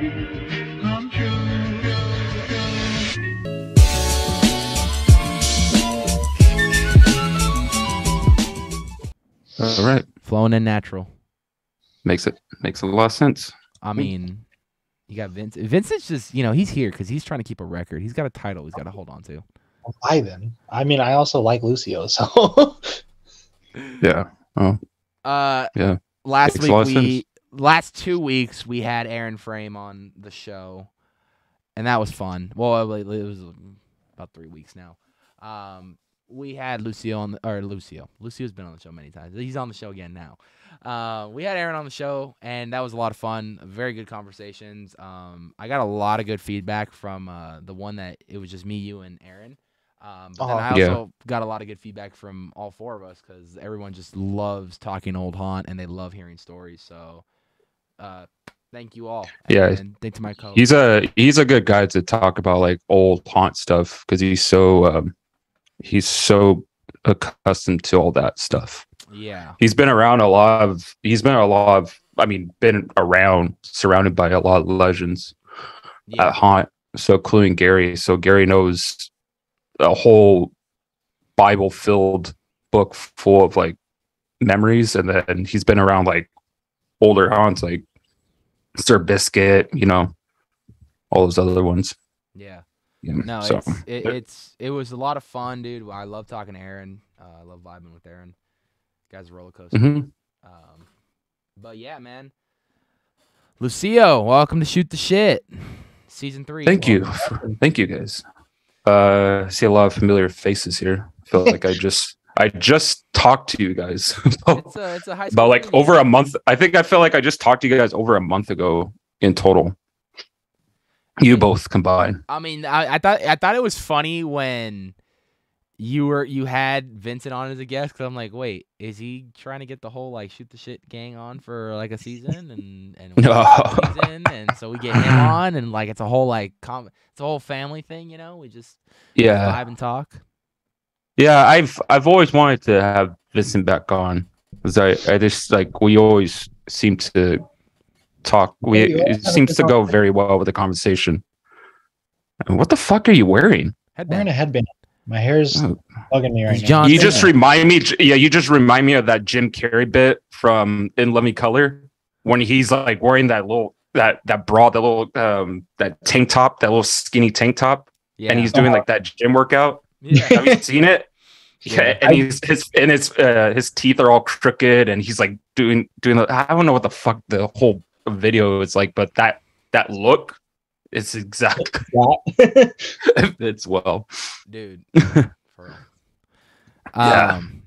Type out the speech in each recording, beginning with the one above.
dream come true. All right, Flowing and natural. makes it makes a lot of sense. I mean, you got Vince. Vincent's just, you know, he's here because he's trying to keep a record. He's got a title he's got to hold on to. Why then? I mean, I also like Lucio, so Yeah. Oh, Uh, Yeah. Last Makes week of we, last two weeks we had Aaron Frame on the show, and that was fun. Well, it was about three weeks now. Um, we had Lucio on the, or Lucio. Lucio's been on the show many times. He's on the show again now. Uh, we had Aaron on the show, and that was a lot of fun. Very good conversations. Um, I got a lot of good feedback from uh, the one that it was just me, you, and Aaron. Um, but then Oh. I Yeah. also got a lot of good feedback from all four of us because everyone just loves talking old haunt and they love hearing stories. So, uh, thank you all. Yeah. and thank to my co. he's a he's a good guy to talk about like old haunt stuff because he's so um he's so accustomed to all that stuff. yeah, He's been around a lot of he's been a lot of I mean been around surrounded by a lot of legends yeah, at haunt. So including Gary. So Gary knows a whole Bible filled book full of like memories, and then he's been around like older haunts like Sir Biscuit, you know, all those other ones. yeah. Yeah, No, so it's it, it's it was a lot of fun, dude. I love talking to Aaron. Uh, I love vibing with Aaron. Guy's roller coaster. Mhm. Um, but yeah, man. Lucio, welcome to shoot the shit, season three. thank you, thank you guys. Uh, I see a lot of familiar faces here. I feel like I just I just talked to you guys about, It's a it's a high about like over a month. I think I feel like I just talked to you guys over a month ago in total. You both combined. I mean, I, I thought I thought it was funny when you were you had Vincent on as a guest because I'm like, wait, is he trying to get the whole like shoot the shit gang on for like a season and and No. season and so we get him on and like it's a whole like com- it's a whole family thing, you know? We just Yeah, vibe and talk. Yeah. I've I've always wanted to have Vincent back on because I I just like we always seem to talk. We Yeah, it seems to go very well with the conversation. And what the fuck are you wearing? I'm wearing a headband. My hair's Oh. bugging me right He's now. You Cena. just remind me. Yeah, you just remind me of that Jim Carrey bit from In Living Color when he's like wearing that little that that bra, that little um that tank top, that little skinny tank top, Yeah. and he's doing like that gym workout. Yeah. Have you seen it? Yeah. Yeah, and he's his and his uh, his teeth are all crooked, and he's like doing doing. The, I don't know what the fuck the whole video is like, but that that look is exactly that it's well. dude. For real. Yeah. Um,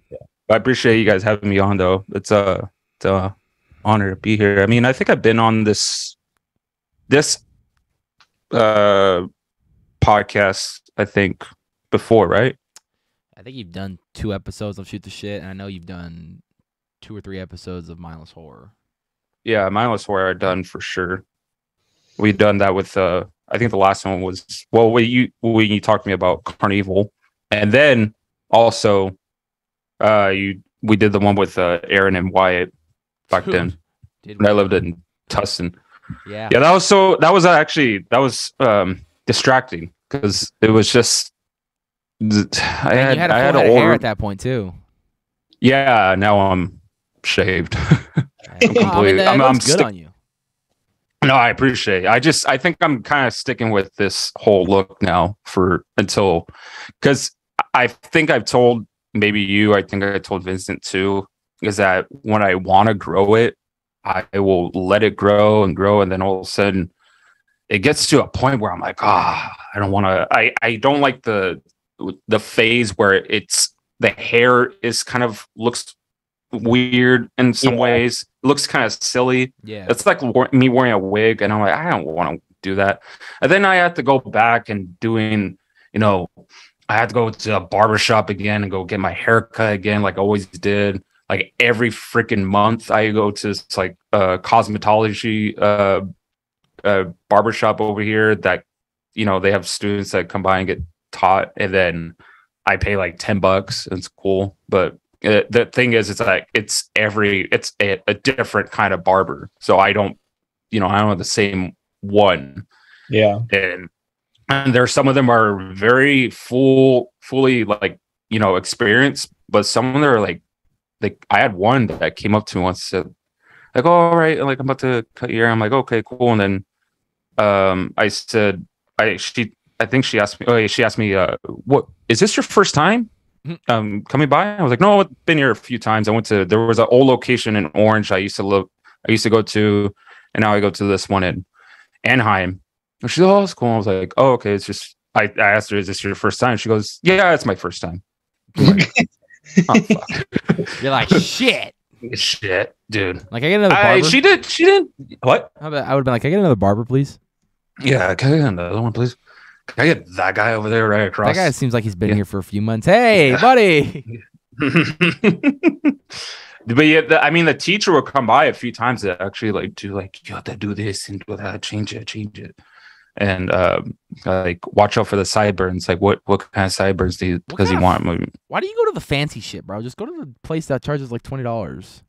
I appreciate you guys having me on, though. It's a it's a honor to be here. I mean, I think I've been on this this uh podcast. I think before, right? I think you've done two episodes of Shoot the Shit, and I know you've done two or three episodes of Mindless Horror. Yeah, mindless horror I've done for sure. We've done that with uh I think the last one was well when you when you talked to me about Carnival. And then also uh you we did the one with uh Aaron and Wyatt back then Did I lived in Tustin. Yeah. Yeah, that was so that was actually that was um distracting because it was just I had, you had a I had of hair at that point too. yeah now I'm shaved Yeah. Well, I mean, I'm, I'm good on you. No, I appreciate. It. I just I think I'm kind of sticking with this whole look now for until because I think I've told maybe you, I think I told Vincent too, is that when I want to grow it, I will let it grow and grow, and then all of a sudden it gets to a point where I'm like, ah, I don't want to. I I don't like the the phase where it's the hair is kind of looks weird in some Yeah. ways. It looks kind of silly. Yeah. It's like me wearing a wig, and I'm like, I don't want to do that. And then I had to go back and doing, you know, I had to go to a barber shop again and go get my hair cut again, like I always did. Like every freaking month, I go to this like uh, cosmetology uh, uh, barber shop over here that, you know, they have students that come by and get taught, and then I pay like ten bucks. It's cool, but uh, the thing is, it's like it's every it's a, a different kind of barber. So I don't, you know, I don't have the same one, Yeah. and and there's some of them are very full, fully like you know experienced, but some of them are like like I had one that came up to me once said like oh, all right like I'm about to cut your hair. I'm like okay cool, and then um I said I she I think she asked me oh yeah, she asked me uh what is this your first time Mhm. um coming by? I was like no I've been here a few times. I went to there was an old location in Orange I used to look I used to go to, and now I go to this one in Anaheim. And she's oh, it's cool. I was like, oh, okay. It's just I, I asked her, is this your first time? She goes, yeah, it's my first time. Like, oh. You're like shit. Shit, dude. Like I get another I, barber. she did. She didn't. What? I would have been like, I get another barber, please. Yeah. Can I get another one, please? I get that guy over there right across? That guy seems like he's been Yeah. here for a few months. Hey, Yeah. buddy. but yeah, the, I mean, the teacher would come by a few times to actually like do like you have to do this and do that, change it, change it, and um, like watch out for the sideburns. Like what what kind of sideburns do you does he of- want? Why do you go to the fancy shit, bro? Just go to the place that charges like twenty dollars.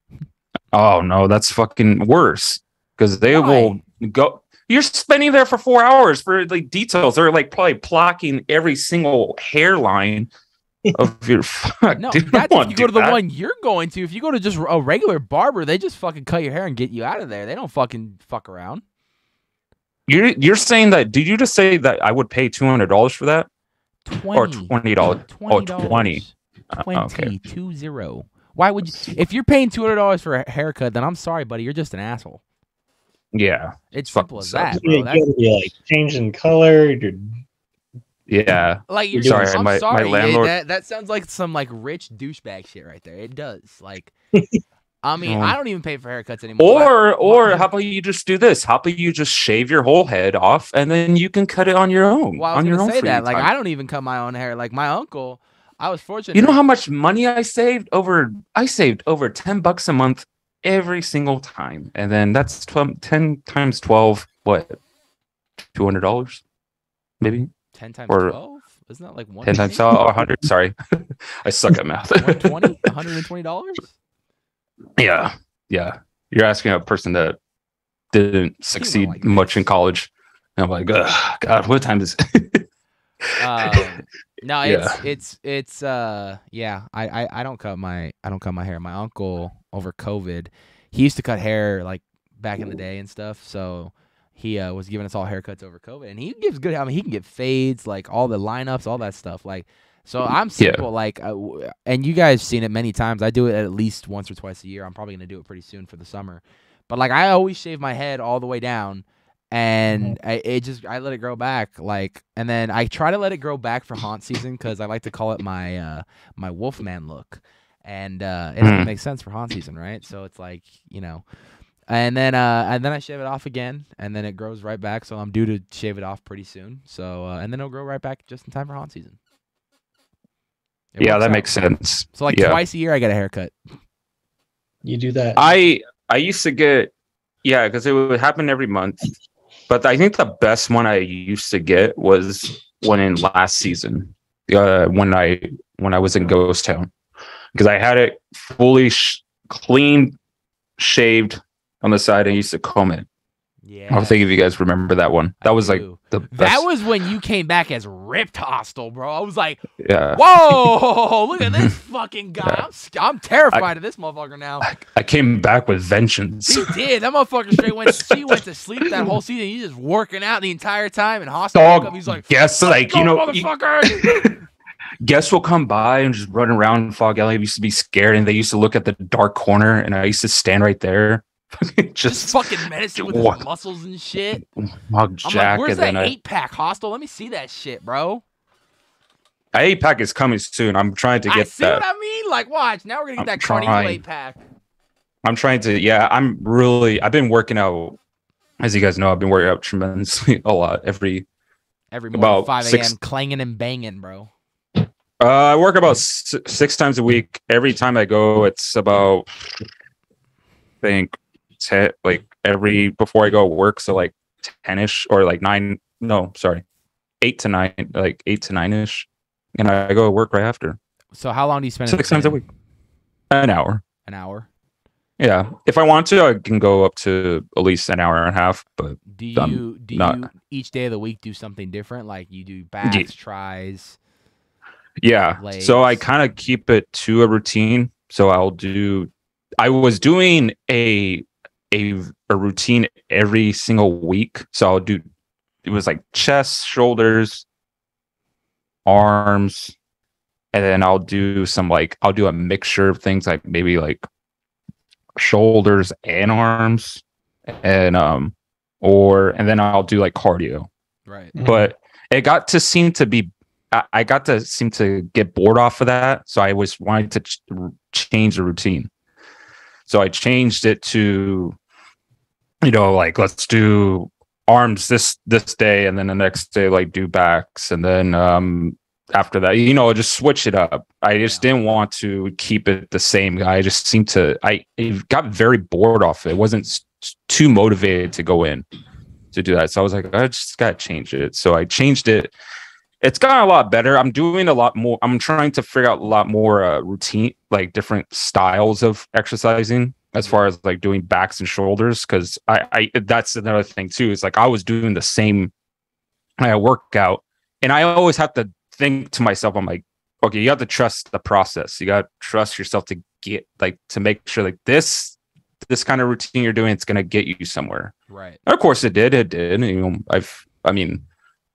Oh no, that's fucking worse because they Why? will go. You're spending there for four hours for like details. They're like probably blocking every single hairline of your fuck. No, dude, that's if you go to the that. one you're going to. If you go to just a regular barber, they just fucking cut your hair and get you out of there. They don't fucking fuck around. You're you're saying that? Did you just say that I would pay two hundred dollars for that or Twenty. dollars? Oh, Twenty. 20. Uh, Twenty. okay. Two zero. Why would you? If you're paying two hundred dollars for a haircut, then I'm sorry, buddy. You're just an asshole. Yeah, It's simple as that, bro. You That's, gotta be like changing color. You're, yeah. like you're Sorry, I'm my- my sorry. yeah, landlord- That that sounds like some like rich douchebag shit right there. It does. Like, I mean, Um, I don't even pay for haircuts anymore. Or or how about you just do this? How about you just shave your whole head off and then you can cut it on your own? Well, I was on your gonna own say that. Like, time. I don't even cut my own hair. Like my uncle, I was fortunate. You know how much money I saved over I saved over 10 bucks a month every single time. And then that's 12, 10 times 12 what? $200 maybe? ten times or- twelve. Isn't that like one? 10 times oh, 100 sorry. I suck at math. 120 120 dollars yeah. Yeah. You're asking a person that didn't succeed like much in college. And I'm like, Ugh, God, what time is it? um, no it's Yeah. it's it's uh yeah I, I i don't cut my i don't cut my hair my uncle over covid. He used to cut hair like back in the day and stuff so he uh, was giving us all haircuts over covid and he gives good i mean he can get fades like all the lineups all that stuff like so i'm Yeah. simple like uh, and you guys seen it many times. I do it at least once or twice a year. I'm probably gonna do it pretty soon for the summer. But like i always shave my head all the way down and I, it just I let it grow back like and then I try to let it grow back for haunt season because I like to call it my uh my Wolfman look and uh it Hmm. makes sense for haunt season right so it's like you know and then uh and then I shave it off again and then it grows right back so I'm due to shave it off pretty soon so uh, and then it'll grow right back just in time for haunt season It yeah, that out. makes sense. so like yeah. twice a year I get a haircut you do that. I I used to get yeah, because it would happen every month. But I think the best one I used to get was one in last season. Uh, when I when I was in Ghost Town, because I had it fully sh- clean, shaved on the side. and used to comb it. yeah I think if you guys remember that one, that was like do. the that was when you came back as ripped hostile bro I was like yeah. Whoa! Look at this fucking guy. I'm, I'm terrified of this motherfucker now. I, I came back with vengeance. He did. That motherfucker straight went. She went to sleep that whole season. He's just working out the entire time, and Hostile woke up. He's like, yes, like "Go, you know, you- motherfucker." guests will come by and just run around Fog Alley. I used to be scared, and they used to look at the dark corner, and I used to stand right there, just just fucking menacing with his muscles and shit. mug I'm Jack, like, where's and that eight pack, Hostile? Let me see that shit, bro. Eight pack is coming soon. I'm trying to get. I see that. what I mean. Like, watch. Now we're gonna get I'm that Carnival eight pack. I'm trying to. Yeah, I'm really. I've been working out. As you guys know, I've been working out tremendously a lot. Every Every morning, About 5 a.m. clanging and banging, bro. Uh, I work about s- six times a week. Every time I go, it's about. I think ten, like every before I go to work, so like ten ish or like nine. No, sorry, eight to nine, like eight to nine ish, and I go to work right after. So how long do you spend? Six times a week, an hour. An hour. Yeah, if I want to, I can go up to at least an hour and a half. But Do I'm you do not- you each day of the week do something different? Like you do backs, tries. Yeah, so I kind of keep it to a routine. So I'll do. I was doing a a a routine every single week. So I'll do. It was like chest, shoulders, arms, and then I'll do some like I'll do a mixture of things like maybe like shoulders and arms, and um, or and then I'll do like cardio Right. but it got to seem to be I, I got to seem to get bored off of that so i was wanting to ch- change the routine so i changed it to you know like let's do arms this this day and then the next day like do backs and then um after that you know just switch it up i just Yeah. didn't want to keep it the same i just seemed to i, I got very bored off it wasn't too motivated to go in to do that. So I was like, I just gotta change it. So I changed it. It's gotten a lot better. I'm doing a lot more. I'm trying to figure out a lot more uh, routine, like different styles of exercising as far as like doing backs and shoulders. Cause I, I that's another thing too. Is like I was doing the same uh, workout and I always have to think to myself, I'm like, okay, you have to trust the process. You got to trust yourself to get like to make sure like this this kind of routine you're doing, it's gonna get you somewhere. Right. And of course, it did. It did. You know, I've, I mean,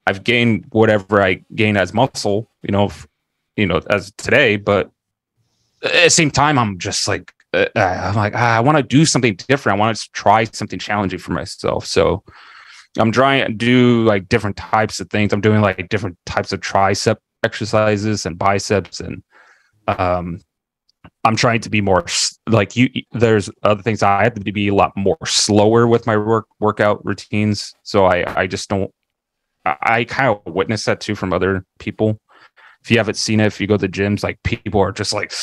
I've gained whatever I gain as muscle. You know, f- you know, as today. But at the same time, I'm just like, uh, I'm like, ah, I want to do something different. I want to try something challenging for myself. So I'm trying to do like different types of things. I'm doing like different types of tricep exercises and biceps and um I'm trying to be more like you. There's other things I have to be a lot more slower with my work workout routines. So I I just don't. I, kind of witnessed that too from other people. If you haven't seen it, if you go to gyms, like people are just like,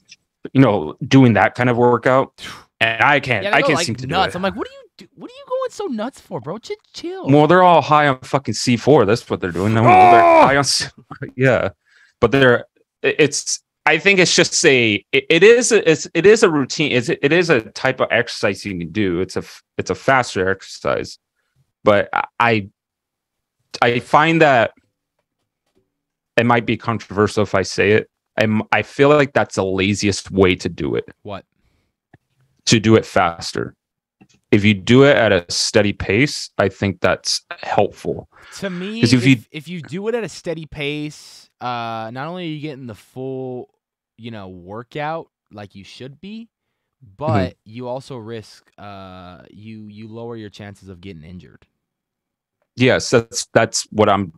you know, doing that kind of workout, and I can't. Yeah, I can't like, seem to nuts. do I'm like, what are you do? What are you going so nuts for, bro? Just chill. Well, they're all high on fucking C4. That's what they're doing. They're, they're high on, C- yeah, but they're. It's I think it's just a it, it is a it's, it is a routine. It's, it is a type of exercise you can do. It's a it's a faster exercise, but I I find that it might be controversial if I say it. I'm, I feel like that's the laziest way to do it. What? To do it faster. If you do it at a steady pace, I think that's helpful. To me, if if you you- if you do it at a steady pace, uh, not only are you getting the full, you know, workout like you should be, but you also risk uh you you lower your chances of getting injured. Yes, that's that's what I'm.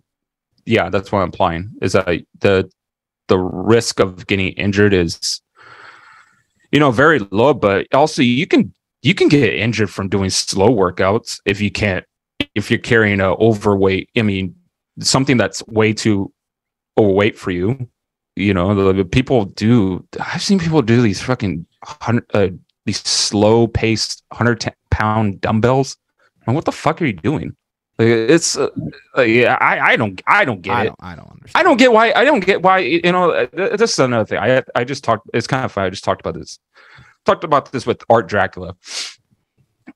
Yeah, that's what I'm implying. Is that the the risk of getting injured is, you know, very low. But also, you can you can get injured from doing slow workouts if you can't if you're carrying a overweight. I mean, something that's way too overweight for you. You know, the, people do. I've seen people do these fucking uh, these slow paced hundred pound dumbbells. And what the fuck are you doing? Like, it's uh, uh, yeah, I I don't I don't get I it. don't I don't understand. I don't get why I don't get why you know uh, this is another thing. I I just talked. It's kind of funny. I just talked about this. Talked about this with Art Dracula.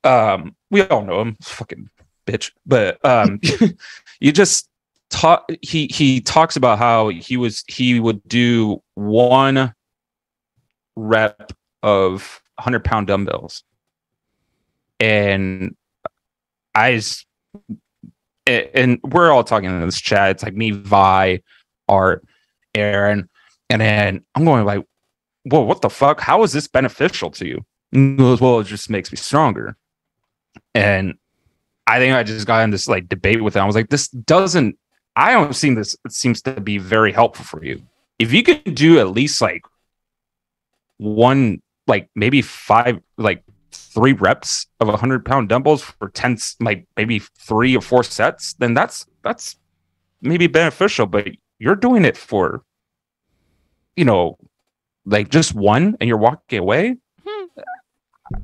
Um, we all know him, fucking bitch. But um, you just talk. He he talks about how he was he would do one rep of hundred pound dumbbells, and I just and we're all talking in this chat. It's like me, Vi, Art, Aaron, and then I'm going like, "Well, what the fuck? How is this beneficial to you?" And goes, "Well, it just makes me stronger." And I think I just got in this like debate with him. I was like, "This doesn't. I don't seem this. It seems to be very helpful for you. If you can do at least like one, like maybe five, like three reps of a hundred pound dumbbells for 10 s- like maybe three or four sets then that's that's maybe beneficial but you're doing it for you know like just one and you're walking away? Hmm.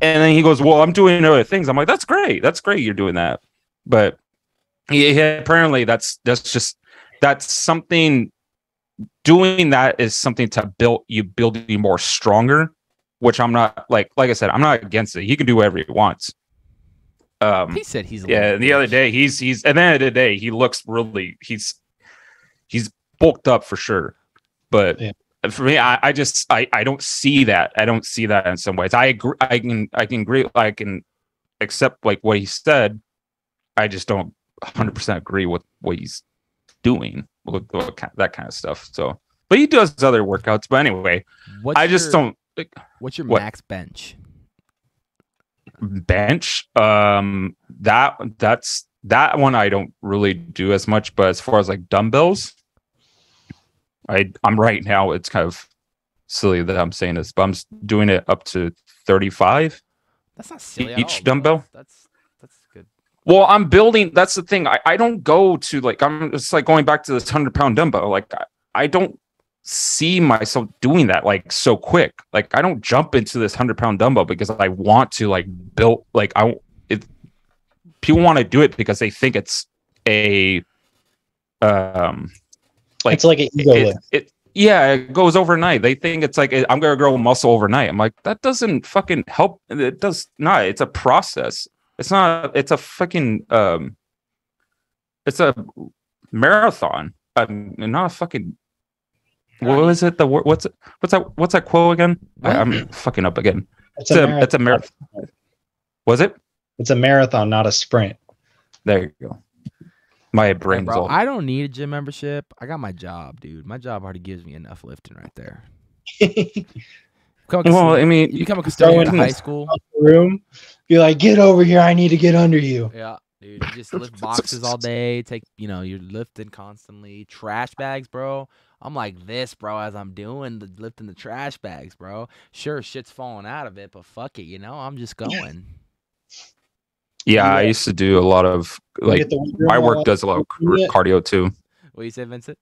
and then he goes well i'm doing other things. I'm like that's great. That's great you're doing that. But apparently that's that's just that's something doing that is something to build you build you more stronger which I'm not like like I said, I'm not against it. He can do whatever he wants. Um, He said he's a yeah. And the other day, he's he's at the end of the day, he looks really he's he's bulked up for sure. But Yeah. for me, I, I just I I don't see that. I don't see that in some ways. I agree. I can I can agree. I can accept like what he said. I just don't 100 percent agree with what he's doing with, with that kind of stuff. So, but he does other workouts. But anyway, What's I just your- don't What's your what? max bench? bench um that that's that one i don't really do as much but as far as like dumbbells i i'm right now it's kind of silly that i'm saying this but i'm doing it up to 35 That's not silly. each all, bro. dumbbell? That's that's good. well i'm building that's the thing i, I don't go to like i'm it's like going back to this 100 pound dumbbell like I, I don't see myself doing that like so quick. Like i don't jump into this 100 pound dumbbell because i want to like build like i it people want to do it because they think it's a um like it's like an ego it, it yeah it goes overnight. They think it's like i'm gonna grow muscle overnight. I'm like that doesn't fucking help it does not. It's a process. It's not it's a fucking um it's a marathon um, not a fucking what was it the what's what's that what's that quote again I, I'm fucking up again It's it's a it's a marathon was it It's a marathon, not a sprint. there you go my Hey, brain's bro, all I don't need a gym membership. I got my job, dude. My job already gives me enough lifting right there. Become a well i mean you become a custodian in in high school. Room, be like, get over here. I need to get under you. Yeah, dude. You just lift boxes all day. Take, you know, you're lifting constantly. Trash bags, bro. I'm like this, bro, as I'm doing the lifting the trash bags, bro. Sure, shit's falling out of it, but fuck it, you know. I'm just going. yeah i used to do a lot of like hit the weight room my work does a lot of Yeah. cardio too What do you say, Vincent?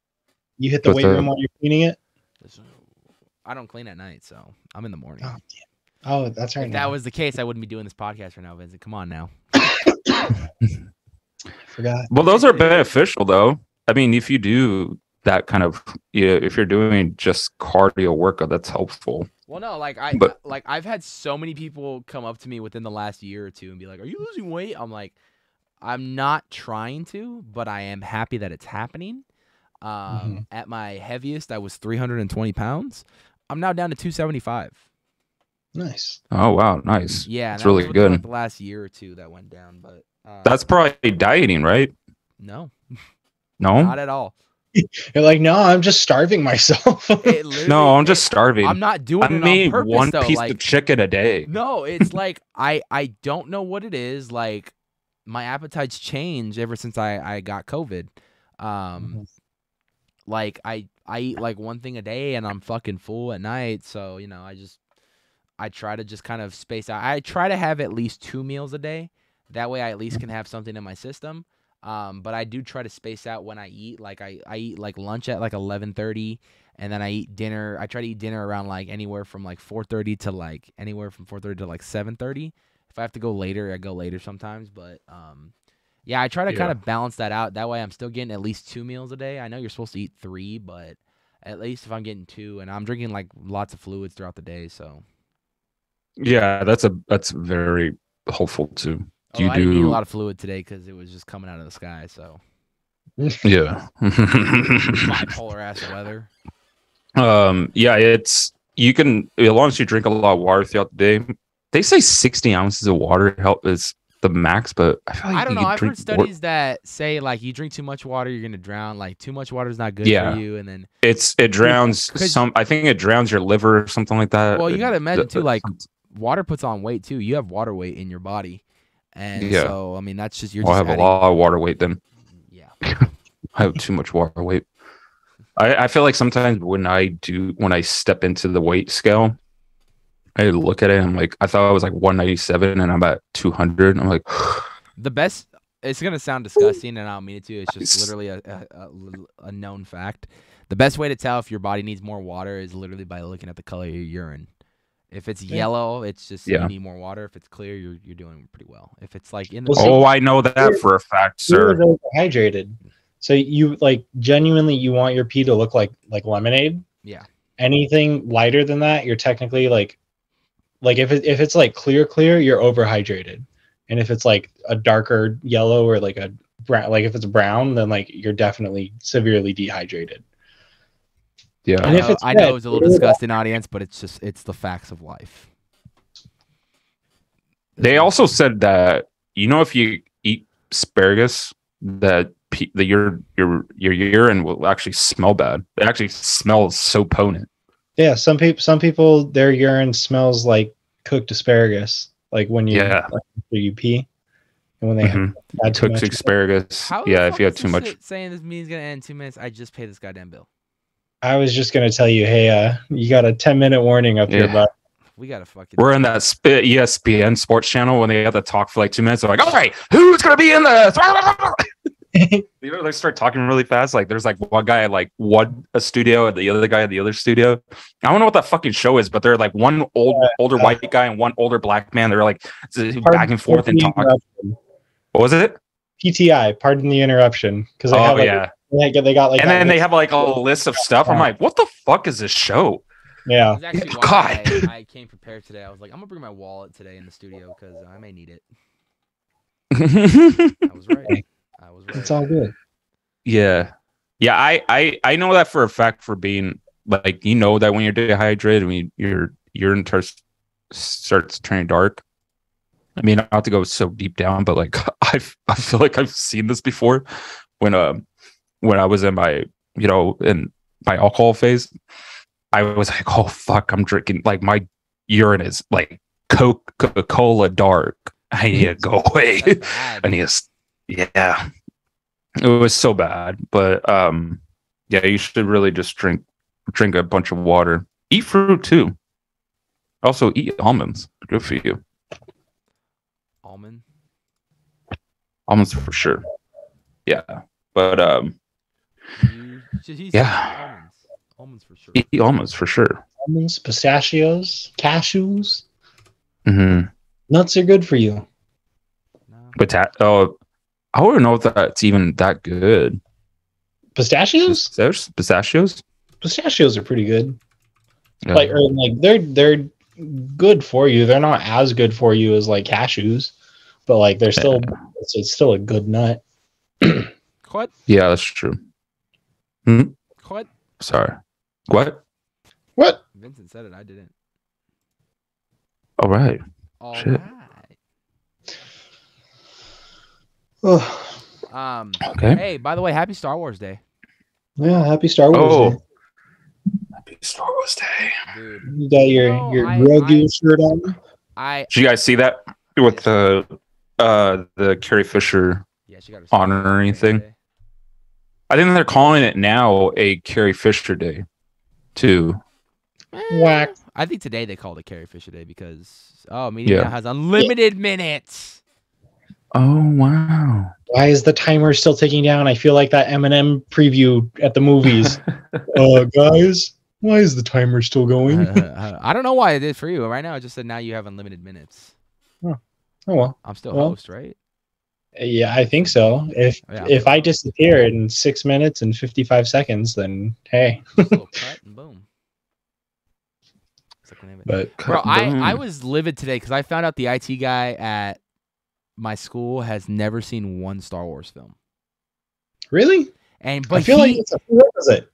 You hit the With weight the- room while you're cleaning it. I don't clean at night, so I'm in the morning. Oh, Oh, that's right. if that was the case, I wouldn't be doing this podcast right now, Vincent. Come on now. forgot. Well, those are beneficial though. I mean, if you do that kind of, yeah, if you're doing just cardio workout, that's helpful. Well, no, like I But- like I've had so many people come up to me within the last year or two and be like, "Are you losing weight?" I'm like, "I'm not trying to, but I am happy that it's happening." Um, Mhm. At my heaviest, I was 320 pounds. I'm now down to 275. Nice. Oh wow, nice. Yeah, it's really within, good. Like the last year or two that went down, but uh, That's probably dieting, right? no, No, not at all. You're like, no, I'm just starving myself. No, I'm just starving. I'm not doing I it on made purpose one though. piece like, of chicken a day. No, it's like I I don't know what it is. Like my appetites change ever since I I got COVID. Um, like I I eat like one thing a day and I'm fucking full at night. So you know I just I try to just kind of space out. I try to have at least two meals a day. That way I at least can have something in my system. Um, but I do try to space out when I eat. Like I, I eat like lunch at like eleven thirty, and then I eat dinner. I try to eat dinner around like anywhere from like four thirty to like anywhere from four thirty to like seven thirty. If I have to go later, I go later sometimes. But um, yeah, I try to kind of balance that out. That way, I'm still getting at least two meals a day. I know you're supposed to eat three, but at least if I'm getting two, and I'm drinking like lots of fluids throughout the day, so Yeah, that's a that's very helpful too. Do you Although I didn't eat a lot of fluid today because it was just coming out of the sky. So Yeah. bipolar ass weather. um. Yeah, it's you can as long as you drink a lot of water throughout the day. They say 60 ounces of water help is the max, but I feel like I don't know. I've heard studies that say like you drink too much water, you're gonna drown. Like too much water is not good Yeah. for you. And then It's it drowns some. I think it drowns your liver or something like that. Well, you gotta imagine, too, like, water puts on weight too. You have water weight in your body, and Yeah. so I mean that's just you're well, I have adding, a lot of water weight. Then Yeah, I have too much water weight. I, I feel like sometimes when I do when I step into the weight scale, I look at it. And I'm like, I thought I was like 197, and I'm at 200. I'm like, the best. It's gonna sound disgusting, and I don't mean it to. It's just literally a, a, a, a known fact. The best way to tell if your body needs more water is literally by looking at the color of your urine. If it's yellow, it's just Yeah. you need more water. If it's clear, you're you're doing pretty well. If it's like in the Well, oh, I know that for a fact, You're sir. overhydrated. So you like genuinely you want your pee to look like like lemonade. Yeah. Anything lighter than that, you're technically like like if it, if it's like clear clear, you're overhydrated, and if it's like a darker yellow or like a brown, like if it's brown, then like you're definitely severely dehydrated. Yeah. I And if know, it's I know it's a little disgusting, audience, but it's just it's the facts of life. They also said that you know if you eat asparagus, that pe- that your your your urine will actually smell bad. It actually smells so potent. Yeah, some people some people their urine smells like cooked asparagus, like when you Yeah. like you pee, and when they Mhm. had too Cooked much. asparagus. How the yeah, if you had too much. saying this meeting's gonna end in two minutes, I just paid this goddamn bill. I was just gonna tell you, hey, uh, you got a ten minute warning up here, Yeah. bud. We gotta fucking. We're in that sp- ESPN sports channel when they have to talk for like two minutes. They're like, "All right, who's gonna be in this?" you know, they start talking really fast. Like, there's like one guy at like one a studio, and the other guy at the other studio. I don't know what that fucking show is, but they're like one old older uh, white guy and one older black man. They're like back and forth and talking. What was it? PTI, pardon the interruption, because they Oh have like, yeah, they got, they got like and then they have like a list of stuff. I'm like, what the fuck is this show? yeah. That's actually Yeah, why God. I, I came prepared today. I was like, I'm gonna bring my wallet today in the studio because I may need it. I was right. I was right. It's all good. Yeah. Yeah, I, I I know that for a fact for being like you know that when you're dehydrated when your urine starts starts turning dark. I mean, not to go so deep down, but like I I feel like I've seen this before when um when I was in my you know in my alcohol phase. I was like, oh fuck, I'm drinking like my urine is like Coca Cola dark. I need to go away. I need to, yeah. It was so bad, but um, yeah, you should really just drink drink a bunch of water. Eat fruit too. Also, eat almonds. Good for you. Almond. Almonds for sure. Yeah, but um, You, he said Yeah. Almonds. Almonds for sure. eat almonds for sure. Almonds, pistachios, cashews, Mm-hmm. nuts are good for you. No. But ta- oh, I wouldn't know if that's even that good. Pistachios, There's pistachios. pistachios are pretty good. Yeah. Like, or like they're they're good for you. They're not as good for you as like cashews, but like they're still it's, it's still a good nut. What? yeah, that's true. What? Sorry. What? What? Vincent said it. I didn't. All right. All Shit. right. Oh, Um. Okay. Hey, by the way, happy Star Wars Day, yeah, happy Star Wars. Oh. Day. Happy Star Wars Day. dude. You got your No, your I- Grogu I- shirt on. I Did you guys see that with the uh the Carrie Fisher? yeah, she got her Honor or anything? I think they're calling it now a Carrie Fisher Day, too. Whack. I think today they called it Carrie Fisher Day because oh, media Yeah. now has unlimited minutes. Oh wow! Why is the timer still ticking down? I feel like that Eminem preview at the movies. uh, guys, why is the timer still going? Uh, I don't know why it did for you. Right now, it just said now you have unlimited minutes. oh well, I'm still Well, host, right? Yeah, I think so. If Yeah. if I disappear in six minutes and fifty five seconds, then hey. Just cut and boom. It's the name of it. But Bro, I, I Boom. was livid today because I found out the IT guy at my school has never seen one Star Wars film. really, And but I but feel he, like it's a prerequisite.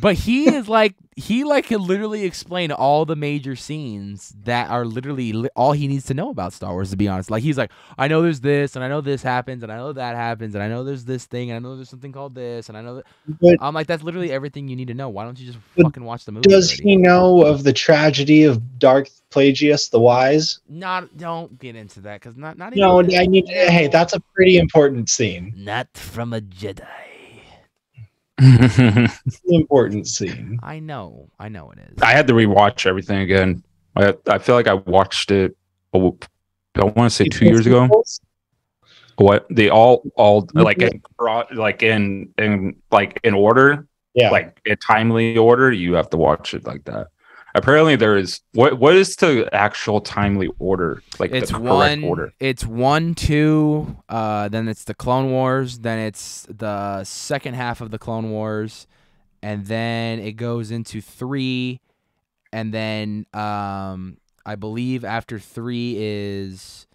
But he is like he like can literally explain all the major scenes that are literally li- all he needs to know about Star Wars. To be honest, like he's like, I know there's this, and I know this happens, and I know that happens, and I know there's this thing, and I know there's something called this, and I know that. But I'm like, that's literally everything you need to know. Why don't you just fucking watch the movie? does already? he know of the tragedy of Darth Plagueis the Wise? Not don't get into that because not not even. No, I need. Hey, that's a pretty important scene. not from a Jedi. It's an important scene. I know, I know it is. I had to rewatch everything again. I I feel like I watched it. Oh, I want to say two years ago. What they all all like in brought like in in like in order, Yeah. like in timely order. You have to watch it like that. Apparently, there is what what is the actual timely order? Like it's the correct one. order. It's one, two. Uh, then it's the Clone Wars. Then it's the second half of the Clone Wars, and then it goes into three, and then um, I believe after three is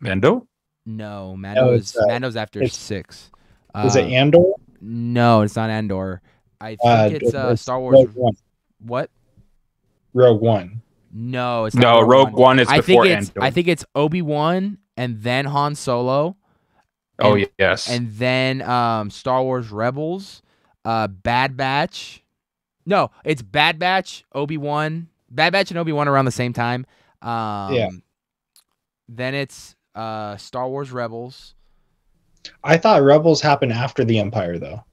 Mando? no Mando's it's, uh, Mando's after six. Is it Uh, Andor? no, it's not Andor. I think Uh, it's uh, it's Star Wars. One. What? Rogue One. No, it's not No, Rogue One is I think before it's Andor. I think it's Obi Wan and then Han Solo. oh yes. and then um Star Wars Rebels, uh Bad Batch. No, it's Bad Batch, Obi Wan, Bad Batch and Obi Wan around the same time. Um, Yeah. Then it's uh Star Wars Rebels. I thought Rebels happened after the Empire, though.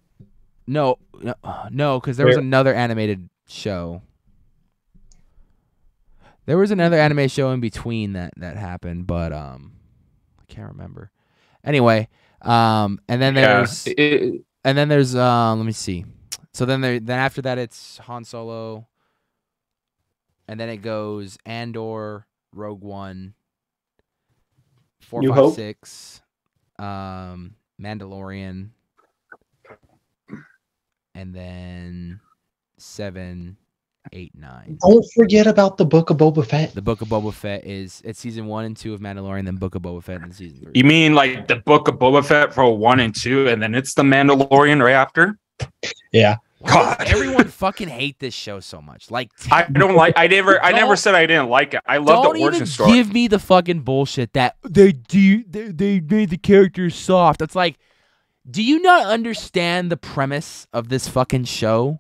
No, no, no, because there was Where- another animated show. There was another anime show in between that that happened, but um, I can't remember. Anyway, um, and then yeah. there's it- and then there's um let me see so then there then after that it's han solo and then it goes andor rogue one four New five Hope? six um mandalorian and then seven eight nine Don't forget about the Book of Boba Fett. the book of boba fett is it's season one and two of mandalorian then book of boba fett in season three you mean like the book of Boba Fett for one and two, and then it's the Mandalorian right after? Yeah. God. everyone fucking hate this show so much like I don't like. I never. I never said I didn't like it. I love Don't the origin even story. give me the fucking bullshit that they do. They, they made the characters soft. It's like, do you not understand the premise of this fucking show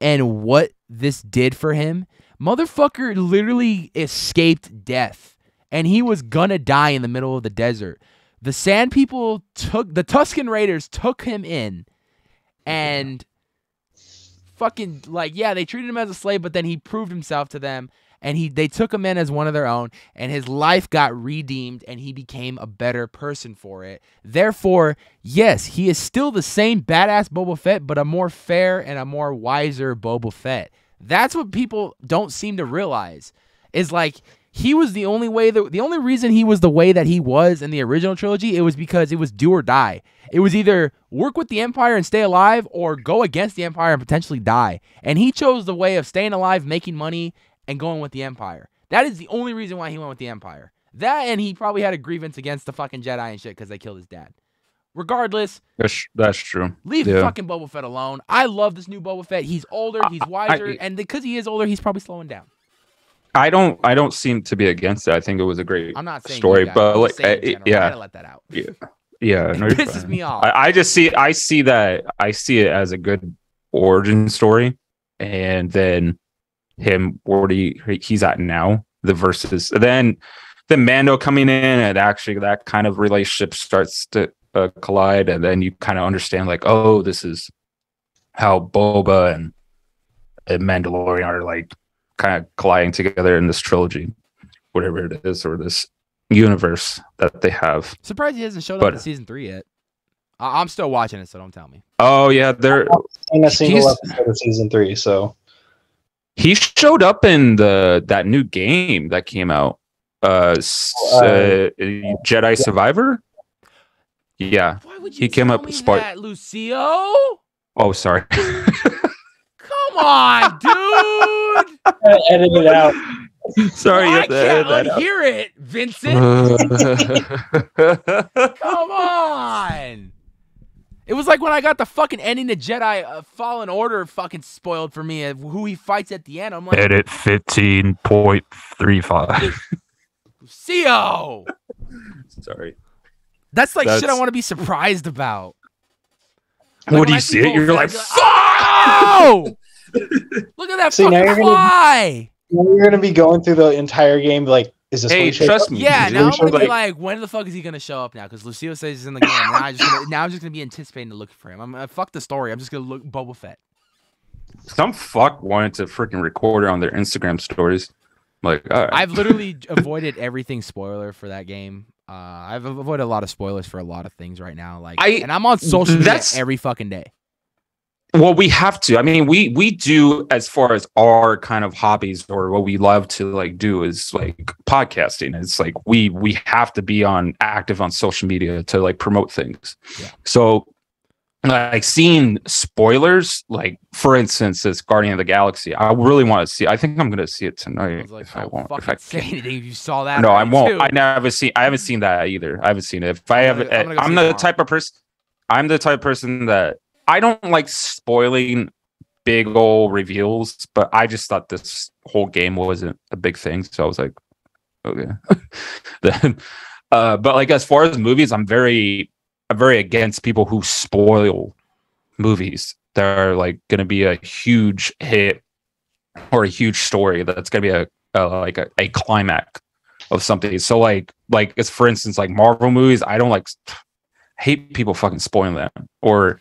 and what this did for him? Motherfucker literally escaped death, and he was gonna die in the middle of the desert. The Sand People took the Tusken Raiders took him in, and fucking like yeah, they treated him as a slave, but then he proved himself to them, and he they took him in as one of their own, and his life got redeemed, and he became a better person for it. Therefore, yes, he is still the same badass Boba Fett, but a more fair and a more wiser Boba Fett. That's what people don't seem to realize. Is like he was the only way that the only reason he was the way that he was in the original trilogy, it was because it was do or die. It was either work with the Empire and stay alive or go against the Empire and potentially die. And he chose the way of staying alive, making money, and going with the Empire. That is the only reason why he went with the Empire. That and he probably had a grievance against the fucking Jedi and shit because they killed his dad. Regardless, That's, that's true. leave Yeah. fucking Boba Fett alone. I love this new Boba Fett. He's older, he's wiser, and because he is older, he's probably slowing down. I don't. I don't seem to be against it. I think it was a great I'm not saying story, guys, but I'm like, just saying in general. I yeah, gotta let that out. Yeah. yeah. It no, you're pisses fine. me off. I, I just see. I see that. I see it as a good origin story, and then him where he he's at now. The versus then then Mando coming in, and actually that kind of relationship starts to uh, collide, and then you kind of understand like, oh, this is how Boba and, and Mandalorian are like kind of colliding together in this trilogy, whatever it is, or this universe that they have. Surprised he hasn't showed up in season three yet. I- I'm still watching it, so don't tell me. Oh yeah, they're In a single He's- episode of season three, so he showed up in the that new game that came out uh, Uh, uh, jedi survivor yeah Why would you He came up me spark- that, Lucio? oh sorry Come on, dude. edit it out. sorry you I have to edit can't hear it, Vincent. Come on. It was like when I got the fucking ending of Jedi uh, Fallen Order fucking spoiled for me of who he fights at the end. I'm like, edit 15.35 Lucio. sorry That's like shit I want to be surprised about. when when do you see see it you're Boba like fuck Oh! Look at that See, now you're gonna- fly. You're gonna be going through the entire game like, is this? hey trust me Yeah, now I'm gonna be Like, like, when the fuck is he gonna show up now? Because Lucio says he's in the game. Now, I'm just gonna, now I'm just gonna be anticipating to look for him. I'm uh, fuck the story. I'm just gonna look Boba Fett. some fuck wanted to freaking record it on their instagram stories I'm like all right. I've literally avoided everything spoiler for that game. Uh, I've avoided a lot of spoilers for a lot of things right now. Like, I- and I'm on social media that's- every fucking day. Well, we have to. I mean, we we do as far as our kind of hobbies or what we love to like do is like podcasting. It's like we we have to be on active on social media to like promote things. Yeah. So like seeing spoilers, like for instance, this Guardian of the Galaxy. I really want to see. I think I'm gonna see it tonight was like, if I won't. If I say can. anything if you saw that. No, I won't. too. I never seen. I haven't seen that either. I haven't seen it. If I I'm have, gonna- I'm gonna I'm the tomorrow. type of person. I'm the type of person that I don't like spoiling big old reveals, but I just thought this whole game wasn't a big thing, so I was like, okay. then, uh, but like as far as movies, I'm very, I'm very against people who spoil movies that are like going to be a huge hit or a huge story that's going to be a, a like a, a climax of something. So like like as for instance like Marvel movies, I don't like hate people fucking spoiling them or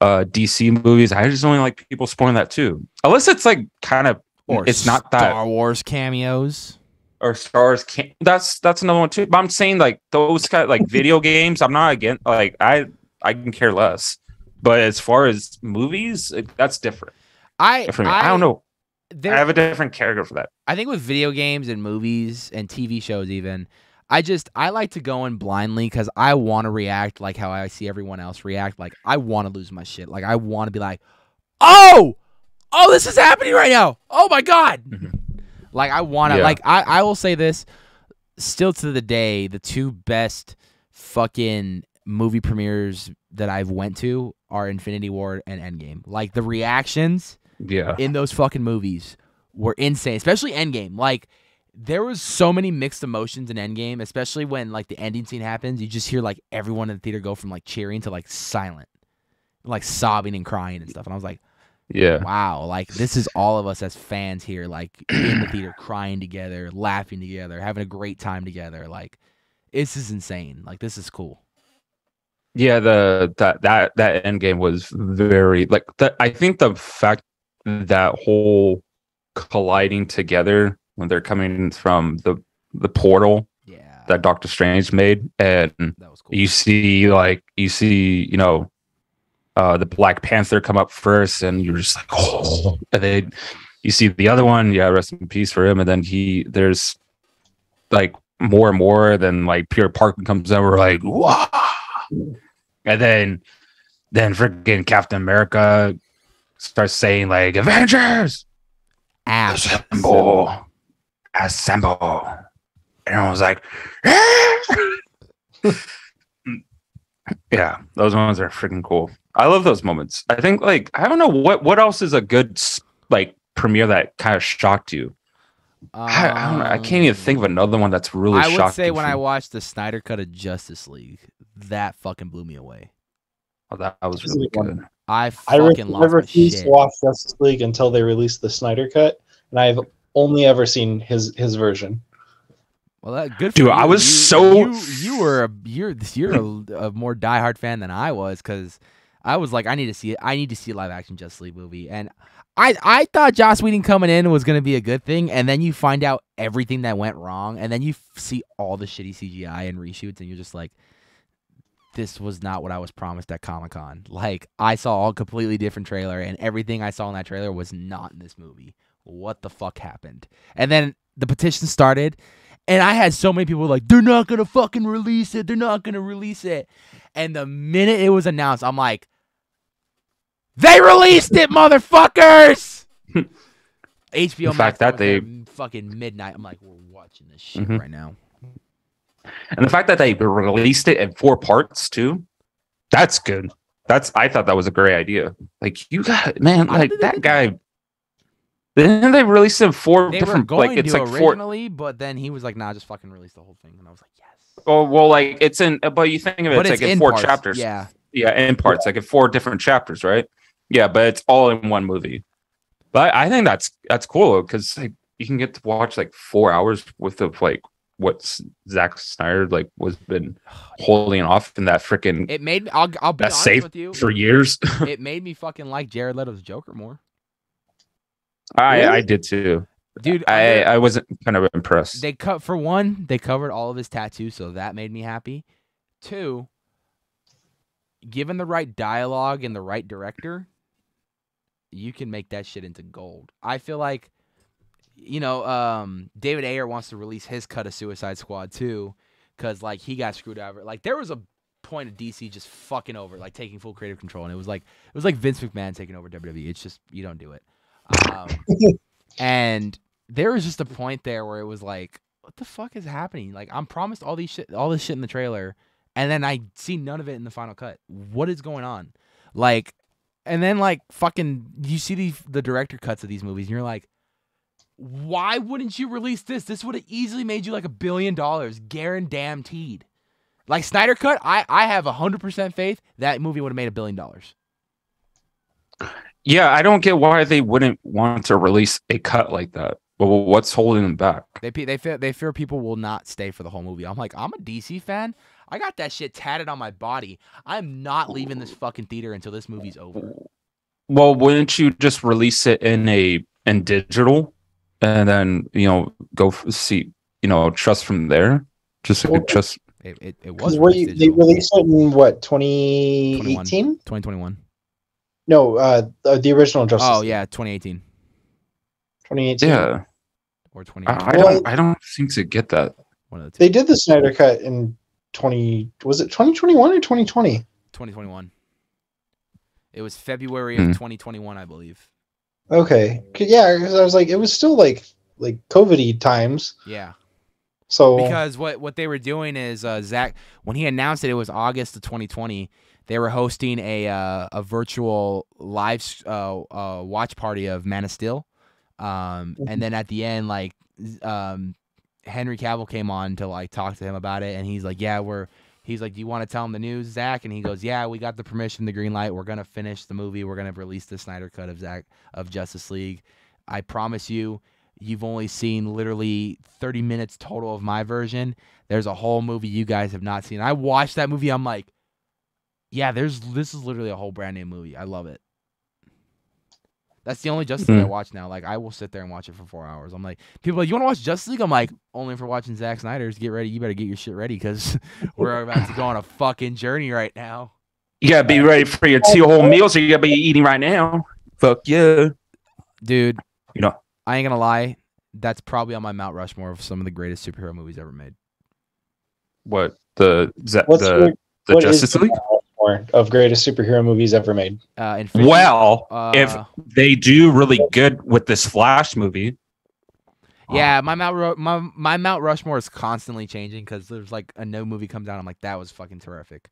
uh DC movies. I just only like people spoiling that too. Unless it's like kind of Or it's not that Star Wars cameos. or stars can't that's that's another one too. But I'm saying like those kind of like video games, I'm not against like I I can care less. But as far as movies, that's different I for me. I, don't know. There, I have a different character for that. I think with video games and movies and TV shows, even, I just I like to go in blindly because I want to react like how I see everyone else react. Like I want to lose my shit. Like I want to be like, oh, oh, this is happening right now. Oh my god. Mhm. Like I want to. Yeah. Like I I will say this. Still to the day, the two best fucking movie premieres that I've went to are Infinity War and Endgame. Like the reactions Yeah. in those fucking movies were insane, especially Endgame. Like there was so many mixed emotions in Endgame, especially when like the ending scene happens. You just hear like everyone in the theater go from like cheering to like silent, like sobbing and crying and stuff. And I was like, Yeah. wow, like this is all of us as fans here, like in the theater crying together, laughing together, having a great time together. Like this is insane. Like this is cool. Yeah, the that that that end game was very like that. I think the fact that whole colliding together when they're coming from the the portal Yeah, that Doctor Strange made, and that was cool. you see like you see you know uh the Black Panther come up first, and you're just like oh, and then you see the other one, yeah, rest in peace for him, and then he there's like more and more, then like Peter Parker comes over like wow, and then then freaking Captain America starts saying like Avengers! Ass. assemble, assemble, and I was like, yeah, those moments are freaking cool. I love those moments. I think like I don't know what what else is a good like premiere that kind of shocked you. I, I don't know. I can't even think of another one that's really. Um, I would say when for- I watched the Snyder cut of Justice League, that fucking blew me away. Oh, that, that was That's really good one. good. I I, re- fucking I lost my refused shit. to watch Justice League until they released the Snyder cut, and I've only ever seen his his version. Well, that, good for Dude, you. I was You- so- you, you were a you're you're a, a more diehard fan than I was because I was like I need to see it. I need to see a live action Justice League movie, and I I thought Joss Whedon coming in was gonna be a good thing, and then you find out everything that went wrong, and then you f- see all the shitty CGI and reshoots, and you're just like. This was not what I was promised at Comic Con. Like I saw a completely different trailer, and everything I saw in that trailer was not in this movie. What the fuck happened? And then the petition started, and I had so many people like, they're not gonna fucking release it. They're not gonna release it. And the minute it was announced, I'm like, they released it, motherfuckers. HBO fact Max that they- fucking midnight. I'm like, we're watching this shit Mhm. right now. And the fact that they released it in four parts too, that's good. That's I thought that was a great idea. Like you got man, like that guy. Then they released it in four They were different going like it's to like four originally, but then he was like, nah, just fucking release the whole thing. And I was like, yes. oh well like it's in but you think of it, it's, it's like in four parts. chapters. Yeah. Yeah, in parts, like in four different chapters, right? Yeah, but it's all in one movie. But I think that's that's cool because like you can get to watch like four hours worth of like what Zack Snyder like was been holding off in that freaking It made I'll, I'll be honest safe with you. for years. it made me fucking like Jared Leto's Joker more. I Really? I did too. Dude, I I wasn't kind of impressed. they cut for one, they covered all of his tattoos, so that made me happy. Two, given the right dialogue and the right director, you can make that shit into gold. I feel like, you know, um, David Ayer wants to release his cut of Suicide Squad too, because like he got screwed over. Like there was a point of DC just fucking over, like taking full creative control, and it was like it was like Vince McMahon taking over WWE. It's just you don't do it. Um, and there was just a point there where it was like, what the fuck is happening? Like I'm promised all these shit, all this shit in the trailer, and then I see none of it in the final cut. What is going on? Like, and then like fucking, you see the the director cuts of these movies, and you're like, why wouldn't you release this? This would have easily made you like a billion dollars, guaranteed. Like Snyder cut, I I have hundred percent faith that movie would have made a billion dollars. Yeah, I don't get why they wouldn't want to release a cut like that. Well, what's holding them back? They they fear they fear people will not stay for the whole movie. I'm like, I'm a DC fan. I got that shit tatted on my body. I'm not leaving this fucking theater until this movie's over. Well, wouldn't you just release it in a in digital, and then you know go f- see you know trust from there? Just Well, just It it, it Because was were you, they released it in what 2018? 2021. No, uh, the, the original Justice. Oh League, yeah, 2018 2018. yeah. or 20. I Well, don't I don't seem to get that. one of the two. They did the Snyder cut in 20. Was it 2021 or 2020? 2021. It was February Hmm. of 2021, I believe. Okay. yeah, because I was like, it was still like like COVIDy times. Yeah. So because what what they were doing is uh, Zach when he announced it, it was August of 2020. They were hosting a uh, a virtual live uh, uh, watch party of Man of Steel, um, and then at the end, like um, Henry Cavill came on to like talk to him about it, and he's like, "Yeah, we're." He's like, "Do you want to tell him the news, Zach?" And he goes, "Yeah, we got the permission, the green light. We're gonna finish the movie. We're gonna release the Snyder cut of Zach of Justice League. I promise you, you've only seen literally 30 minutes total of my version. There's a whole movie you guys have not seen. I watched that movie. I'm like, yeah, there's this is literally a whole brand new movie. I love it. That's the only Justice League I Hmm. watch now. Like I will sit there and watch it for four hours. I'm like, people are like, you want to watch Justice League? I'm like, only for watching Zack Snyder's. Get ready. You better get your shit ready because we're about to go on a fucking journey right now. You gotta be ready for your two whole meals, or you gotta be eating right now. Fuck yeah. Dude, You know- I ain't gonna lie. That's probably on my Mount Rushmore of some of the greatest superhero movies ever made. What the the what's the, your, the Justice League? Rushmore of greatest superhero movies ever made? Uh, Infinity, Well, uh, if they do really good with this Flash movie, Yeah, my Mount Ru- my my Mount Rushmore is constantly changing because there's like a new movie comes out. I'm like, that was fucking terrific.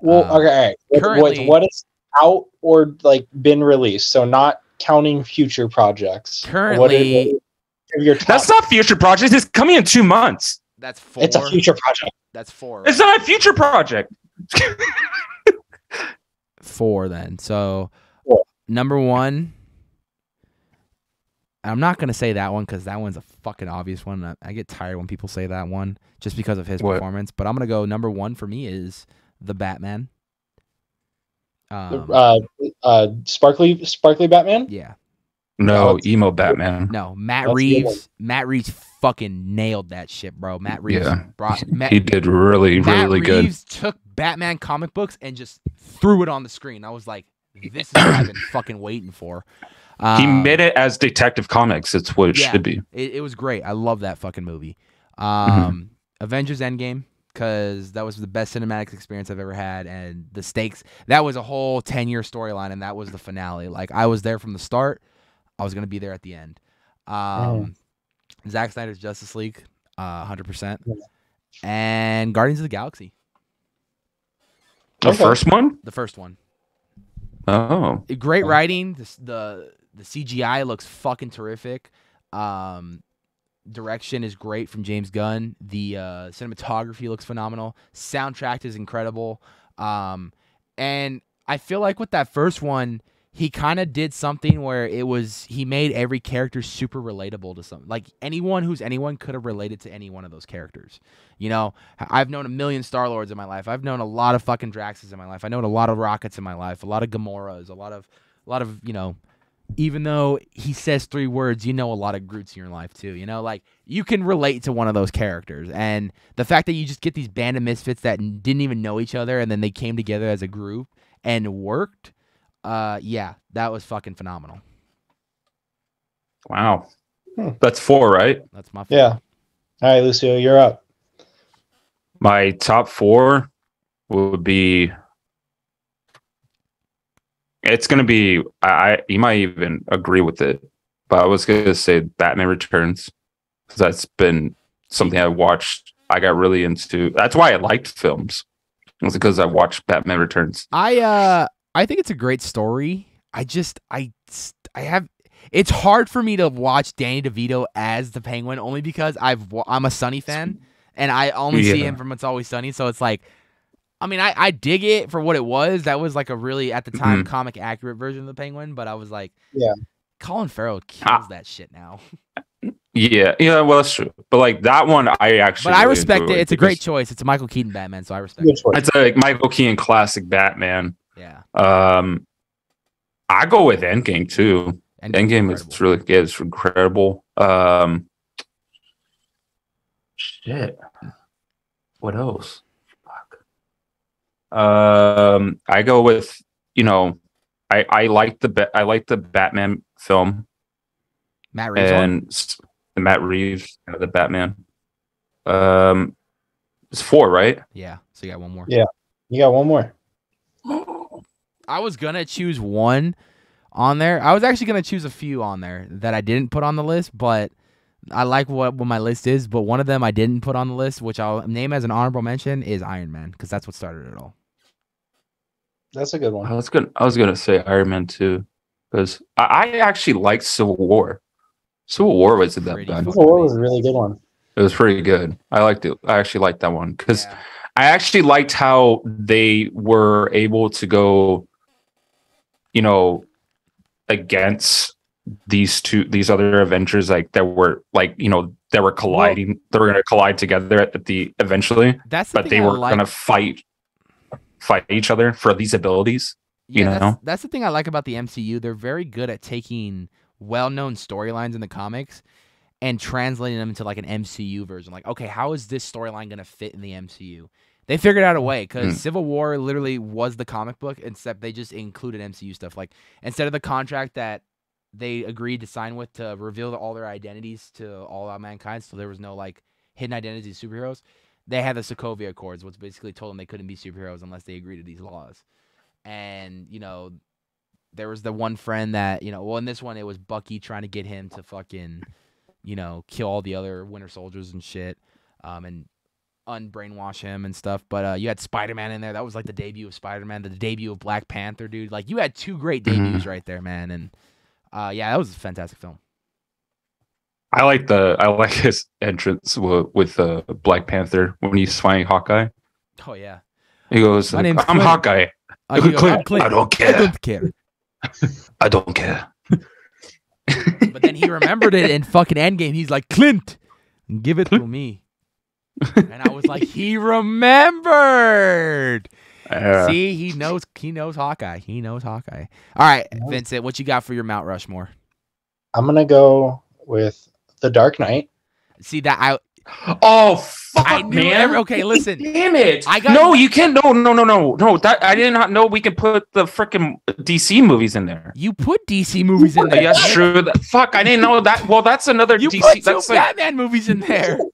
Well, Uh, okay, all right. What- currently- what, what is out or like been released? So not counting future projects. What is- Currently- what is your that's not future projects. It's coming in two months. That's four. it's a future project. That's four. It's not a future project. four then. So Four. number one. I'm not gonna say that one because that one's a fucking obvious one. I, I get tired when people say that one just because of his What? performance. But I'm gonna go number one for me is the Batman. Um, uh, uh, sparkly, sparkly Batman. yeah. No, it's- emo Batman. No, Matt That's a good one. Reeves. Matt Reeves fucking nailed that shit, bro. Matt Reeves Yeah. brought Matt, He did really, Matt really good. Reeves took Batman comic books and just threw it on the screen. I was like, this is what I've been fucking waiting for. He Um, made it as Detective Comics. It's what it yeah. should be. It, it was great. I love that fucking movie. Mm-hmm. Um, Avengers Endgame because that was the best cinematic experience I've ever had, and the stakes. That was a whole ten year storyline, and that was the finale. Like I was there from the start. I was gonna be there at the end. Um, Zack Snyder's Justice League, uh, hundred percent, Yeah. and Guardians of the Galaxy, The Okay. first one? the first one. Oh. great writing. The the the CGI looks fucking terrific. Um, direction is great from James Gunn. The uh, cinematography looks phenomenal. Soundtrack is incredible. Um, and I feel like with that first one, he kind of did something where it was he made every character super relatable to something. Like anyone who's anyone could have related to any one of those characters. You know, I've known a million Star Lords in my life. I've known a lot of fucking Draxes in my life. I know a lot of Rockets in my life. A lot of Gamoras. A lot of, a lot of you know. Even though he says three words, you know a lot of Groots in your life too. You know, like you can relate to one of those characters, and the fact that you just get these band of misfits that didn't even know each other, and then they came together as a group and worked. Uh, yeah, that was fucking phenomenal. Wow. Hmm. That's four, right? That's my Yeah. All right, Lucio, you're up. My top four would be. It's gonna be. I, I you might even agree with it, but I was gonna say Batman Returns because that's been something I watched. I got really into. That's why I liked films. It was because I watched Batman Returns. I uh I think it's a great story. I just I I have it's hard for me to watch Danny DeVito as the Penguin only because I've I'm a Sunny fan and I only see him from It's Always Sunny. So it's like, I mean, I I dig it for what it was. That was like a really at the time Mhm. comic accurate version of the Penguin. But I was like, Yeah. Colin Farrell kills Ah. that shit now. Yeah, yeah, well that's true. But like that one, I actually. But I really respect it. It's a great choice. It's a Michael Keaton Batman, so I respect it. It's a like, Michael Keaton classic Batman. Yeah. Um, I go with Endgame too. And Endgame is really yeah, it's incredible. Um, shit. What else? Fuck. Um, I go with you know, I I like the Ba- I like the Batman film Matt Reeves. and s- the Matt Reeves uh, the Batman. Um, it's four, right? Yeah. So you got one more. Yeah. You got one more. I was gonna choose one on there. I was actually gonna choose a few on there that I didn't put on the list, but I like what, what my list is. But one of them I didn't put on the list, which I'll name as an honorable mention, is Iron Man because that's what started it all. That's a good one. I was gonna I was gonna say Iron Man too, because I, I actually liked Civil War. Civil War wasn't that Pretty bad. Civil War was a really good one. It was pretty good. I liked it. I actually liked that one because Yeah. I actually liked how they were able to go, you know, against these two these other Avengers like that were like you know that were colliding. they were gonna collide together at the eventually, That's the but they were like. gonna fight fight each other for these abilities. you yeah, that's, know? that's the thing I like about the MCU. They're very good at taking well-known storylines in the comics and translating them into like an MCU version. Like, okay, how is this storyline going to fit in the MCU? They figured out a way because Hmm. Civil War literally was the comic book, except they just included MCU stuff. Like instead of the contract that they agreed to sign with to reveal all their identities to all of mankind, so there was no like hidden identities of superheroes. They had the Sokovia Accords, which basically told them they couldn't be superheroes unless they agreed to these laws and you know there was the one friend that you know well in this one it was bucky trying to get him to fucking you know kill all the other winter soldiers and shit um and unbrainwash him and stuff but uh you had spider-man in there that was like the debut of spider-man the debut of black panther dude like you had two great Mhm. debuts right there man and uh yeah that was a fantastic film I like the I like his entrance with, with uh, Black Panther when he's fighting Hawkeye. oh yeah He goes, My like, "I'm Clint." Hawkeye. Uh, goes, Clint, "I'm Clint. I don't care. I don't care I don't care." but then he remembered it in fucking Endgame. He's like, Clint, give it to me. And I was like, he remembered. Uh, See, he knows. He knows Hawkeye. He knows Hawkeye. All right, Vincent, what you got for your Mount Rushmore? I'm gonna go with The Dark Knight. See that I oh fuck, I man! every- okay, listen. Damn it! I got- no. You can't. No, no, no, no, no. That I did not know we could put the freaking DC movies in there. you put DC movies in there. Yes, true. That, fuck, I didn't know that. Well, that's another You DC. put two that's like, Batman movies in there.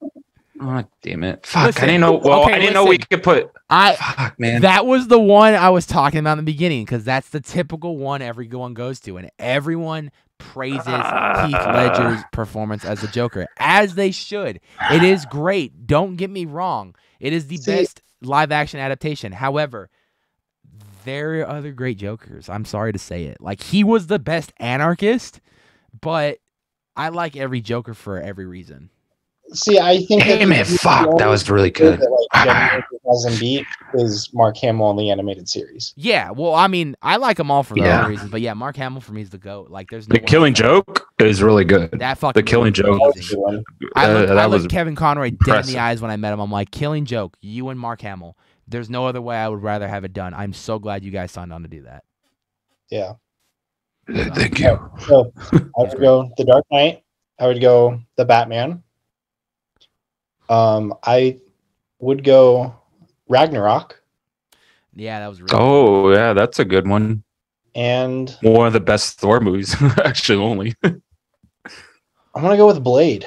oh, damn it! Fuck, Listen, I didn't know. Well, okay, I didn't know we could put. I Fuck, man. that was the one I was talking about in the beginning because that's the typical one everyone goes to, and everyone praises Heath ah. Ledger's performance as the Joker, as they should. It is great. Don't get me wrong. It is the See- best live action adaptation. However, there are other great Jokers. I'm sorry to say it. Like he was the best anarchist, but I like every Joker for every reason. See, I think that Damn it! Fuck, that was really good good. that like hasn't beat is Mark Hamill in the animated series. Yeah, well, I mean, I like them all for their Yeah. own reasons, but yeah, Mark Hamill for me is the goat. Like, there's no The Killing that- Joke is really good. That fucking The Killing Joke. was That amazing. a good. I Uh, looked, I looked was Kevin Conroy dead in the eyes when I met him. I'm like, Killing Joke, you and Mark Hamill. There's no other way I would rather have it done. I'm so glad you guys signed on to do that. Yeah. Thank you. So I would go The Dark Knight. I would go The Batman. Um, I would go Ragnarok Yeah, that was really Oh yeah, that's a good one. and One of the best Thor movies, actually. Only I'm gonna go with Blade.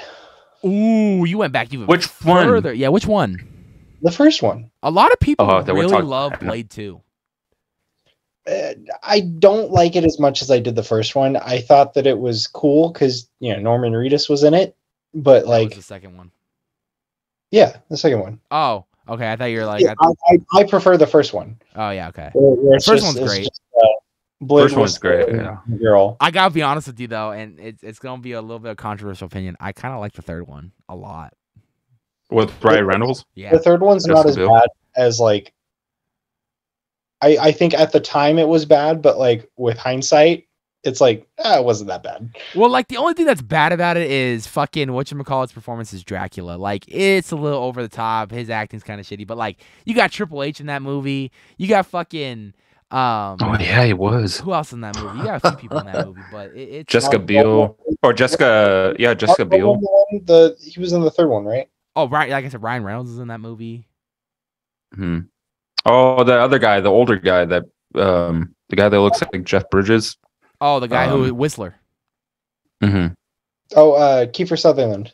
Ooh, you went back even which one? further. Yeah, which one? The first one. A lot of people Oh, really talking- love Blade 2. Uh, I don't like it as much as I did the first one. I thought that it was cool because you know Norman Reedus was in it, but That was like the second one. Yeah, the second one. Oh, okay. I thought you were like, Yeah, I- I, I, I prefer the first one. oh yeah, okay. where- where First just- one's great. just, uh, First one's great, the yeah. Girl. I gotta be honest with you though, and it's it's gonna be a little bit of controversial opinion. I kind of like the third one a lot. With Ryan Reynolds. Yeah, The third one's not as Biel. bad as like. I I think at the time it was bad, but like with hindsight, it's like ah, it wasn't that bad. Well, like the only thing that's bad about it is fucking what you call whatchamacallit's performance as Dracula. Like it's a little over the top. His acting's kind of shitty, but like you got Triple H in that movie. You got fucking um Oh yeah, he was. who else in that movie? You got a few people in that movie, but it, it's Jessica Mark Biel or Jessica, yeah, Jessica Mark Biel. Wahlberg, The he was in the third one, right? oh right, like I said, Ryan Reynolds is in that movie. Hmm. Oh, the other guy, the older guy, that um, the guy that looks like Jeff Bridges. Oh, the guy who Um, Whistler. hmm Oh, uh, Kiefer Sutherland.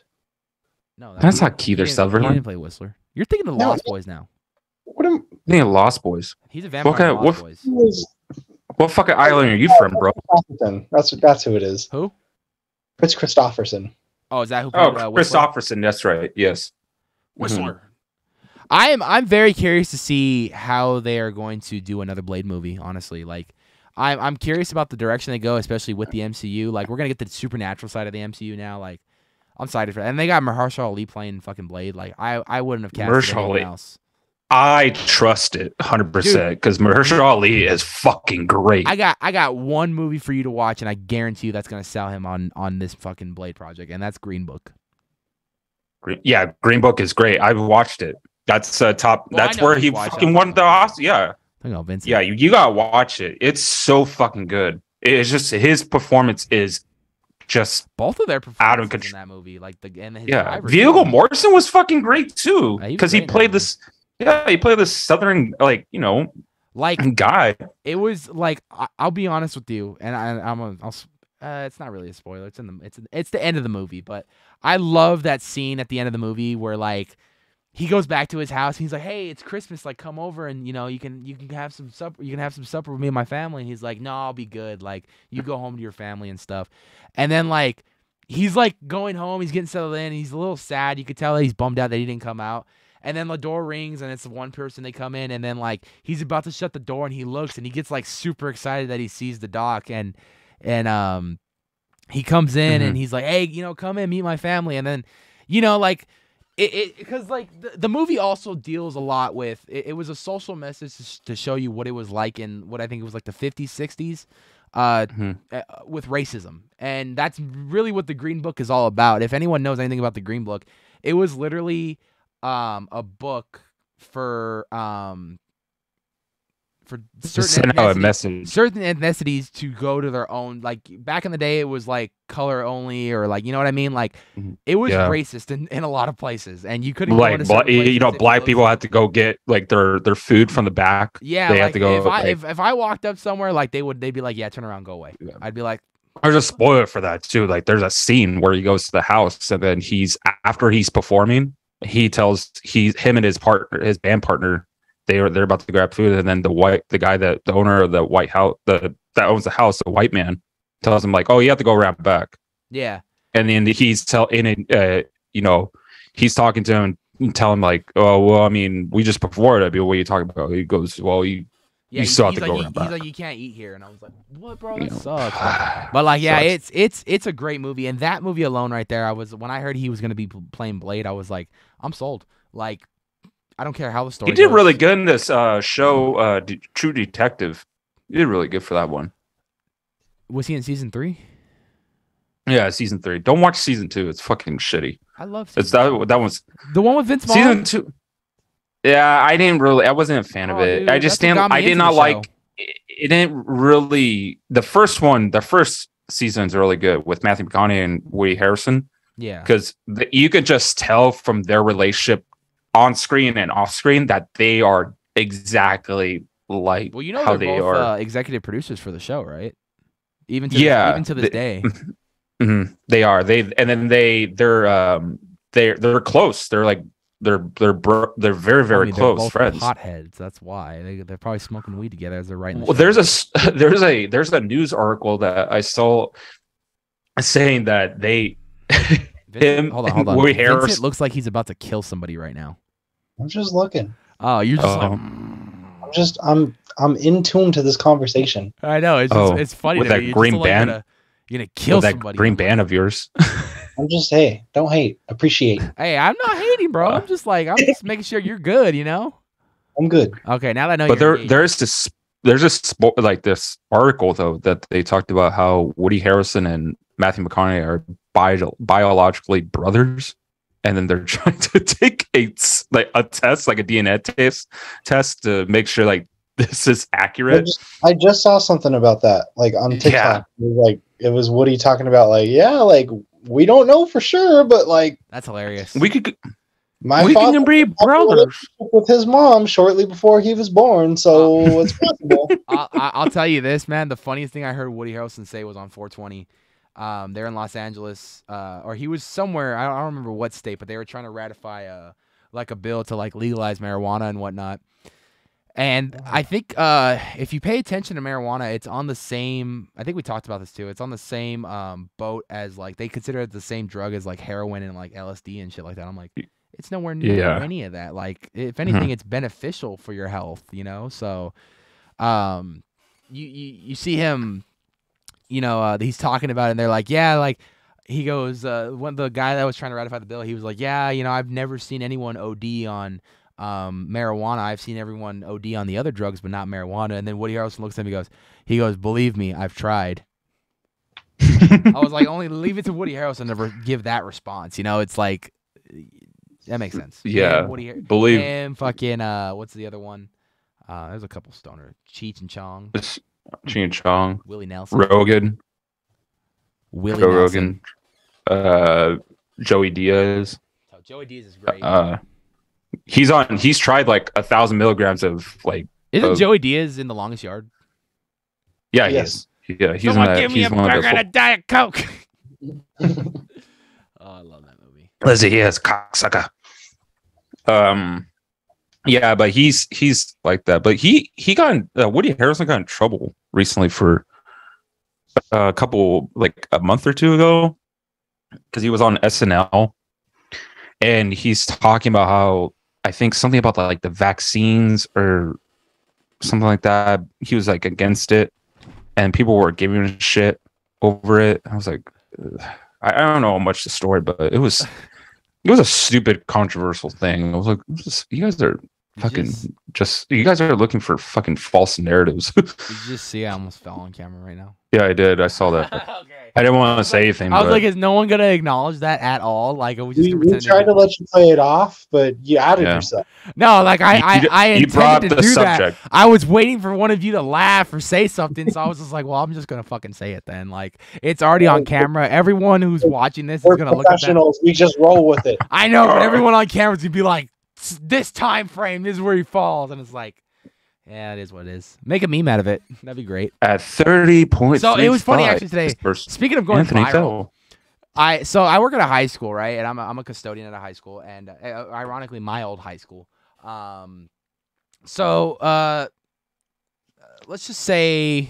No, That's he- not he Keith didn't- He Sutherland. didn't play Whistler. You're thinking of No, Lost Boys now. What am I of Lost Boys. He's a vampire. kind of- Lost what- Boys. was What fucking island are you from, bro? Kristofferson. That's that's who it is. Who? It's Kristofferson. Oh, is that who? Oh, played, uh, Whistler? Kristofferson. That's right. Yes. Whistler. I am I'm very curious to see how they are going to do another Blade movie, honestly. Like I'm I'm curious about the direction they go, especially with the MCU. Like we're gonna get the supernatural side of the MCU now. Like I'm excited for that. And they got Mahershala Ali playing fucking Blade. Like I, I wouldn't have casted Mahershala anyone else. I trust it 100% because Mahershala Ali is fucking great. I got I got one movie for you to watch, and I guarantee you that's gonna sell him on on this fucking Blade project, and that's Green Book. Yeah, Green Book is great. I've watched it. That's uh, top. Well, that's where he fucking won the Oscar. Yeah, I know Vincent. yeah. You, you gotta watch it. It's so fucking good. It's just his performance is just both of their Out of performances in that movie, like the and his yeah. driver, Viggo. Mortensen was fucking great too Yeah, he because he great in played movie. this. Yeah, he played this southern like you know Like guy. it was like I, I'll be honest with you, and I, I'm a, I'll. Uh, it's not really a spoiler. It's in the it's it's the end of the movie, but I love that scene at the end of the movie where like he goes back to his house. He's like, "Hey, it's Christmas. Like, come over and you know you can you can have some supper. You can have some supper with me and my family." And he's like, "No, I'll be good. Like, you go home to your family and stuff." And then like he's like going home. He's getting settled in. He's a little sad. You could tell that he's bummed out that he didn't come out. And then the door rings and it's the one person they come in and then like he's about to shut the door and he looks and he gets like super excited that he sees the doc and and um he comes in and he's like, "Hey, you know, come in, meet my family." And then you know like it, it because like the, the movie also deals a lot with it, it was a social message to, to show you what it was like in what I think it was like the 50s 60s uh, Mhm. uh with racism and that's really what the green book is all about if anyone knows anything about the green book it was literally um a book for um for certain ethnicities- certain ethnicities to go to their own like back in the day it was like color only or like you know what i mean like Mhm. it was Yeah. racist in, in a lot of places and you couldn't Like certain you know, black people have to go get like their their food from the back. yeah they like, have to go, if i if, if i walked up somewhere like they would they'd be like yeah turn around go away Yeah. i'd be like There's a spoiler for that too. Like there's a scene where he goes to the house and then he's after he's performing, he tells he's him and his partner, his band partner, they are they're about to grab food, and then the white the guy that the owner of the white house the that owns the house, the white man, tells him like, oh, you have to go around back, yeah and then he's tell in it, uh, you know, he's talking to him and tell him like, oh, well, I mean, we just performed. I mean, what are you talking about? He goes, well, you yeah You still have to like, go he- around he's like you can't eat here and i was like what bro You that know. sucks but like yeah Sucks. it's it's it's a great movie and that movie alone right there i was when i heard he was going to be playing blade i was like i'm sold like i don't care how the story he did goes. really good in this uh, show, uh, D- True Detective. He did really good for that one. was he in season three Yeah, season three. Don't watch season two. It's fucking shitty. i love It's season that that one's The one with Vince Vaughn. season two. Yeah, I didn't really. I wasn't a fan of Oh, it. dude, I just didn't. I did not like. It, it didn't really. The first one, the first season's really good with Matthew McConaughey and Woody Harrison Yeah. because you could just tell from their relationship on screen and off screen that they are exactly like Well, you know how they're they both are. uh, executive producers for the show, right? Even to Yeah, this, even to this the- day. Mhm. They are. They and then they they're um they're they're close. They're like they're they're bro- they're very I very mean, they're close both friends. Hotheads. That's why they they're probably smoking weed together as they're writing. The Well, show. there's a there's a there's a news article that I saw saying that they Vincent- him hold on, hold on. Woody Harris- looks like he's about to kill somebody right now. I'm just looking. Oh, you're just like. Oh. Mm. I'm just I'm I'm in tune to this conversation. I know it's just, Oh, it's funny with that. You just green look like band- You're gonna, you're gonna kill with that somebody. green like, band of yours. I'm just hey, don't hate, appreciate. Hey, I'm not hating, bro. I'm uh. just like I'm just making sure you're good. You know. I'm good. Okay, now that I know. but you're there engaged- there's this there's this spo- like this article though that they talked about how Woody Harrison and Matthew McConaughey are bio- biologically brothers, and then they're trying to take a s- like a test, like a DNA test, test to make sure like this is I accurate. just, I just saw something about that, like on TikTok. Yeah. It was like it was Woody talking about, like, yeah, like we don't know for sure, but like That's hilarious. We could my we father can be brothers. with his mom shortly before he was born, so uh, it's possible. I'll, I'll tell you this, man. The funniest thing I heard Woody Harrelson say was on 420. Um, they're in Los Angeles, uh, or he was somewhere. I don't, I don't remember what state, but they were trying to ratify a like a bill to like legalize marijuana and whatnot. And I think uh, if you pay attention to marijuana, it's on the same. I think we talked about this too. It's on the same um, boat as like they consider it the same drug as like heroin and like LSD and shit like that. I'm like, it's nowhere near Yeah. any of that. Like, if anything, it's beneficial for your health. You know, so um, you you, you see him, you know, uh, he's talking about, it and they're like, yeah, like he goes, uh, when the guy that was trying to ratify the bill, he was like, yeah, you know, I've never seen anyone OD on um, marijuana. I've seen everyone OD on the other drugs, but not marijuana. And then Woody Harrelson looks at him, he goes, he goes, believe me, I've tried. I was like, only leave it to Woody Harrelson to re- give that response. You know, it's like that makes sense. Yeah, Him, Woody Har- Believe him, fucking uh, what's the other one? Uh, there's a couple stoner, Cheech and Chong, this Ching Chong, Willie Nelson, Rogan, Willie Joe Nelson. Rogan, uh, Joey Diaz. Oh, Joey Diaz is great. Uh, he's on. He's tried like a thousand milligrams of like. Isn't uh, Joey Diaz in the longest yard? Yeah, Yes. he's yeah. He's in that. give me He's a burger and a diet coke. oh, I love that movie. Lizzie, he is cocksucker. Um, yeah, but he's he's like that. But he he got in, uh, Woody Harrelson got in trouble recently for uh, a couple like a month or two ago because he was on SNL and he's talking about how I think something about the, like the vaccines or something like that. He was like against it, and people were giving him shit over it. I was like. I, I don't know much the story, but it was it was a stupid controversial thing. I was like, is- you guys are fucking Just- just you guys are looking for fucking false narratives. Did you just see I almost fell on camera right now? yeah, I did. I saw that. okay. I didn't want to say anything. I was but like, is no one gonna acknowledge that at all? Like, are we just we, gonna we tried to let you play it off, but you outed Yeah. yourself. No, like I, I, you- I you brought intended the to do that. I was waiting for one of you to laugh or say something, so I was just like, "Well, I'm just gonna fucking say it then." Like, it's already on camera. Everyone who's watching this We're gonna look at that. professionals. We just roll with it. I know, but everyone on camera's gonna be like, "S- "This time frame, this is where he falls," and it's like, yeah, it is what it is. Make a meme out of it. That'd be great. at thirty points. So, it was funny actually today. Speaking of going Anthony viral, Fell. I so I work at a high school, right? And I'm a, I'm a custodian at a high school, and uh, ironically, my old high school. Um, so uh, let's just say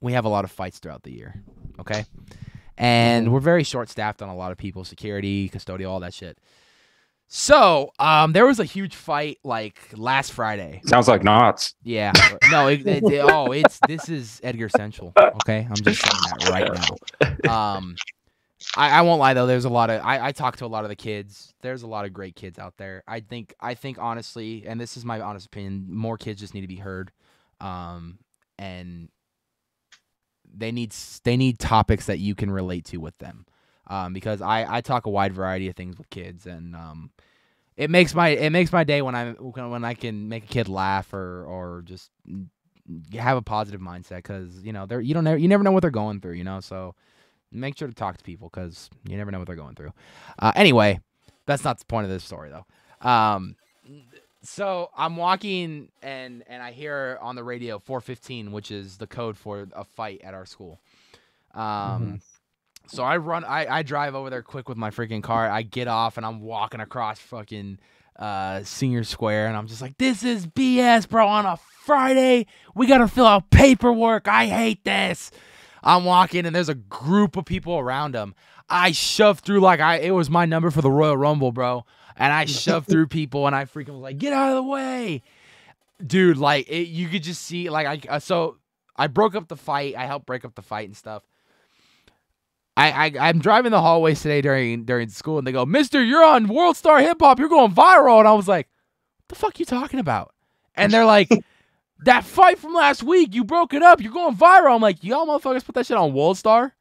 we have a lot of fights throughout the year, okay? And we're very short staffed on a lot of people, security, custodial, all that shit. So um, there was a huge fight like last Friday. Sounds like knots. Yeah. No. It, it- it- oh, it's this is Edgar Central. Okay, I'm just saying that right now. Um, I, I won't lie though. There's a lot of I, I talk to a lot of the kids. There's a lot of great kids out there. I think I think honestly, and this is my honest opinion, more kids just need to be heard, um, and they need they need topics that you can relate to with them, um, because I I talk a wide variety of things with kids and um. It makes my it makes my day when I when I can make a kid laugh or or just have a positive mindset because you know they're you don't never you never know what they're going through you know so make sure to talk to people because you never know what they're going through. Uh, anyway that's not the point of this story though. Um so i'm walking and and i hear on the radio 415 which is the code for a fight at our school. Um so i run I, I drive over there quick with my freaking car i get off and i'm walking across fucking uh, Senior Square, and I'm just like, this is BS, bro. On a Friday, we gotta fill out paperwork. I hate this. I'm walking, and there's a group of people around him. I shoved through like I it was my number for the Royal Rumble, bro. And I shoved through people, and I freaking was like, get out of the way, dude. Like it, you could just see, like I uh, so I broke up the fight. I helped break up the fight and stuff. I, I I'm driving the hallways today during during school, and they go, "Mister, you're on World Star Hip Hop. You're going viral." And I was like, the fuck you talking about?" And they're like, "That fight from last week, you broke it up. You're going viral." I'm like, "Y'all motherfuckers put that shit on World Star."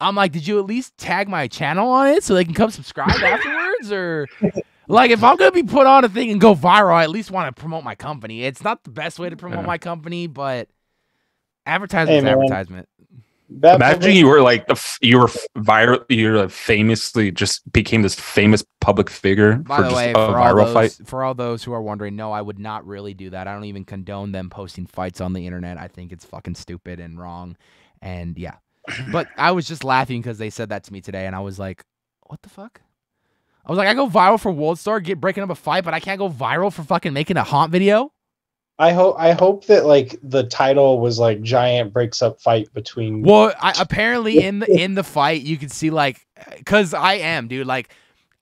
I'm like, "Did you at least tag my channel on it so they can come subscribe afterwards?" Or like, if I'm gonna be put on a thing and go viral, I at least want to promote my company. It's not the best way to promote Yeah. my company, but advertisement's man. advertisement. That- Imagine you were like the f- you were f- viral. You like famously just became this famous public figure By for the just way, a for all viral those fight. for all those who are wondering, no, I would not really do that. I don't even condone them posting fights on the internet. I think it's fucking stupid and wrong. And yeah, but I was just laughing because they said that to me today, and I was like, what the fuck? I was like, I go viral for World Star, get breaking up a fight, but I can't go viral for fucking making a haunt video. I hope I hope that like the title was like giant breaks up fight between Well, I, apparently in the in the fight, you could see like, cause I am, dude. Like,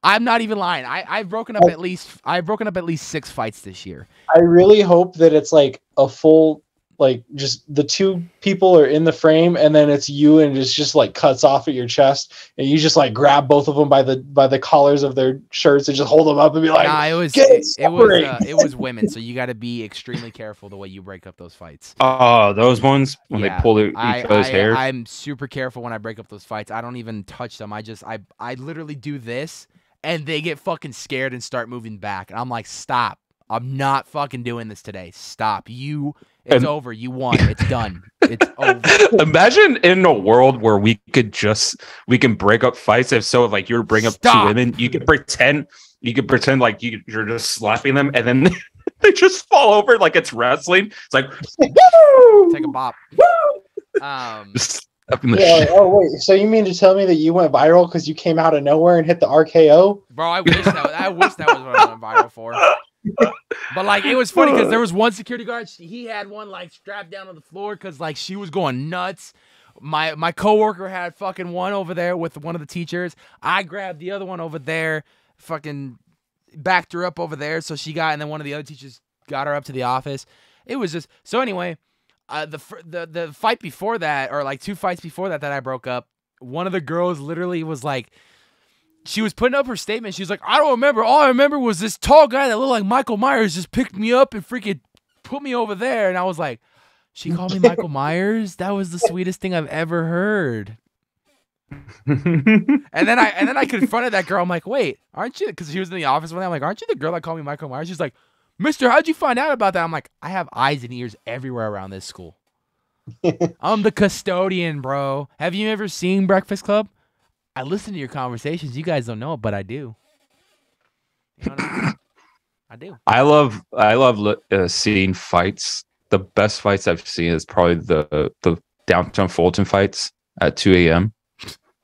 I'm not even lying. I I've broken up at least I've broken up at least six fights this year. I really hope that it's like a full like just the two people are in the frame and then it's you and it's just like cuts off at your chest and you just like grab both of them by the by the collars of their shirts and just hold them up and be like nah, it was "Get it, it was uh, it was women, so you got to be extremely careful the way you break up those fights. Oh, those ones when Yeah, they pull each I, other's I hair. I'm super careful when I break up those fights. I don't even touch them. I just I I literally do this, and they get fucking scared and start moving back, and I'm like, stop. I'm not fucking doing this today. Stop. You. It's And- over. You won. It's done. It's over. Imagine in a world where we could just we can break up fights. If so, like you're bring up two women, you could pretend you could pretend like you, you're just slapping them, and then they just fall over like it's wrestling. It's like Woo! Take a bop. Woo! Um. the Yeah, shit. oh wait, so you mean to tell me that you went viral because you came out of nowhere and hit the RKO? Bro, I wish that was, I wish that was what I went viral for. But like it was funny because there was one security guard. He had one like strapped down on the floor because like she was going nuts. My my coworker had fucking one over there with one of the teachers. I grabbed the other one over there, fucking backed her up over there. So she got, and then one of the other teachers got her up to the office. It was just so anyway. Uh, the the the fight before that, or like two fights before that, that I broke up. One of the girls literally was like, she was putting up her statement. She was like, I don't remember. All I remember was this tall guy that looked like Michael Myers just picked me up and freaking put me over there. And I was like, she called me Michael Myers. That was the sweetest thing I've ever heard. And then I and then I confronted that girl. I'm like, wait, aren't you? Because she was in the office one day. I'm like, aren't you the girl that called me Michael Myers? She's like, Mister, how'd you find out about that? I'm like, I have eyes and ears everywhere around this school. I'm the custodian, bro. Have you ever seen Breakfast Club? I listen to your conversations. You guys don't know it, but I do. You know I mean? I do. I love I love uh, seeing fights. The best fights I've seen is probably the the downtown Fulton fights at 2 a.m.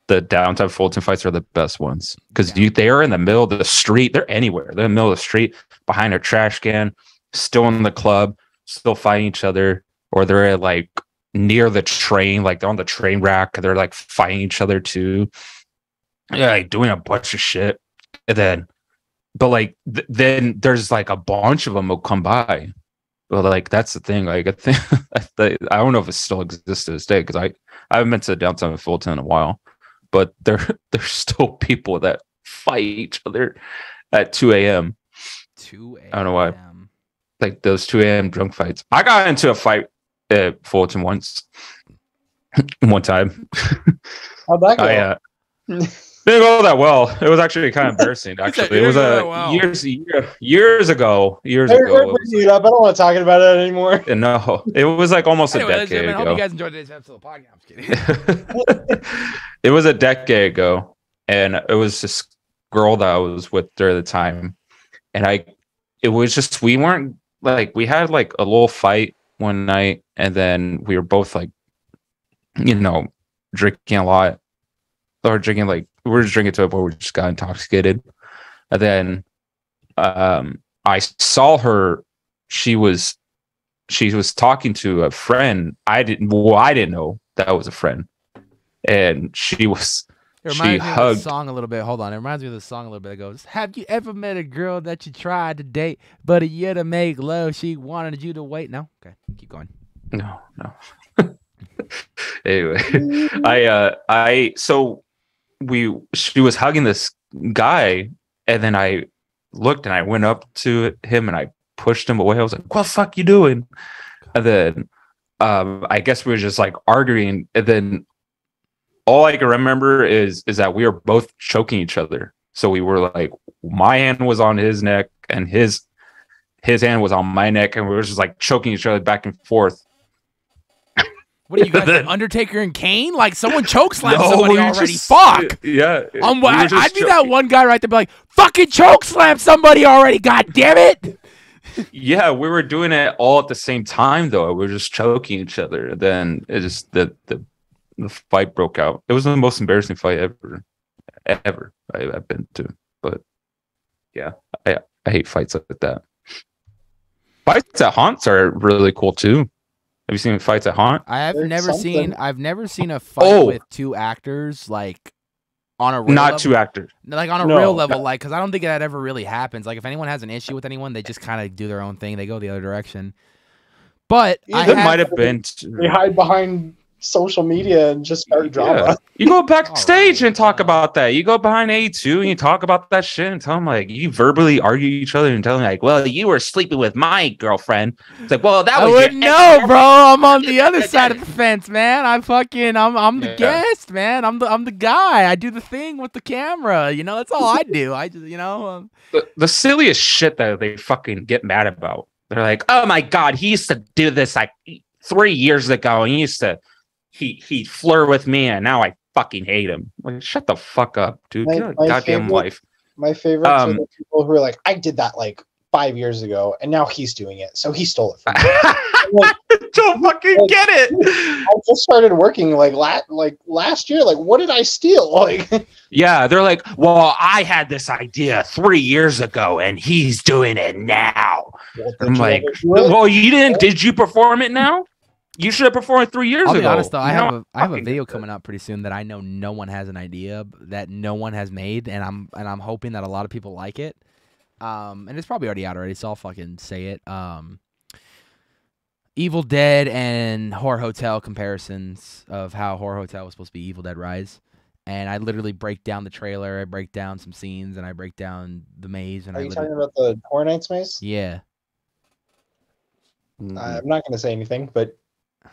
The downtown Fulton fights are the best ones because Yeah. you they are in the middle of the street. They're anywhere. They're in the middle of the street behind a trash can, still in the club, still fighting each other, or they're at, like near the train, like they're on the train rack. They're like fighting each other too. Yeah, like doing a bunch of shit, and then but like th- then there's like a bunch of them will come by but like that's the thing like i think i don't know if it still exists to this day because i i haven't been to downtown fulton in a while but there there's still people that fight each other at 2 a.m 2 a.m. I don't know why. like those 2 a.m drunk fights i got into a fight at fulton once one time How'd that go? I uh, didn't go that well. It was actually kind of embarrassing. Actually, it was a uh, that well." years year, years ago. Years We're, ago. it was it up. I don't want to talk about it anymore. no, it was like almost Anyway, a ladies and decade ago. I hope you guys enjoyed today's episode of the podcast. I'm just kidding. it was a decade ago, and it was this girl that I was with during the time, and I, it was just we weren't like we had like a little fight one night, and then we were both like, you know, drinking a lot, or drinking like we were just drinking to a point where we just got intoxicated, and then um, I saw her. She was she was talking to a friend. I didn't. Well, I didn't know that was a friend, and she was. It She reminds me of the song a little bit. Hold on, it reminds me of the song a little bit. It goes, "Have you ever met a girl that you tried to date, but a year to make love, she wanted you to wait"? No, okay, keep going. No, no. anyway, I uh I so we she was hugging this guy and then I looked and I went up to him and I pushed him away. I was like, "What the fuck you doing?" And then um I guess we were just like arguing and then all I can remember is is that we were both choking each other. So we were like my hand was on his neck and his his hand was on my neck and we were just like choking each other back and forth. What are you guys, Then- Undertaker and Kane? Like someone choke slammed No, somebody already. just- Fuck. Yeah. Um, we I, I'd be that one guy right there, be like, "Fucking choke slam somebody already! God damn it!" Yeah, we were doing it all at the same time though. We were just choking each other. Then it just the the the fight broke out. It was the most embarrassing fight ever, ever I, I've been to. But yeah, I I hate fights like that. Fights at haunts are really cool too. Have you seen fights at haunt? I have There's never seen. I've never seen a fight Oh. with two actors like on a real Not level. two actors. like on a No. real level, like because I don't think that ever really happens. Like if anyone has an issue with anyone, they just kind of do their own thing. They go the other direction. But I There have, might have been. They hide behind social media and just start drama. Yeah. You go backstage Alright. and talk about that. You go behind A2 and you talk about that shit and tell them like you verbally argue each other and tell them like, well, you were sleeping with my girlfriend. It's like, well, that I was your wouldn't know, bro. I'm on the other side of the fence, man. I fucking, I'm, I'm the Yeah. guest, man. I'm the, I'm the guy. I do the thing with the camera. You know, that's all I do. I just, you know, um, the, the silliest shit that they fucking get mad about. They're like, oh my god, he used to do this like three years ago, and he used to he he flirt with me, and now I fucking hate him. Like, shut the fuck up, dude. My- my goddamn favorite- life. My favorites Um, are the people who are like, I did that like five years ago, and now he's doing it, so he stole it from me. Like, Don't fucking get it. I just started working like la- like last year. Like, what did I steal? Like, Yeah, they're like, well, I had this idea three years ago, and he's doing it now. well, I'm like, ever do it? well, you didn't. Did you perform it now? You should have performed three years I'll ago. be honest though. I You have a, I have a video coming out pretty soon that I know no one has an idea that no one has made, and I'm, and I'm hoping that a lot of people like it. Um, and it's probably already out already, so I'll fucking say it. Um, Evil Dead and Horror Hotel comparisons of how Horror Hotel was supposed to be Evil Dead Rise. And I literally break down the trailer, I break down some scenes, and I break down the maze. And Are I you literally, talking about the Horror Nights maze? yeah. I'm not going to say anything, but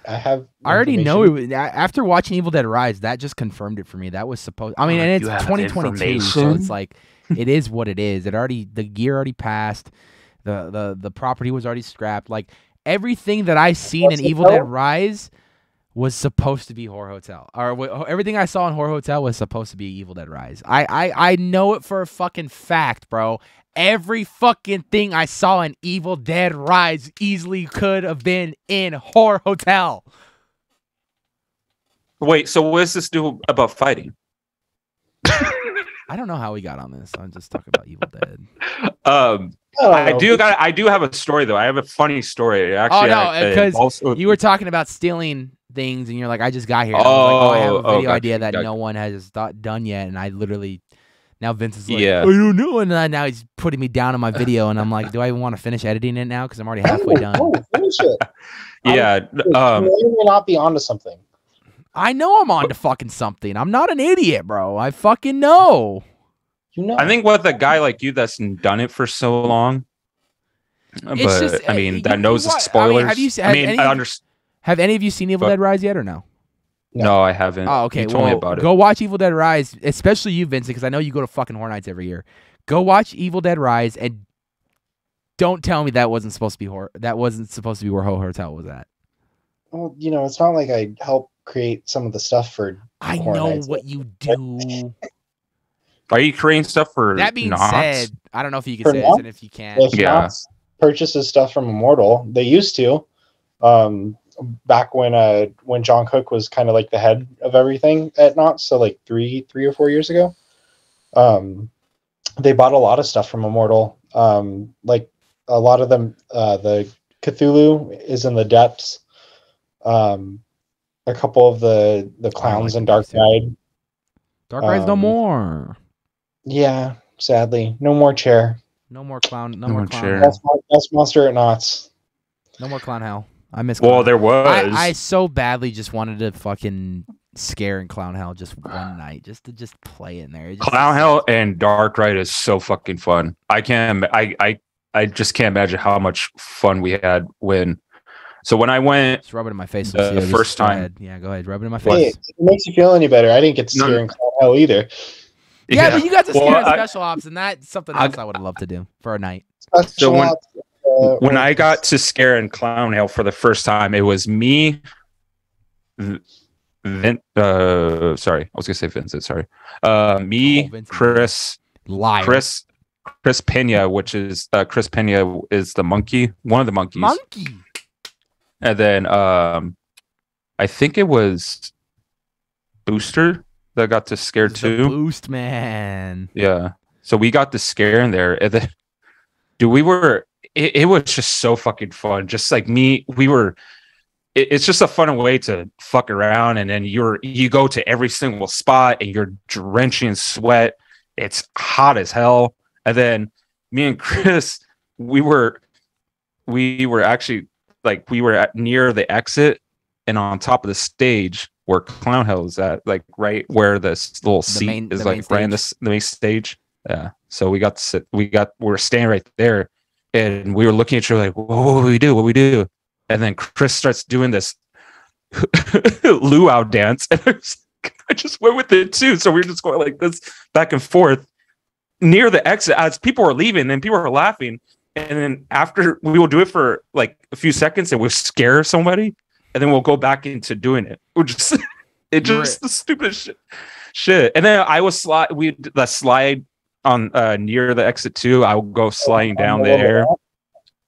I have. I already know it. was- After watching Evil Dead Rise, that just confirmed it for me. That was supposed. I mean, Oh, and it's 2022, so it's like it is what it is. It already the gear already passed. The the the property was already scrapped. Like everything that I seen What's in Evil Dead? Rise was supposed to be Horror Hotel, or everything I saw in Horror Hotel was supposed to be Evil Dead Rise. I I I know it for a fucking fact, bro. Every fucking thing I saw in Evil Dead Rise easily could have been in Horror Hotel. Wait, so what does this do about fighting? I don't know how we got on this. I'm just talking about Evil Dead. Um, don't I do got. I do have a story though. I have a funny story. Actually, oh no, I- I- because You were talking about stealing things, and you're like, I just got here. And I like, oh, I have a Oh, oh, video gotcha, idea that gotcha. no one has thought, done yet, and I literally. Now Vince is like, Yeah. oh, you know, and then now he's putting me down on my video, and I'm like, do I even want to finish editing it now? Because I'm already halfway done. Oh, finish it. yeah. you Um, may may not be onto something. I know I'm on to fucking something. I'm not an idiot, bro. I fucking know. You know. I think with a guy like you that's done it for so long, but It's just, I uh, mean you- that knows the wa- I mean, spoilers. have you se- I mean, any I understand. Have any of you seen Evil But- Dead Rise yet, or no? No. No, I haven't. Oh, okay. You told well, me about it. Go watch Evil Dead Rise, especially you, Vincent, because I know you go to fucking Horror Nights every year. Go watch Evil Dead Rise and don't tell me that wasn't supposed to be horror. That wasn't supposed to be where Ho Hotel was at. Well, you know, it's not like I help create some of the stuff for. I Horror know Nights. what you do. Are you creating stuff for that being Knott's? said, I don't know if you can For say Knott's? this and if you can. If Yeah. Knott's purchases stuff from Immortal, they used to. Um, back when uh when John Cook was kind of like the head of everything at Knott's, so like three three or four years ago. Um, they bought a lot of stuff from Immortal, Um, like a lot of them, uh, the Cthulhu is in the depths. Um, a couple of the the clowns like in the Dark Cthulhu. Ride. Dark Ride's no Um, more. Yeah, sadly, no more chair. No more clown. No, No more more clown. chair. Hell. Best, mon- best monster at Knott's. No more clown hell. I miss. Well, clown there was. I, I so badly just wanted to fucking scare in clown hell just one night, just to just play in there. Just- Clown Hell and Dark Ride is so fucking fun. I can't. I I I just can't imagine how much fun we had when. So when I went, Just rub it in my face. The Lucio. Just first go time. ahead. Yeah, go ahead. Rub it in my face. if it makes you feel any better. I didn't get to No, steer no. in Clown Hell either. Yeah, but you got to Well, scare in I- special ops, and that's something I- else I would have loved to do for a night. Special So when- ops, uh, when I got to scare and clown hell for the first time, it was me. V- Vin, uh, sorry, I was gonna say Vincent. Sorry, uh, me, Oh, Vincent. Chris, Liar. Chris, Chris Pena, which is uh, Chris Pena is the monkey, one of the monkeys, Monkey. and then um, I think it was Booster that got to scare too. Boost man. Yeah. So we got the scare in there. And then, dude, we were, it, it was just so fucking fun. Just like me, we were, it, it's just a fun way to fuck around. And then you're, you go to every single spot and you're drenching in sweat. It's hot as hell. And then me and Chris, we were, we were actually like, we were at near the exit and on top of the stage where Clown Hell is at, like right where this little seat main- is like right in this the main stage. Yeah. So we got to sit, we got, We're standing right there and we were looking at each other like, what, what we do? What we do? And then Chris starts doing this luau dance. And I, was, I just went with it too. So we are just going like this back and forth near the exit as people were leaving and people were laughing. And then after we will do it for like a few seconds and we'll scare somebody and then we'll go back into doing it. We're just, it just the stupidest shit. shit. And then I was slide, we the slide on uh near the exit too. I would go sliding down there.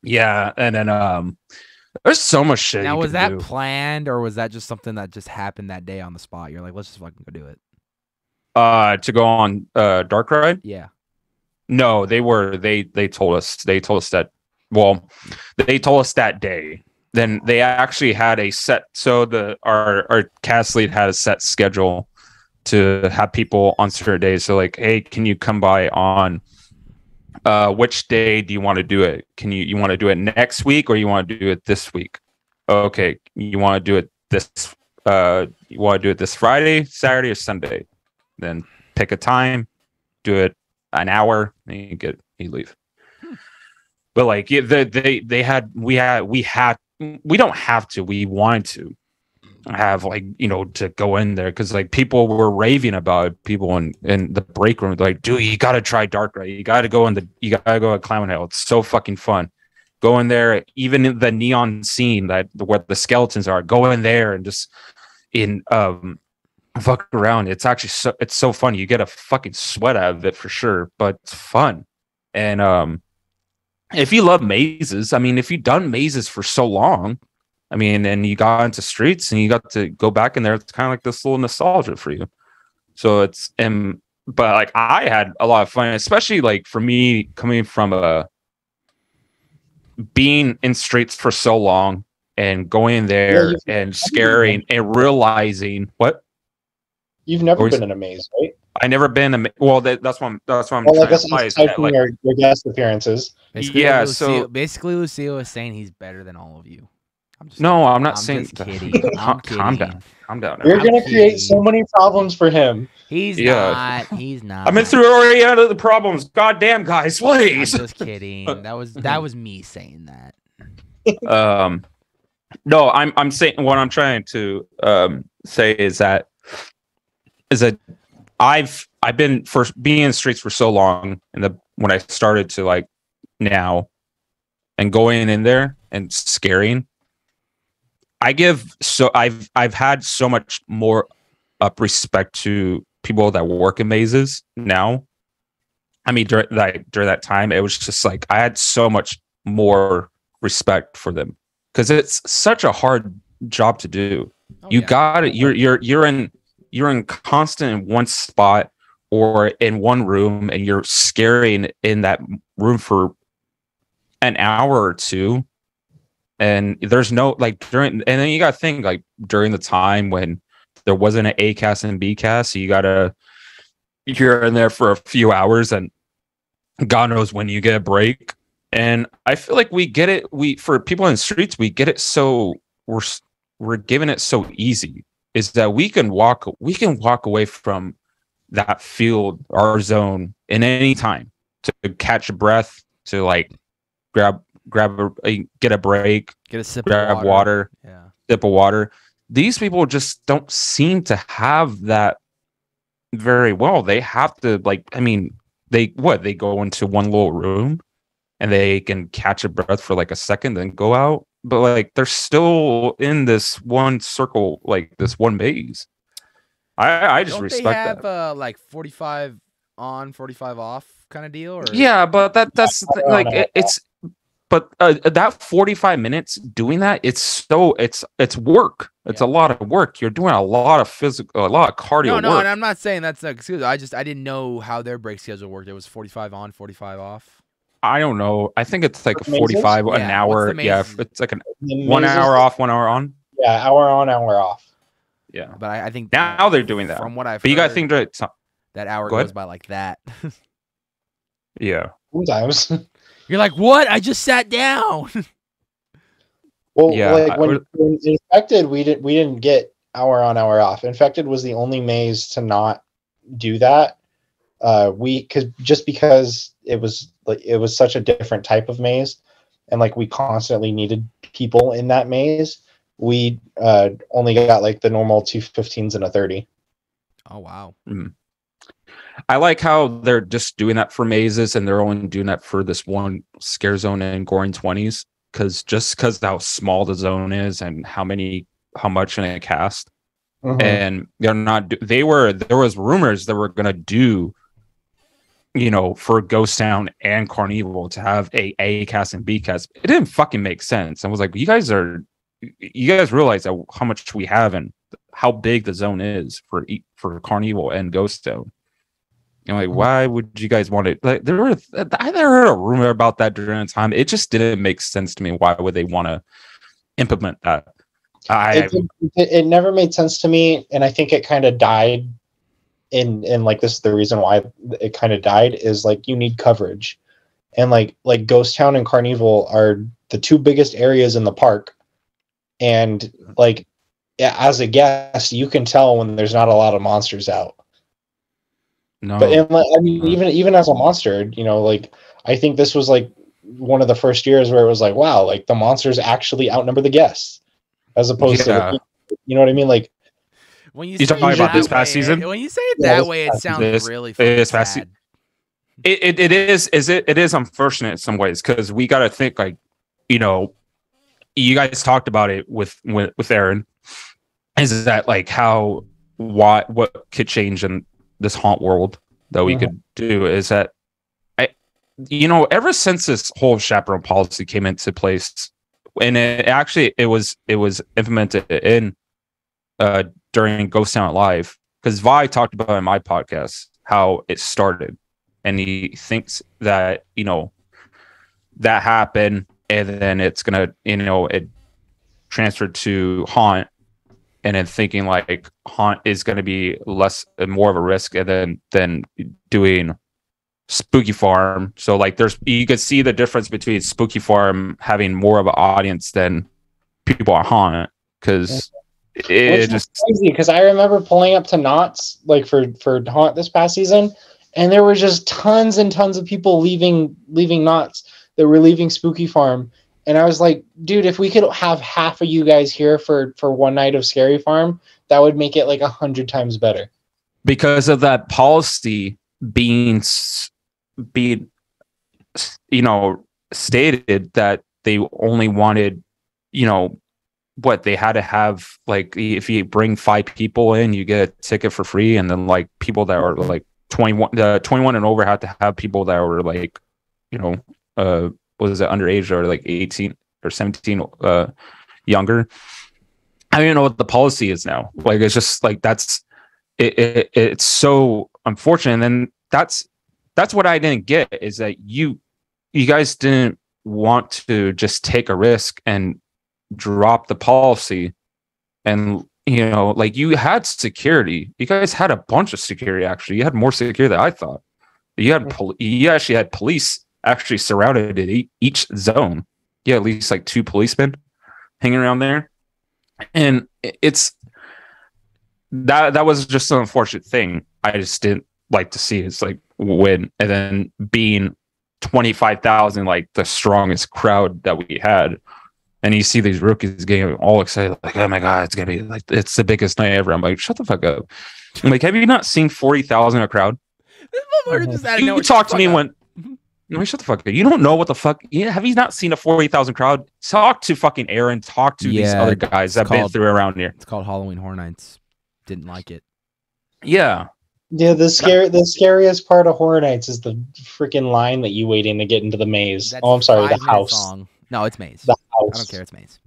Yeah, and then um, there's so much shit. Now was that do. planned or was that just something that just happened that day on the spot? You're like, let's just fucking go do it. uh to go on uh dark ride? Yeah. No, they were they they told us they told us that well they told us that day. Then they actually had a set so the our our cast lead had a set schedule to have people on certain days. So like, hey, can you come by on uh which day do you want to do it? Can you you want to do it next week or you want to do it this week? Okay, you want to do it this uh you want to do it this Friday, Saturday, or Sunday? Then pick a time, do it an hour, and you get you leave. But like they they they had we had we had we don't have to we wanted to have like you know to go in there because like people were raving about it. people in in the break room like dude you gotta try dark ride you gotta go in the you gotta go at clown hell it's so fucking fun. Go in there even in the neon scene that where the skeletons are go in there and just in um fuck around. It's actually so it's so fun you get a fucking sweat out of it for sure but it's fun. And um if you love mazes i mean if you've done mazes for so long I mean, and you got into streets and you got to go back in there. It's kind of like this little nostalgia for you. So it's and but like I had a lot of fun, especially like for me coming from a being in streets for so long and going there you- and scaring and realizing what You've never been in a maze, right? I never been. A, well, that, that's what I'm. That's what I'm Well, I trying guess to imply that, typing like, your, your guest appearances. Basically, Yeah, Lucio, so- basically Lucio is saying he's better than all of you. I'm just no, I'm not I'm saying. just kidding. Calm, I'm calm kidding. down. Calm down. You're I'm gonna create so many problems for him. He's Yeah. not. He's not. I've been through already out of the problems. God damn, guys, I'm please. just kidding. That was that was me saying that. um no i'm i'm saying what i'm trying to um say is that is that i've i've been for being in the streets for so long and the when i started to like now and going in there and scaring i give so i've i've had so much more up respect to people that work in mazes now i mean during like during that time it was just like i had so much more respect for them because it's such a hard job to do. Oh, you yeah. got it. You're you're you're in you're in constant in one spot or in one room, and you're scaring in that room for an hour or two and there's no like during and then you gotta think like during the time when there wasn't an a cast and b cast so you gotta you're in there for a few hours and god knows when you get a break. And i feel like we get it we for people in the streets we get it so we're we're giving it so easy is that we can walk we can walk away from that field our zone in any time to catch a breath to like grab grab a, get a break Get a sip grab of water. water. Yeah. sip of water these people just don't seem to have that very well they have to like i mean they what they go into one little room and they can catch a breath for like a second then go out but like they're still in this one circle like this one maze i i just Don't respect they that have uh, like 45 on, 45 off kind of deal? Or Yeah, but that that's like it, it's but uh, that 45 minutes doing that it's so it's it's work. It's Yeah. a lot of work. You're doing a lot of physical a lot of cardio No, no, work. and I'm not saying that's an excuse. I just I didn't know how their break schedule worked. It was 45 on, 45 off. I don't know. I think it's like For 45 Yeah, an what's hour. Yeah, mazes? it's like an one hour off, one hour on. Yeah, hour on, hour off. Yeah. But I, I think Now they're doing that. From what I've But you got to think that that hour Go goes ahead. by like that. yeah. Sometimes. You're like, what? I just sat down. Well, Yeah, like when, would- when infected, we didn't we didn't get hour on, hour off. Infected was the only maze to not do that. Uh, we because just because it was like it was such a different type of maze, and like we constantly needed people in that maze. We uh, only got like the normal two 15s and a 30. oh wow. I like how they're just doing that for mazes and they're only doing that for this one scare zone in Gore-ing 20s. Cause just because how small the zone is and how many, how much in a cast, mm-hmm. and they're not, they were, there was rumors that were going to do, you know, for Ghost Town and Carnival to have a A cast and B cast. It didn't fucking make sense. I was like, you guys are, you guys realize how much we have and how big the zone is for, for Carnival and Ghost Town. I'm like, why would you guys want it? Like, there were, I never heard a rumor about that during the time. It just didn't make sense to me. Why would they want to implement that? I, it, it, never made sense to me and i think it kind of died in in like this is the reason why it kind of died is like you need coverage and like like ghost town and carnival are the two biggest areas in the park and like as a guest you can tell when there's not a lot of monsters out no, but and, like, i mean even even as a monster you know like i think this was like one of the first years where it was like wow like the monsters actually outnumber the guests as opposed to Yeah. the, you know what i mean like When you You say talking about that this past season? When you say it that this way, it sounds this- really fucking this past se- sad. it, it, it is is it it is unfortunate in some ways because we got to think like you know you guys talked about it with with with Aaron is that like how why what could change in this haunt world that we Mhm. could do is that I you know ever since this whole chaperone policy came into place and it actually it was it was implemented in uh during Ghost Town Live because Vi talked about in my podcast how it started and he thinks that you know that happened and then it's gonna you know it transferred to haunt and then thinking like haunt is gonna be less and more of a risk then than doing spooky farm. So like there's you could see the difference between spooky farm having more of an audience than people at haunt because Which it is just crazy because I remember pulling up to Knott's like for for Haunt this past season, and there were just tons and tons of people leaving leaving Knott's that were leaving Spooky Farm, and I was like, dude, if we could have half of you guys here for for one night of Scary Farm, that would make it like a hundred times better. because of that policy being being you know stated that they only wanted you know what they had to have like if you bring five people in you get a ticket for free and then like people that are like 21 uh, 21 and over had to have people that were like you know uh what is it underage or like 18 or 17 uh younger? I don't even know what the policy is now. Like it's just like that's it, it it's so unfortunate. And then that's that's what i didn't get is that you you guys didn't want to just take a risk and drop the policy and you know like you had security. You guys had a bunch of security actually. You had more security than i thought. You had pol- you actually had police actually surrounded in e- each zone. Yeah at least like two policemen hanging around there. And it's that that was just an unfortunate thing. I just didn't like to see it's like when and then being 25,000 like the strongest crowd that we had. And you see these rookies getting all excited like oh my god it's gonna be like it's the biggest night ever. I'm like shut the fuck up. I'm like have you not seen 40,000 a crowd? Uh-huh. Just of you nowhere, talk to me the and fuck went Mhm. No shut the fuck up you don't know what the fuck yeah have you not seen a 40,000 crowd talk to fucking Aaron talk to these other guys it's that been through around here. It's called Halloween Horror Nights. Didn't like it. yeah Yeah, the scary the scariest part of Horror Nights is the freaking line that you wait in to get into the maze. That's oh, I'm sorry, the five-minute house. Song. No, it's maze. The house. I don't care. It's maze.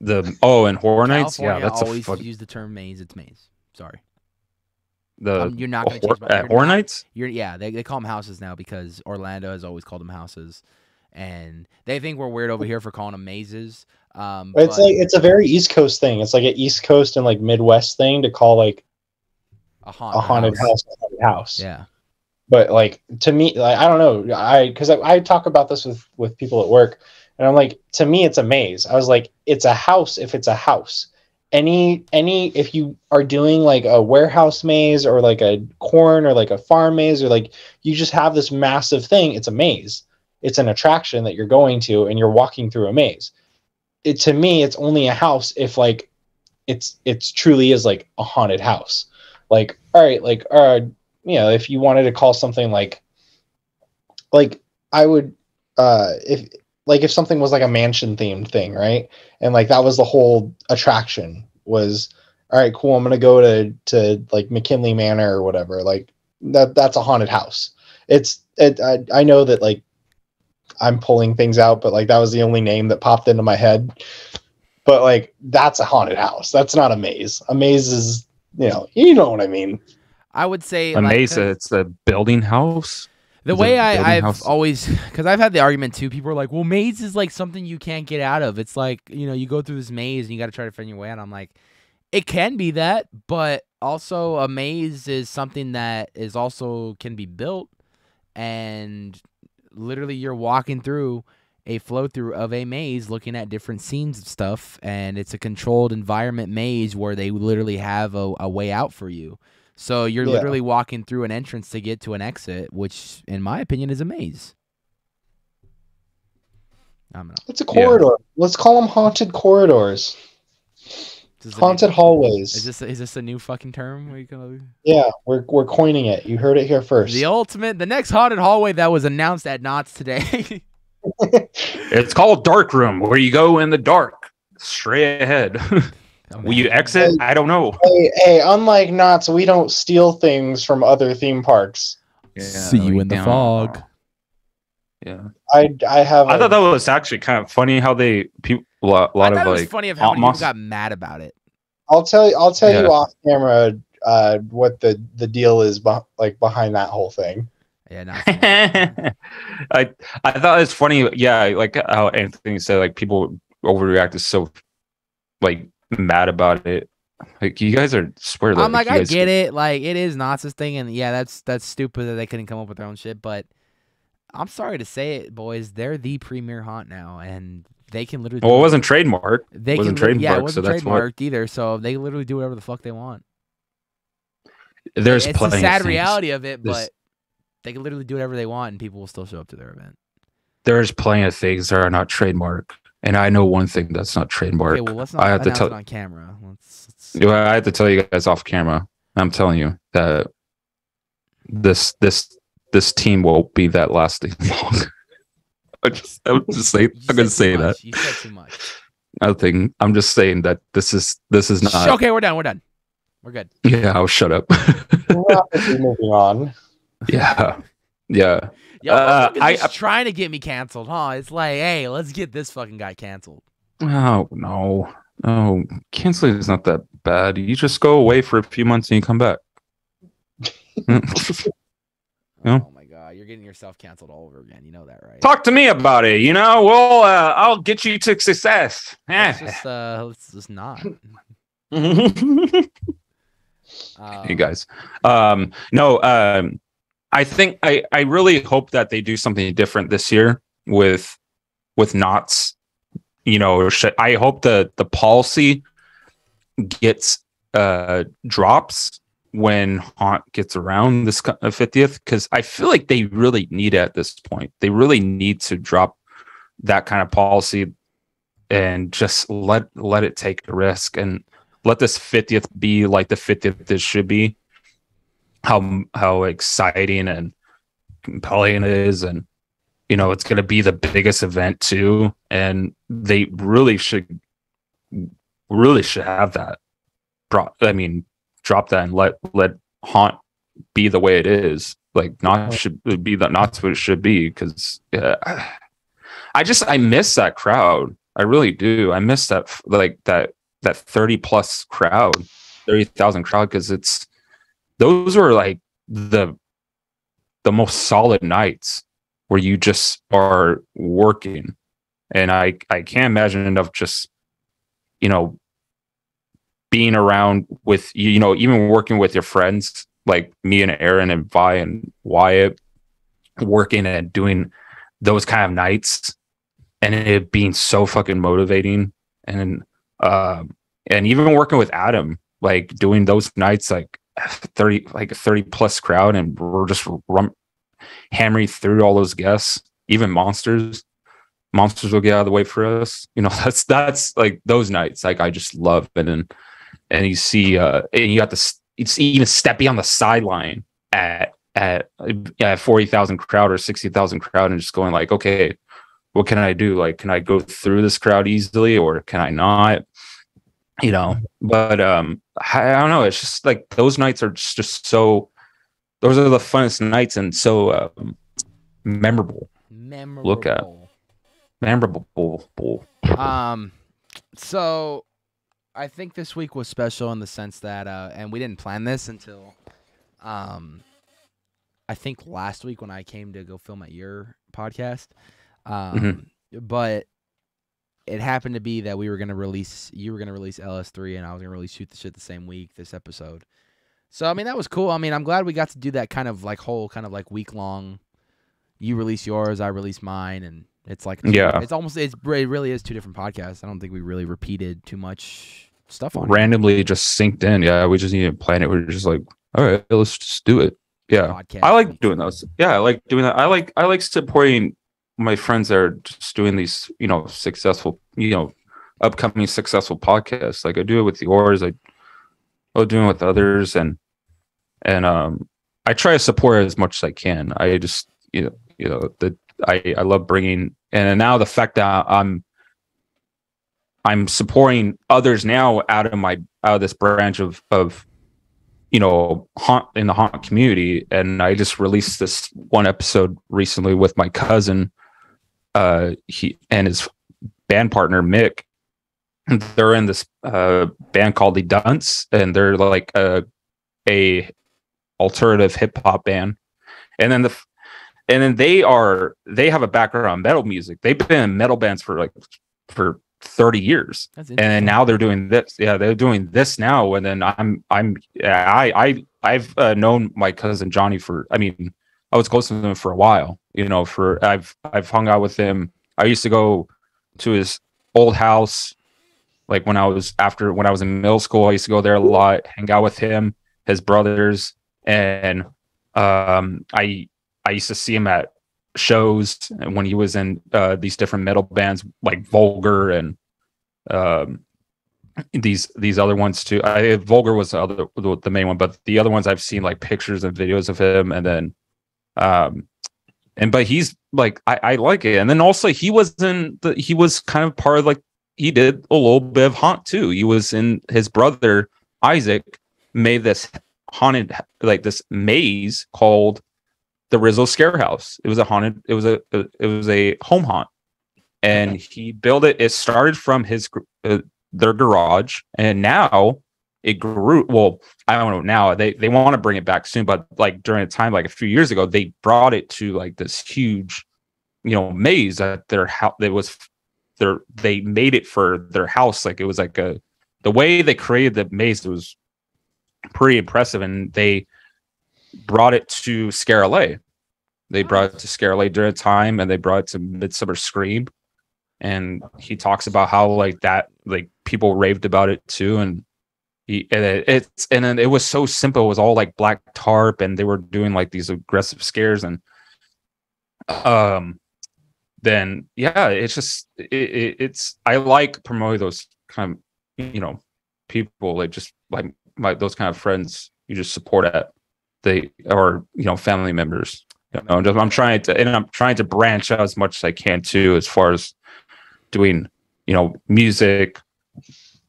the oh and horror nights yeah California that's a always fuck use the term maze. It's maze. Sorry. The Um, you're not gonna hor- change my- at you're not- nights You're yeah, they, they call them houses now because Orlando has always called them houses, and they think we're weird over here for calling them mazes. Um, It's but like it's a very East Coast thing. It's like an East Coast and like Midwest thing to call like a haunted, a haunted house a haunted house. Yeah, But like to me, like I don't know, I because I, I talk about this with with people at work, and I'm like, to me, it's a maze. I was like, it's a house if it's a house. Any any if you are doing like a warehouse maze or like a corn or like a farm maze or like you just have this massive thing, it's a maze. It's an attraction that you're going to and you're walking through a maze. It to me, it's only a house if like it's it's truly is like a haunted house. Like, all right, like uh you know, if you wanted to call something like like I would uh if like if something was like a mansion themed thing, right? And like that was the whole attraction was all right, cool, I'm gonna go to to like McKinley Manor or whatever. Like that that's a haunted house. It's it I, I know that like I'm pulling things out, but like that was the only name that popped into my head. But like that's a haunted house. That's not a maze. A maze is you know, you know what I mean. I would say a like, maze 'cause it's a building house The Is way I, I've house? always, because I've had the argument too. People are like, "Well, maze is like something you can't get out of. It's like you know, you go through this maze and you got to try to find your way out." I'm like, it can be that, but also a maze is something that is also can be built, and literally you're walking through a flow through of a maze, looking at different scenes of stuff, and it's a controlled environment maze where they literally have a, a way out for you. So you're Yeah. literally walking through an entrance to get to an exit, which, in my opinion, is a maze. I don't. It's a corridor. Let's call them haunted corridors. Is this a new- Haunted hallways. Is this is this a new fucking term? Are you gonna Yeah, we're we're coining it. You heard it here first. the ultimate, the next haunted hallway that was announced at Knott's today. it's called dark room where you go in the dark straight ahead will you exit i don't know hey, hey, unlike Knott's, we don't steal things from other theme parks. See you in the fog. yeah I I have. i a- thought that was actually kind of funny how they people a lot, I lot thought of it was like funny of how many people got mad about it. I'll tell you. I'll tell you off camera uh, what the the deal is, beh like behind that whole thing. Yeah, not. I I thought it's funny. Yeah, like how Anthony said, like people overreacted so like mad about it. Like you guys are swear. I'm like, you I get it. Like, it is Knott's thing, and yeah, that's that's stupid that they couldn't come up with their own shit. But I'm sorry to say it, boys. They're the premier haunt now, and they can literally. do Well, it wasn't trademark. They wasn't can, lit- Yeah, it wasn't that's what- trademarked either. So they literally do whatever the fuck they want. There's it's plenty the sad reality of it, There's- but they can literally do whatever they want, and people will still show up to their event. There's plenty of things that are not trademark, and I know one thing that's not trademark. Okay, well, let's not I have to tell. it on camera. Let's, let's I have to tell you guys off camera. I'm telling you that this this this team won't be that lasting long. I just I would just say you I'm gonna said too say that. You said too much. Nothing. I'm just saying that this is this is not. okay, we're done. We're done. We're good. Yeah, I'll shut up. Rapidly moving on. yeah, yeah. Yo, Uh, I- just trying to get me canceled, huh? It's like, hey, let's get this fucking guy canceled. Oh no, no. Canceling is not that bad. You just go away for a few months and you come back. Oh my god, you're getting yourself canceled all over again. You know that, right? Talk to me about it. You know, well, uh, I'll get you to success. Let's Eh. just uh, let's just not. you Um, guys. Um, no, um, I think I, I really hope that they do something different this year with with Knott's. You know, I hope the the policy gets uh drops when haunt gets around this uh, 50th because i feel like they really need it at this point they really need to drop that kind of policy and just let let it take a risk and let this 50th be like the 50th it should be how how exciting and compelling it is. And you know it's going to be the biggest event too. And they really should really should have that drop i mean drop that and let let haunt be the way it is. Like not should be that not what it should be because yeah, i just i miss that crowd. I really do. I miss that like that that 30 plus crowd 30,000 crowd because it's those were like the the most solid nights where you just are working. And i i can't imagine enough just you know being around with you know even working with your friends like me and aaron and vi and wyatt working and doing those kind of nights and it being so fucking motivating. And um and even working with adam like doing those nights like 30 like a 30 plus crowd and we're just rum- hammering through all those guests. Even monsters monsters will get out of the way for us. You know that's that's like those nights like i just love it. And and you see uh and you have to s- it's even steppy on the sideline at at at 40,000 crowd or 60,000 crowd and just going like okay what can i do? Like can i go through this crowd easily or can i not you know but um i, I don't know it's just like those nights are just, just so those are the funnest nights and so um, memorable memorable. look at. memorable Um, so I think this week was special in the sense that, uh, and we didn't plan this until, um, I think last week when I came to go film at your podcast. Um, but it happened to be that we were gonna release, you were gonna release LS3, and I was gonna release Shoot the Shit the same week. This episode. So I mean that was cool. I mean I'm glad we got to do that kind of like whole kind of like week long. You release yours, I release mine, and it's like Yeah. it's almost it's, it really is two different podcasts. I don't think we really repeated too much stuff on randomly just synced in yeah we just need to plan it we're just like all right let's just do it it. yeah Podcast I like doing those. Yeah, I like doing that. I like I like supporting my friends that are just doing these, you know, successful, you know, upcoming successful podcasts. Like I do it with yours. I I do it with others, and and um, I try to support as much as I can. I just you know you know the I I love bringing and now the fact that I'm I'm supporting others now out of my out of this branch of of you know haunt in the haunt community and i just released this one episode recently with my cousin uh he and his band partner mick they're in this uh band called the dunce and they're like a a alternative hip hop band. And then the and then they are they have a background metal music. They've been in metal bands for like for 30 years. And now they're doing this. Yeah they're doing this now. And then i'm i'm i i i've uh, known my cousin johnny for i mean i was close to him for a while you know for i've i've hung out with him. I used to go to his old house like when i was after when i was in middle school i used to go there a lot hang out with him his brothers and um i i used to see him at shows when he was in uh, these different metal bands like vulgar and um these these other ones too. I vulgar was the other the the main one but the other ones i've seen like pictures and videos of him and then um and but he's like i i like it and then also he was in the he was kind of part of like he did a little bit of haunt too he was in his brother isaac made this haunted like this maze called the Rizzo Scare House. It was a haunted. It was a it was a home haunt, and he built it. It started from his uh, their garage, and now it grew. Well, I don't know now. They they want to bring it back soon, but like during a time like a few years ago, they brought it to like this huge, you know, maze at their house. It was their they made it for their house. Like it was like a the way they created the maze was pretty impressive, and they brought it to Scare LA. They oh. brought it to Scare LA during a time, and they brought it to Midsummer Scream. And he talks about how like that, like people raved about it too, and and it, it's and then it was so simple. It was all like black tarp, and they were doing like these aggressive scares, and um, then yeah, it's just it, it, it's I like promoting those kind of you know people like just like my those kind of friends you just support at they or you know family members. You know, just, I'm trying to and I'm trying to branch out as much as I can too, as far as doing you know music,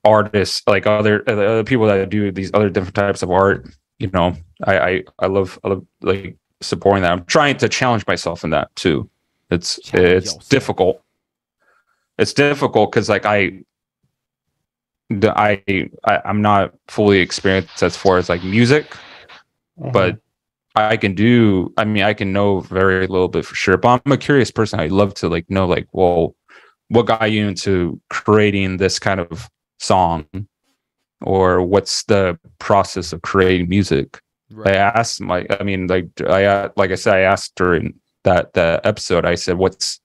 artists like other other people that do these other different types of art. You know, I I, I love I love like supporting that. I'm trying to challenge myself in that too. It's Challenge it's yourself. difficult. It's difficult because like I I, I I'm not fully experienced as far as like music, Mhm. but I can do. I mean, I can know very little bit for sure. But I'm a curious person. I love to like know like, well, what got you into creating this kind of song, or what's the process of creating music? I asked my, I mean, like I like I said, I asked during that that episode. I said, "What's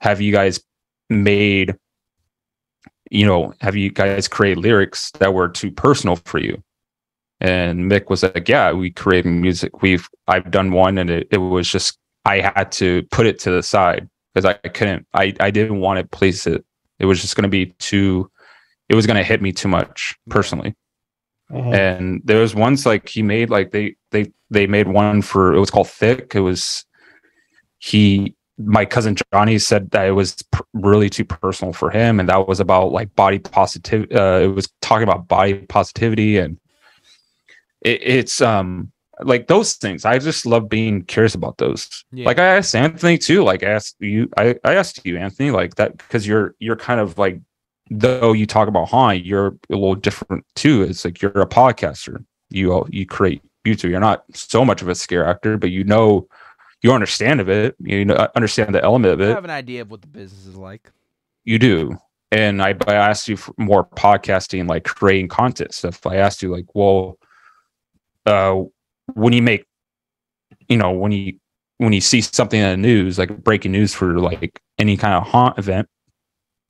have you guys made? You know, have you guys created lyrics that were too personal for you?" And Mick was like, "Yeah, we created music. We've I've done one, and it, it was just I had to put it to the side because I, I couldn't. I I didn't want to place it. It was just going to be too. It was going to hit me too much personally." Mhm. and there was ones like he made like they they they made one for it was called thick it was he my cousin johnny said that it was pr- really too personal for him and that was about like body positivity. uh it was talking about body positivity and it, it's um like those things i just love being curious about those Yeah. like i asked anthony too like I asked you i, I asked you anthony like that because you're you're kind of like though you talk about haunt, you're a little different too. It's like you're a podcaster. You you create YouTube. You're not so much of a scare actor, but you know you understand of it. You know understand the element of it. I have an idea of what the business is like. You do. And I, I asked you for more podcasting, like creating content stuff. I asked you like, well, uh, when you make, you know, when you when you see something in the news, like breaking news for like any kind of haunt event,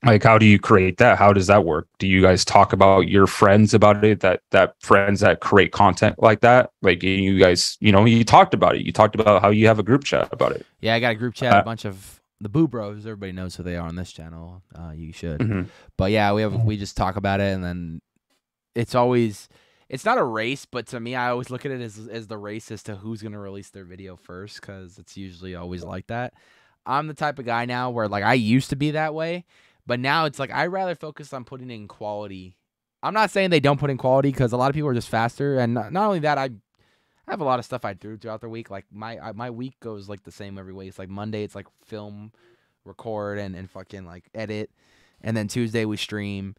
like how do you create that how does that work do you guys talk about your friends about it that that friends that create content like that like you guys you know you talked about it you talked about how you have a group chat about it Yeah, I got a group chat, Uh, a bunch of the Boo Bros. Everybody knows who they are on this channel. Uh, you should. Mhm. But yeah, we have we just talk about it, and then it's always it's not a race, but to me, I always look at it as as the race as to who's gonna release their video first, because it's usually always like that. I'm the type of guy now where like I used to be that way, but now it's like I rather focus on putting in quality. I'm not saying they don't put in quality because a lot of people are just faster, and not, not only that, I I have a lot of stuff I do throughout the week. Like my I, my week goes like the same every week. It's like Monday, it's like film, record, and and fucking like edit, and then Tuesday we stream.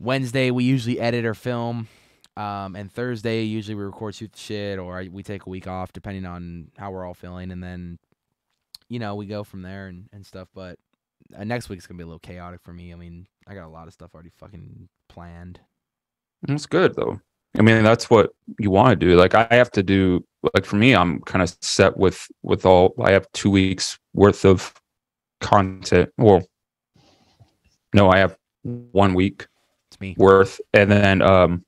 Wednesday we usually edit or film, um, and Thursday usually we record shit or I, we take a week off depending on how we're all feeling, and then you know we go from there and and stuff. But uh, next week's gonna be a little chaotic for me. I mean, I got a lot of stuff already fucking planned. That's good though. I mean, that's what you want to do. Like I have to do like for me, I'm kind of set with with all I have two weeks worth of content. Well, no, I have one week It's me. worth, and then um,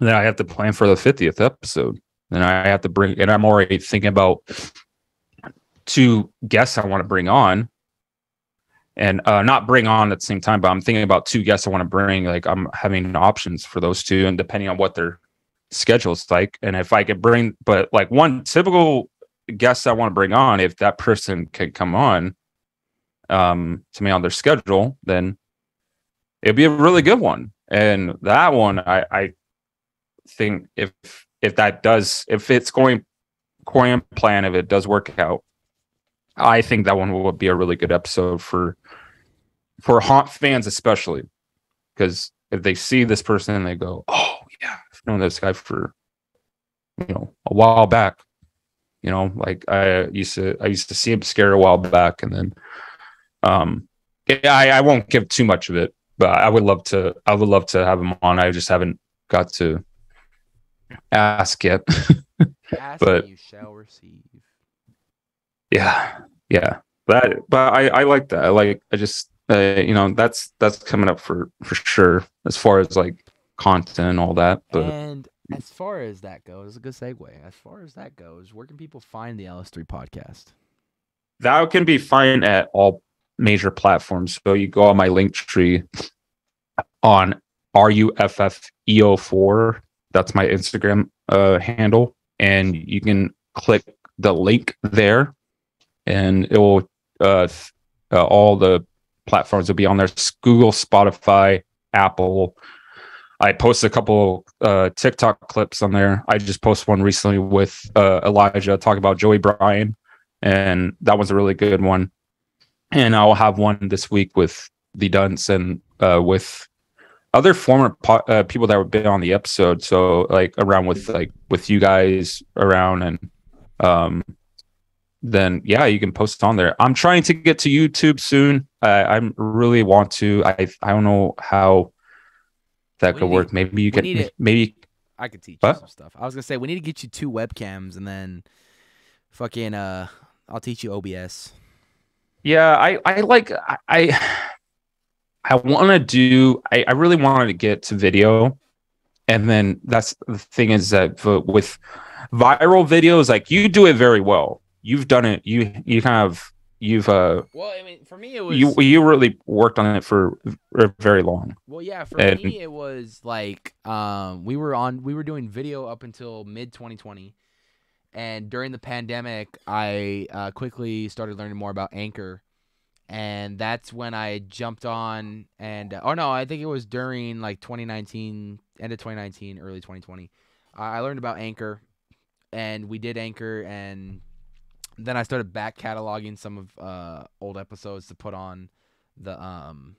then I have to plan for the fiftieth episode. Then I have to bring, and I'm already thinking about two guests I want to bring on, and uh, not bring on at the same time, but I'm thinking about two guests I want to bring. Like I'm having options for those two, and depending on what their schedule's like, and if I could bring, but like one typical guest I want to bring on, if that person can come on, um, to me on their schedule, then it'd be a really good one. And that one, I, I think if if that does, if it's going to plan, if it does work out, I think that one will be a really good episode for for haunt fans, especially because if they see this person and they go, "Oh yeah, I've known this guy for you know a while back," you know, like I used to I used to see him scare a while back, and then um yeah, I, I won't give too much of it, but I would love to I would love to have him on. I just haven't got to ask yet. Ask But- you shall receive. Yeah, yeah, but but I I like that. I like I just uh, you know that's that's coming up for for sure as far as like content and all that. But And as far as that goes, a good segue. As far as that goes, where can people find the LS3 podcast? that can be fine at all major platforms. So you go on my Linktree on RUFFEO4. That's my Instagram uh, handle. And you can click the link there and it will, uh, uh, all the platforms will be on there Google, Spotify, Apple. I post a couple uh, TikTok clips on there. I just posted one recently with uh, Elijah talking about Joey Bryan and that was a really good one. And I'll have one this week with the Dunce and uh, with other former po- uh, people that have been on the episode. So like around with like with you guys around and um, then yeah, you can post it on there. I'm trying to get to YouTube soon. I I'm really want to. I I don't know how that We could need- work. Maybe you can maybe I could teach What? you some stuff. I was gonna say we need to get you two webcams and then fucking uh I'll teach you OBS. yeah i i like i i, I want to do I, I really wanted to get to video and then that's the thing is that with viral videos like you do it very well you've done it you you kind of you've uh Well, I mean, for me it was you you really worked on it for very long Well, yeah, for And- me it was like um we were on we were doing video up until mid 2020. And during the pandemic, I uh, quickly started learning more about Anchor. And that's when I jumped on and oh no, I think it was during like 2019, end of 2019, early 2020. I I learned about Anchor and we did Anchor and then I started back cataloging some of uh old episodes to put on the um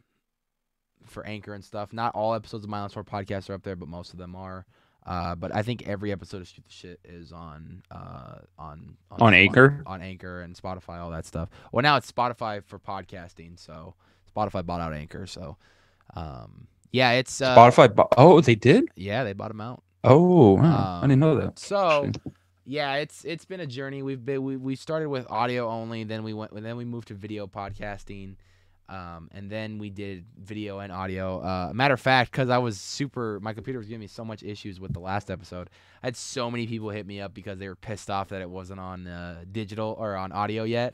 for Anchor and stuff. Not all episodes of My Sport Podcast are up there, but most of them are. Uh, but I think every episode of Shoot the Shit is on uh, on On Spot- Anchor? on Anchor and Spotify, all that stuff. Well, now it's Spotify for podcasting, so Spotify bought out Anchor. So, um, yeah, it's uh, spotify bu- oh they did Yeah, they bought them out. oh wow. i Um, didn't know that So, yeah, it's it's been a journey. We've been we, we started with audio only, then we went then we moved to video podcasting, um, and then we did video and audio. Uh, matter of fact, because I was super, my computer was giving me so much issues with the last episode. I had so many people hit me up because they were pissed off that it wasn't on uh, digital or on audio yet,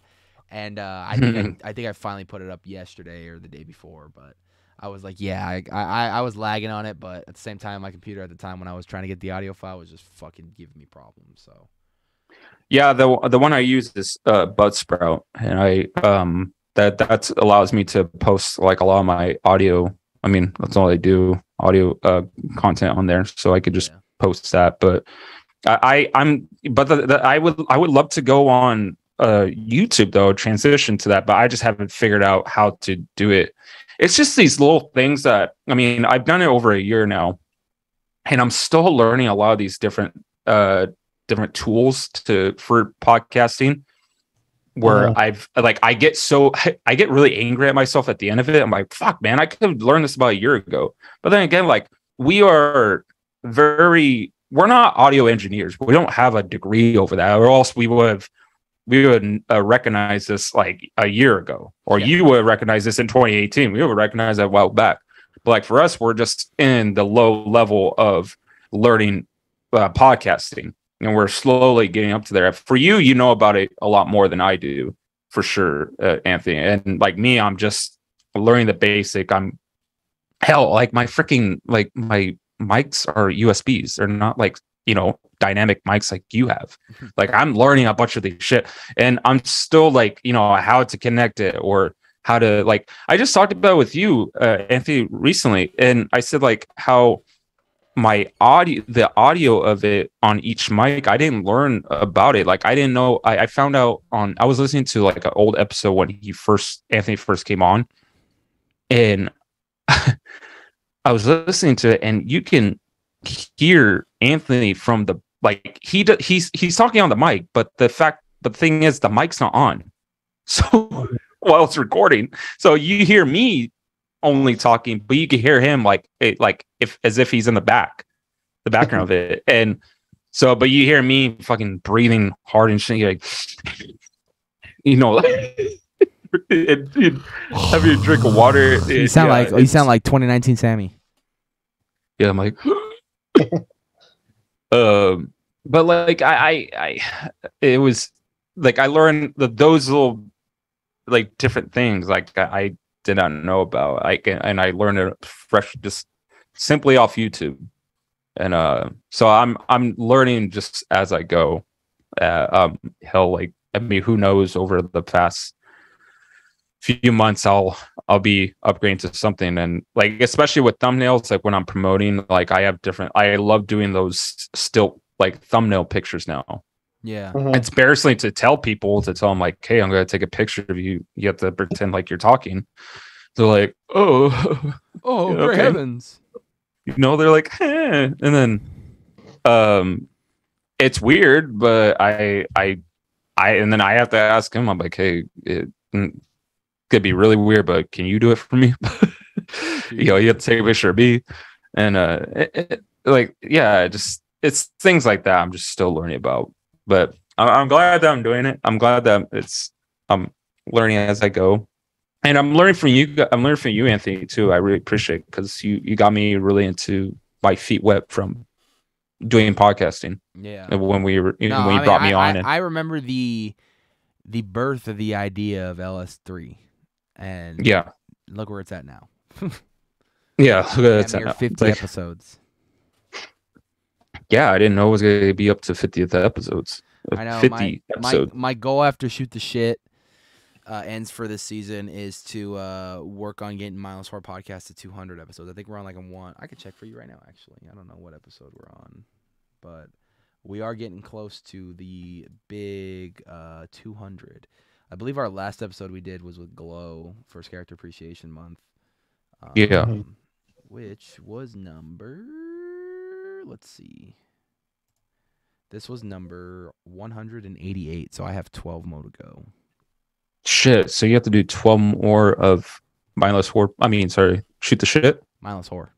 and uh, I think I, I think I finally put it up yesterday or the day before, but. I was like, yeah, I, I I was lagging on it, but at the same time, my computer at the time when I was trying to get the audio file was just fucking giving me problems. So Yeah, the the one I use is uh, Buzzsprout, and I um that that allows me to post like a lot of my audio. I mean, that's all I do, audio uh, content on there, so I could just Yeah. post that. But I, I I'm but the, the, I would I would love to go on uh YouTube though, transition to that, but I just haven't figured out how to do it. It's just these little things that I mean, I've done it over a year now, and I'm still learning a lot of these different uh different tools to for podcasting where Uh-huh. I've like I get so I get really angry at myself at the end of it. I'm like, fuck man, I could have learned this about a year ago. But then again, like we are very we're not audio engineers. We don't have a degree over that, or else we would have we would uh, recognize this like a year ago, or Yeah. you would recognize this in 2018. We would recognize that a while back. But like for us, we're just in the low level of learning uh, podcasting, and we're slowly getting up to there. For you, you know about it a lot more than I do, for sure, uh, Anthony. And like me, I'm just learning the basic. I'm hell like my freaking like my mics are USBs. They're not like you know dynamic mics like you have. like I'm learning a bunch of these shit, and I'm still like you know how to connect it or how to like. I just talked about it with you, uh, Anthony, recently, and I said like how my audio the audio of it on each mic i didn't learn about it like i didn't know i, I found out on i was listening to like an old episode when he first anthony first came on and I was listening to it, and you can hear Anthony from the like he d- he's he's talking on the mic, but the fact but the thing is the mic's not on, so while it's recording, so you hear me only talking, but you can hear him like it, like if as if he's in the back, the background of it, and so but you hear me fucking breathing hard and shit, like you know. it, it, have your drink of water. You sound yeah, like you sound like 2019 Sammy. yeah, I'm like, um, but like I, I, I, it was like I learned the, those little like different things like I, I did not know about. I can, and I learned it fresh just simply off YouTube, and uh, so I'm I'm learning just as I go. Uh, um, hell, like I mean, who knows over the past few months I'll I'll be upgrading to something and like especially with thumbnails like when I'm promoting like I have different I love doing those still like thumbnail pictures now. Yeah. Mhm. It's embarrassing to tell people to tell them like hey I'm going to take a picture of you you have to pretend like you're talking. They're like oh Oh, Yeah, great okay. heavens! you know they're like eh. and then um it's weird but I I I and then I have to ask him I'm like hey it mm, could be really weird but can you do it for me? You know you have to take a picture of me. And uh it, it- like yeah just it's things like that i'm just still learning about. But I- i'm glad that i'm doing it. I'm glad that it's i'm learning as i go. And i'm learning from you i'm learning from you anthony too. I really appreciate because you you got me really into my feet wet from doing podcasting Yeah. when we were No, when you I mean, brought me I, on I, and I remember the the birth of the idea of LS3, and yeah look where it's at now. yeah look at that 50 Like, episodes. yeah i didn't know it was going to be up to 50th episodes I know 50 my, my episodes my goal after shoot the shit uh, ends for this season is to uh, work on getting Mindless Horror podcast to 200 episodes. I think we're on like a one. I can check for you right now. Actually, I don't know what episode we're on, but we are getting close to the big uh, 200. I believe our last episode we did was with Glow for Character Appreciation Month. Um, Yeah. Which was number. Let's see. This was number 188, so I have 12 more to go. Shit. So you have to do 12 more of mindless horror. I mean, sorry, shoot the shit. Mindless Horror.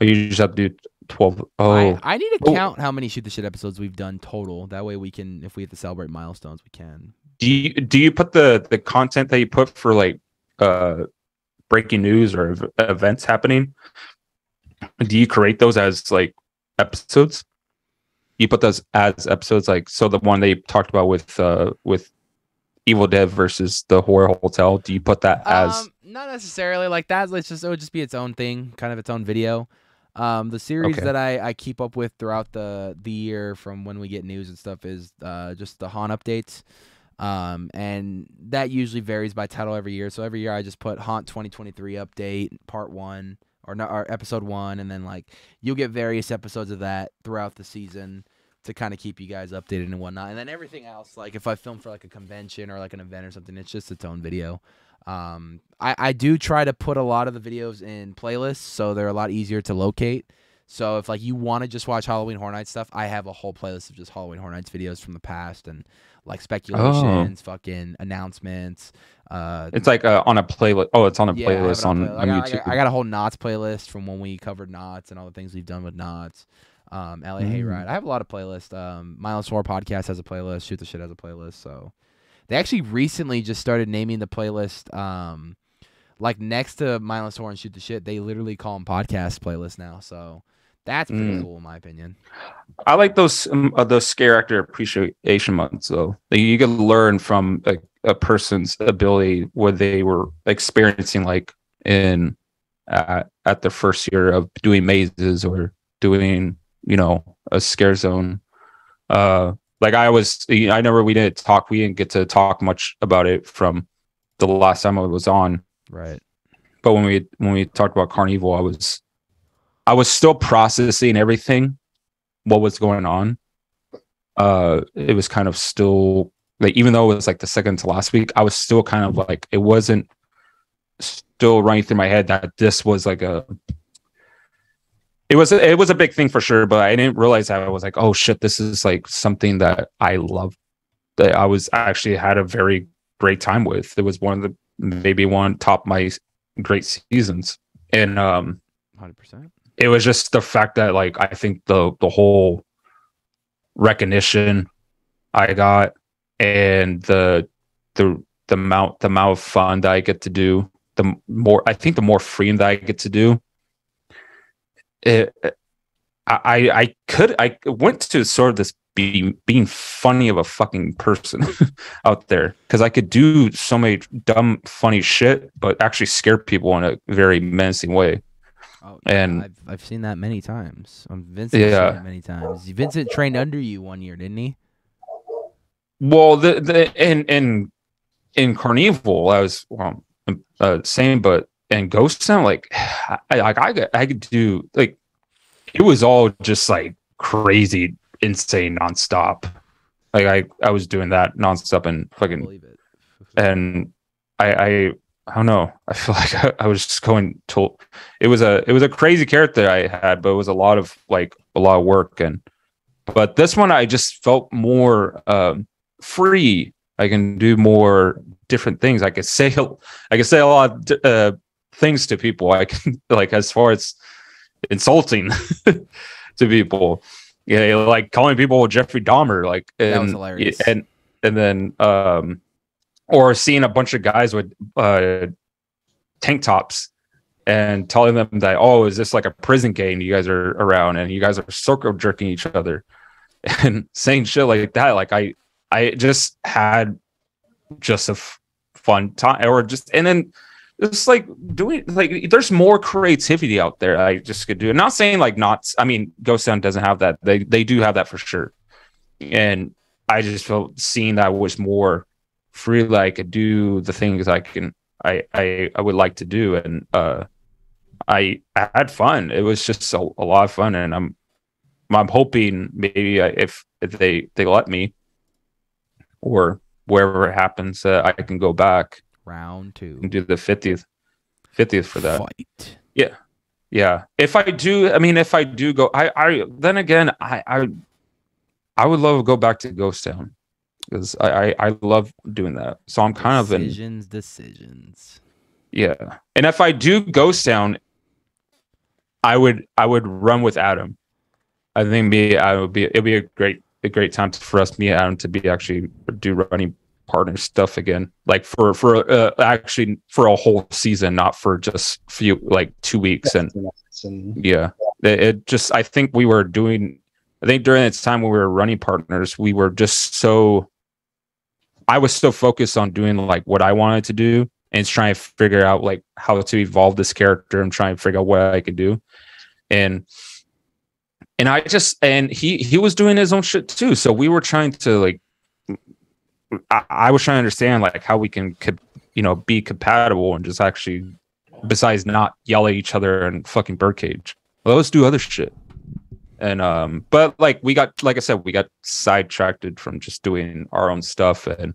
Or you just have to do 12. Oh, I, I need to Oh. count how many Shoot the Shit episodes we've done total. That way we can, if we have to celebrate milestones, we can. Do you do you put the the content that you put for like uh breaking news or ev- events happening? Do you create those as like episodes? You put those as episodes, like so the one they talked about with uh with Evil Dead versus the Horror Hotel. Do you put that as um, not necessarily like that. Let's just it would just be its own thing, kind of its own video. Um, the series Okay. that I, I keep up with throughout the the year from when we get news and stuff is uh, just the haunt updates. Um, and that usually varies by title every year. So every year I just put haunt 2023 update part one or not or episode one, and then like you'll get various episodes of that throughout the season to kind of keep you guys updated and whatnot. And then everything else, like if I film for like a convention or like an event or something, it's just its own video. Um, I, I do try to put a lot of the videos in playlists so they're a lot easier to locate. So if like you want to just watch Halloween Horror Nights stuff, I have a whole playlist of just Halloween Horror Nights videos from the past and like speculations, fucking announcements. Uh, it's like uh, on a playlist? Oh, it's on a yeah, playlist on, play- on I got, YouTube. I got, I got a whole Knott's playlist from when we covered Knott's and all the things we've done with Knott's. Um, LA Mm. Hayride. I have a lot of playlists. Um, Mindless Horror Podcast has a playlist. Shoot the Shit has a playlist. So they actually recently just started naming the playlist. Um, like next to Mindless Horror and Shoot the Shit, they literally call them podcast playlists now. So that's pretty Mm. cool in my opinion. I like those um, uh, those scare actor appreciation months though. Like, you can learn from a, a person's ability what they were experiencing like in uh, at the first year of doing mazes or doing you know a scare zone. Uh, like I was, I remember we didn't talk. We didn't get to talk much about it from the last time I was on Right. but when we when we talked about carnival i was i was still processing everything what was going on uh it was kind of still like even though it was like the second to last week i was still kind of like it wasn't still running through my head that this was like a it was it was a big thing for sure, but I didn't realize that I was like, oh shit, this is like something that I love. That I was actually had a very great time with. It was one of the maybe one top my great seasons, and um, Hundred percent. It was just the fact that like I think the the whole recognition I got and the the the amount the amount of fun that I get to do, the more I think the more freedom that I get to do. It, I I could I went to sort of this being being funny of a fucking person out there because I could do so many dumb funny shit, but actually scare people in a very menacing way. Oh, And- I've I've seen that many times. Um, Vincent yeah. Yeah. seen many times. Vincent trained under you one year, didn't he? Well, the the in in in Carnival, I was well, uh, same, but in Ghost Town, like I like I could I could do like it was all just like crazy, insane, nonstop. Like I I was doing that nonstop and fucking believe it. and I I I don't know. I feel like I, I was just going to. It was a it was a crazy character I had, but it was a lot of like a lot of work and. But this one, I just felt more um, free. I can do more different things. I could say I could say a lot of uh, things to people. I can like as far as insulting to people. Yeah, like calling people Jeffrey Dahmer, like That was and- hilarious. And and then um or seeing a bunch of guys with uh tank tops and telling them that oh is this like a prison game you guys are around and you guys are circle jerking each other? And saying shit like that like i i just had just a f- fun time or just and then it's like doing like there's more creativity out there i just could do. I'm not saying like not i mean ghost town doesn't have that. They they do have that for sure. And i just felt seeing that was more free like I could do the things i can i i, I would like to do. And uh i i had fun. It was just a, a lot of fun. And i'm i'm hoping maybe I, if if they they let me or wherever it happens uh, i can go back Round two. and do the 50th 50th for that. Fight. yeah. If i do i mean if i do go i i then again i i i would love to go back to ghost town because I, I i love doing that so i'm kind of in decisions. Decisions. yeah and if i do ghost town i would i would run with adam i think me i would be it'd be a great a great time for us me and adam to be actually do running partner stuff again like for for uh, actually for a whole season not for just few like two weeks and and yeah it, it just i think we were doing i think during its time when we were running partners we were just so i was so focused on doing like what i wanted to do and trying to figure out like how to evolve this character and trying to figure out what i could do and and i just and he he was doing his own shit too so we were trying to like i, I was trying to understand like how we can you know be compatible and just actually besides not yell at each other and fucking birdcage. Well, let's do other shit. And um, but like we got like I said, we got sidetracked from just doing our own stuff and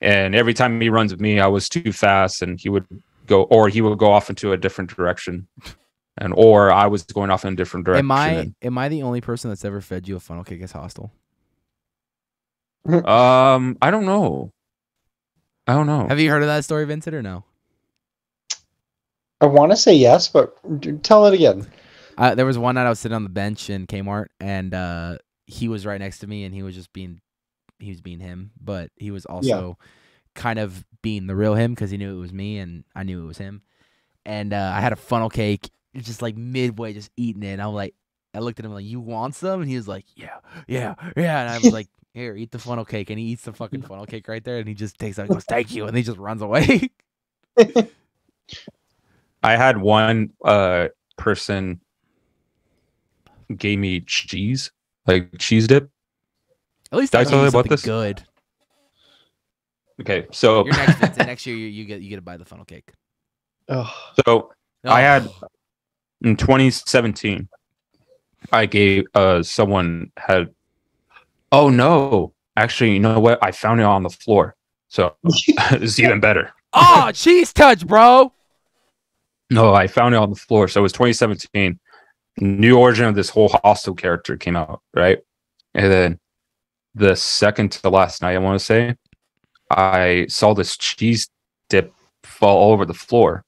and every time he runs with me, I was too fast and he would go or he would go off into a different direction. And or I was going off in a different direction. Am I and- am I the only person that's ever fed you a funnel cake as hostile? um I don't know. I don't know. Have you heard of that story, Vincent, or no? I want to say yes, but tell it again. Uh, there was one night I was sitting on the bench in Kmart, and uh, he was right next to me, and he was just being, he was being him, but he was also kind of being the real him because he knew it was me, and I knew it was him. And uh, I had a funnel cake, just like midway, just eating it. And I'm like, I looked at him like, "You want some?" And he was like, "Yeah, yeah, yeah." And I was like, "Here, eat the funnel cake." And he eats the fucking funnel cake right there, and he just takes it, and goes, "Thank you," and he just runs away. I had one uh person gave me cheese, like cheese dip. At least Did I I tell you about something this? good. Okay, so next, Vincent. Next year, you, you get you get to buy the funnel cake. Ugh. so I Oh. had in 2017. I gave uh someone had. Oh no! Actually, you know what? I found it on the floor, so it's even better. oh cheese touch, bro. No, I found it on the floor. So it was 2017, new origin of this whole hostile character came out, right? And then the second to last night, I want to say, I saw this cheese dip fall all over the floor.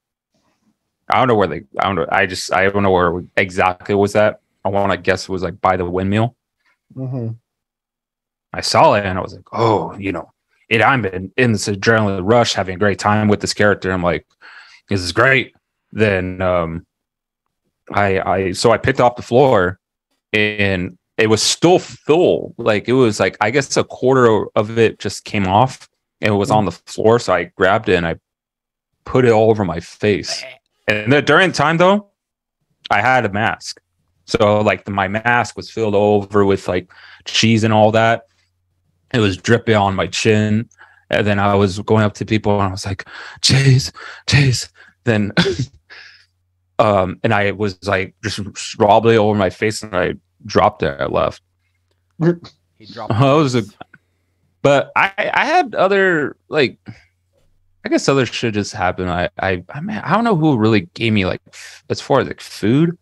I don't know where they. I don't know. I just. I don't know where exactly was that. I want to guess it was like by the windmill. hmm I saw it and I was like, oh, you know, it. I'm in, in this adrenaline rush, having a great time with this character. I'm like, this is great. Then um, I I so I picked off the floor and it was still full. Like it was like I guess a quarter of it just came off and it was on the floor. So I grabbed it and I put it all over my face. And then during time though, I had a mask. So like the, my mask was filled over with like cheese and all that. It was dripping on my chin. And then I was going up to people and I was like, cheese, cheese. Then um and I was like just wobbly over my face and I dropped it. I left. He dropped. It was a, but I I had other like I guess other shit just happened. I I I mean I don't know who really gave me like f- as far as like food.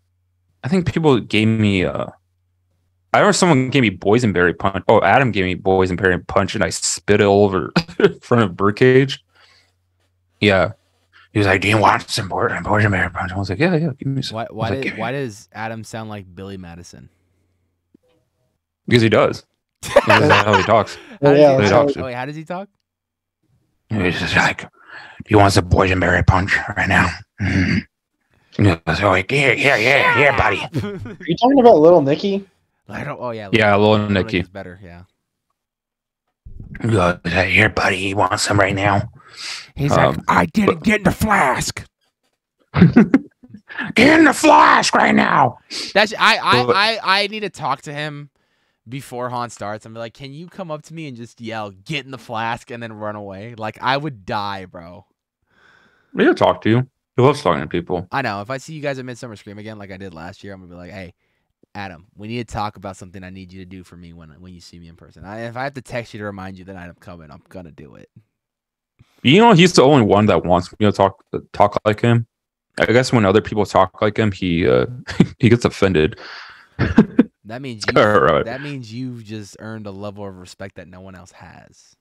I think people gave me uh I remember someone gave me boysenberry punch. Oh, Adam gave me boysenberry punch and I spit it all over in front of Birdcage. Yeah. He was like, Do you want some boy- boysenberry punch? I was like, Yeah, yeah, give me some. Why? Why, like, did, me-" why does Adam sound like Billy Madison? Because he does. That's how he talks. How does Yeah, he that's talk? Oh, wait, how does he talk? He's just like, Do you want some boysenberry punch right now? Mhm. He goes, oh, yeah, yeah, yeah, yeah, buddy. Are you talking about Little Nicky? I don't. Oh yeah. Yeah, little Little Nicky. Nicky's better. Yeah. He goes, here, buddy, you want some right now? He's Um, I didn't get in the flask. Get in the flask right now. That's I I, But- I I need to talk to him before Haunt starts I'm like, "Can you come up to me and just yell, get in the flask, and then run away?" Like I would die, bro. He'll talk to you. He loves talking to people. I know. If I see you guys at Midsummer Scream again, like I did last year, I'm gonna be like, "Hey, Adam, we need to talk about something. I need you to do for me when when you see me in person. I, if I have to text you to remind you that I'm coming, I'm gonna do it." You know, he's the only one that wants me to talk talk like him. I guess when other people talk like him, he uh he gets offended. That means you. Alright. That means you've just earned a level of respect that no one else has.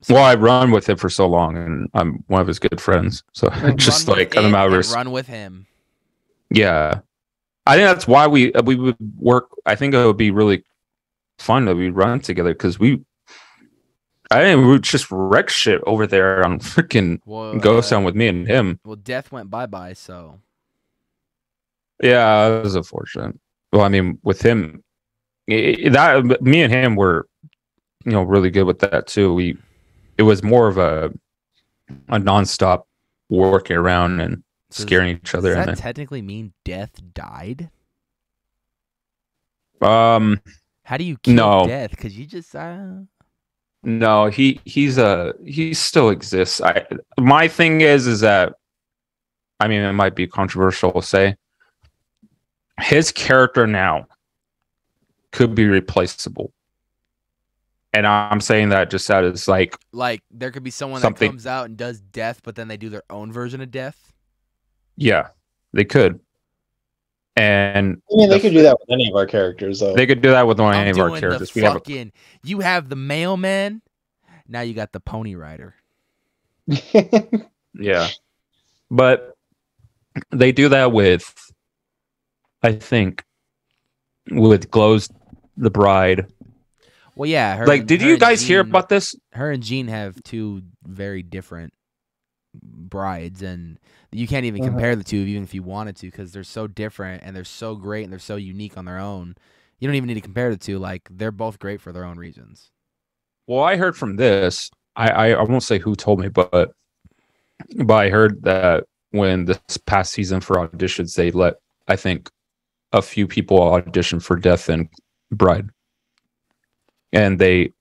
So- Well, I run with him for so long, and I'm one of his good friends. So just like it I'm out of run with him. Yeah, I think that's why we uh, we would work. I think it would be really fun that we run together because we. I think we just wreck shit over there on freaking Well, Ghost uh, Town with me and him. Well, death went bye bye, so Yeah, it was unfortunate. Well, I mean, with him, i- i- that me and him were, you know, really good with that too. We, it was more of a, a nonstop working around and Does- scaring each other. does that And technically mean death died? um, How do you kill No. death? Because you just uh, no, he he's a he still exists. I my thing is is that, I mean, it might be controversial to say. His character now could be replaceable. And I'm saying that just that is like like there could be someone Something- that comes out and does death, but then they do their own version of death. Yeah, they could. And I mean, they The could do that with any of our characters, though. they could do that with one I'm of our characters. the We have a, fucking. You have the mailman. Now you got the pony rider. yeah. But they do that with I think with Glows the Bride. Well, yeah. Her like and- did her you and guys hear about this? her and Jean have two very different brides, and you can't even Uh-huh. compare the two, even if you wanted to, because they're so different and they're so great and they're so unique on their own. You don't even need to compare the two. Like they're both great for their own reasons. Well, I heard from this. I, I, I won't say who told me, but but I heard that when this past season for auditions, they let I think a few people audition for Death and Bride, and they,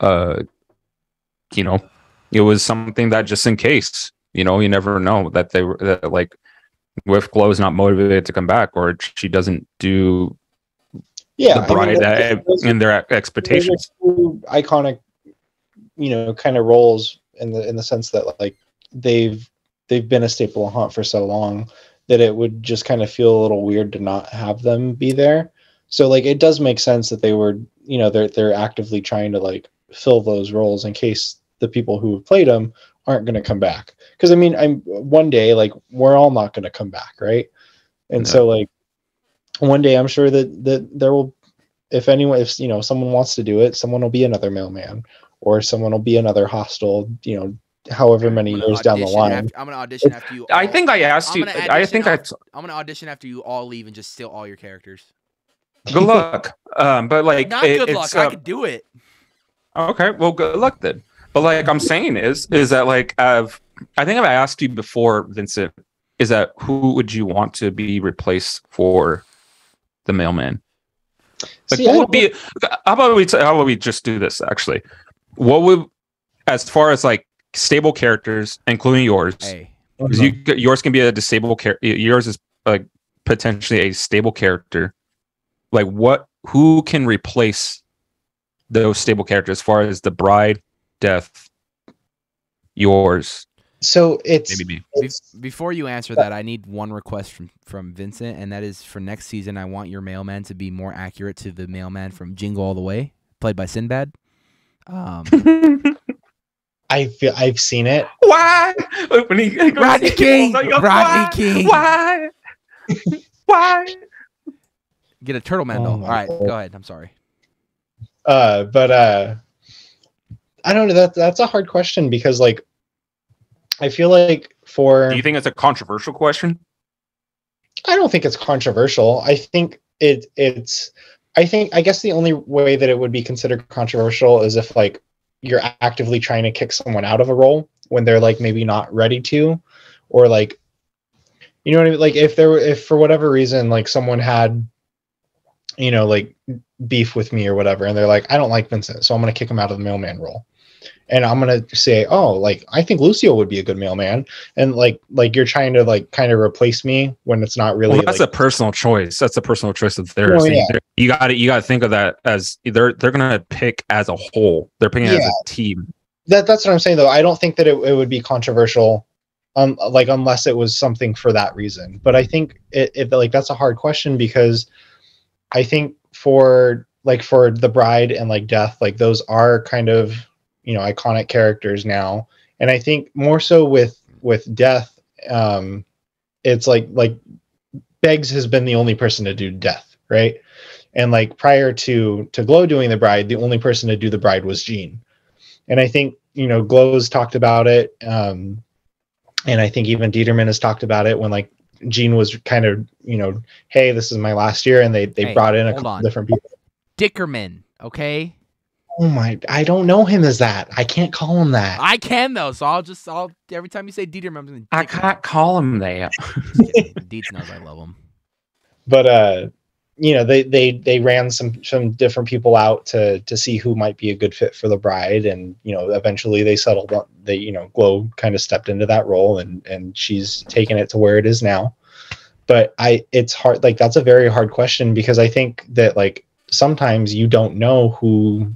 uh, you know, it was something that just in case, you know, you never know that they were that like if Glow's not motivated to come back or she doesn't do yeah, the bride I mean, those- uh, in their expectations. iconic, you know, kind of roles in the in the sense that like they've they've been a staple of Haunt for so long that it would just kind of feel a little weird to not have them be there. So like it does make sense that they were, you know, they're they're actively trying to like fill those roles in case the people who have played them aren't going to come back. Because I mean, I'm one day like we're all not going to come back, right? And No. so like one day I'm sure that that there will, if anyone, if you know someone wants to do it, someone will be another mailman or someone will be another hostel. You know, however many years down the line. after- I'm gonna audition after you. I think I asked you. I audition think I. af- I'm gonna audition after you all leave and just steal all your characters. Good luck. Um, but like, Not it- good it's, luck. I uh, could do it. Okay, well, good luck then. But like I'm saying is, is that like I've, I think I've asked you before, Vincent. Is that who would you want to be replaced for the mailman? Like, See, what would be? How about we? How about we just do this? Actually, what would, as far as like stable characters, including yours, Hey, you yours can be a disabled character. Yours is like potentially a stable character. Like what? Who can replace those stable characters as far as the bride, death, yours, so it's maybe me. be- before you answer that, I need one request from from Vincent, and that is for next season. I want your mailman to be more accurate to the mailman from Jingle All the Way, played by Sinbad. Um, I feel I've seen it. Why? When he goes- Rodney King! goes, Rodney "Why? King!" Why? Why? get a turtle man Oh though. All right, God. go ahead. I'm sorry. Uh, but uh, I don't know. That that's a hard question because like, I feel like for Do you think it's a controversial question? I don't think it's controversial. I think it it's I think I guess the only way that it would be considered controversial is if like you're actively trying to kick someone out of a role when they're like maybe not ready to or like you know what I mean like if there were if for whatever reason like someone had you know like beef with me or whatever and they're like I don't like Vincent so I'm going to kick him out of the mailman role. And I'm going to say, "Oh, like I think Lucio would be a good mailman." And like like you're trying to like kind of replace me when it's not really Well, that's like, a personal choice. That's a personal choice of theirs. Well, yeah. You got to you got to think of that as they're they're gonna pick as a whole. They're picking as a team. that that's what I'm saying though. I don't think that it, it would be controversial, um, like unless it was something for that reason. But I think it, it like that's a hard question because I think for like for the bride and like death, like those are kind of you know iconic characters now, and I think more so with with death, um, it's like like Beggs has been the only person to do death, right? And like prior to to Glow doing the bride, the only person to do the bride was Jean and I think you know Glow's talked about it, um, and I think even Dieterman has talked about it when like Gene was kind of you know, hey, this is my last year, and they they Hey, brought in a couple on. different people. Dickerman. Okay, Oh my, I don't know him as that. I can't call him that. I can though, so I'll just I'll every time you say Dieterman, I'm gonna. I can't call him that. Just. Dietz knows I love him. but uh you know they they they ran some some different people out to to see who might be a good fit for the bride and you know eventually they settled on they you know glow kind of stepped into that role and and she's taken it to where it is now but i it's hard like that's a very hard question because i think that like sometimes you don't know who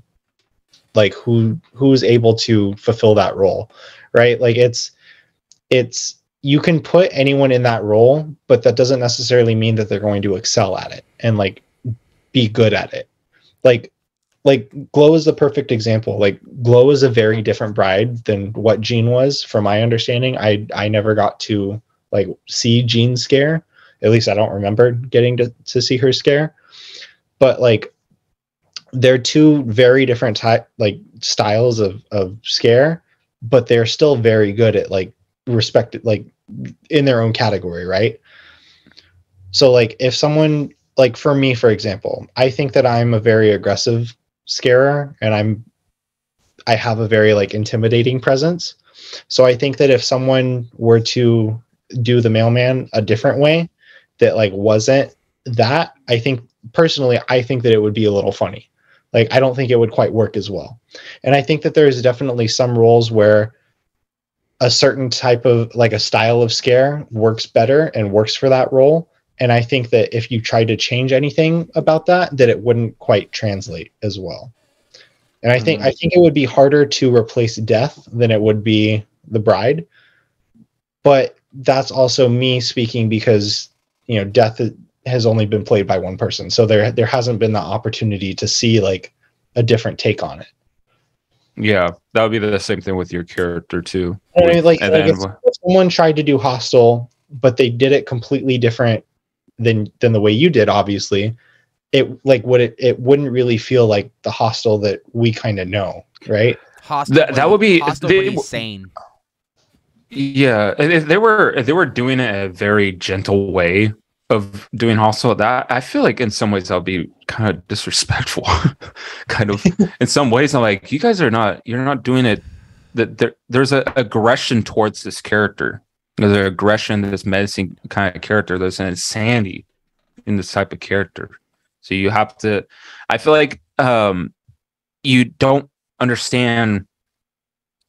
like who who's able to fulfill that role right? Like it's it's you can put anyone in that role but that doesn't necessarily mean that they're going to excel at it and like be good at it. Like like glow is the perfect example. Like glow is a very different bride than what jean was. From my understanding i i never got to like see jean scare. At least i don't remember getting to, to see her scare. But like they're two very different type like styles of of scare but they're still very good at like respected like in their own category right? So like if someone like for me for example i think that i'm a very aggressive scarer and i'm i have a very like intimidating presence. So i think that if someone were to do the mailman a different way that like wasn't that i think personally i think that it would be a little funny like i don't think it would quite work as well. And i think that there's definitely some roles where a certain type of like a style of scare works better and works for that role. And i think that if you tried to change anything about that that it wouldn't quite translate as well. And i think hmm. i think it would be harder to replace death than it would be the bride. But that's also me speaking because you know death has only been played by one person, so there there hasn't been the opportunity to see like a different take on it. Yeah, that would be the same thing with your character too. I mean, like, and like then if, if someone tried to do hostile, but they did it completely different than than the way you did, obviously, it like would it it wouldn't really feel like the hostile that we kind of know, right? Hostile That- that would be- hostile they insane. Yeah, if they were if they were doing it a very gentle way of doing hostile, that I feel like in some ways i'll be kind of disrespectful. kind of in some ways, I'm like, you guys are not you're not doing it. That there, there's an aggression towards this character. There's an aggression to this menacing kind of character. There's an insanity in this type of character. So you have to. I feel like um, you don't understand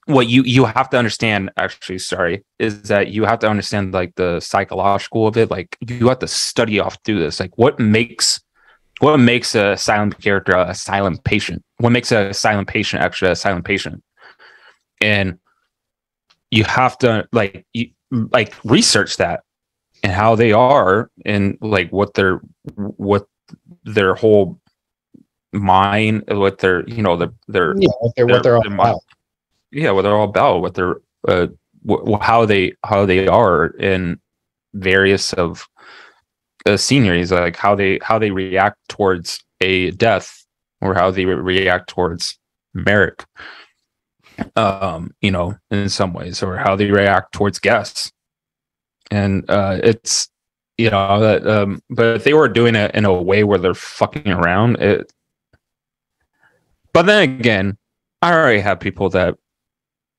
what you you have to understand actually sorry is that you have to understand like the psychological of it. Like you have to study off through this. Like what makes what makes a silent character a silent patient? What makes a silent patient actually a silent patient? And you have to like you like research that and how they are and like what their what their whole mind what their you know their their Yeah, what they're what they're all their mind- about. Yeah what they're all about what they're uh wh- how they how they are in various of uh, sceneries like how they how they react towards a death or how they re- react towards Merrick um you know in some ways or how they react towards guests. And uh it's you know that um but if they were doing it in a way where they're fucking around it but then again i already have people that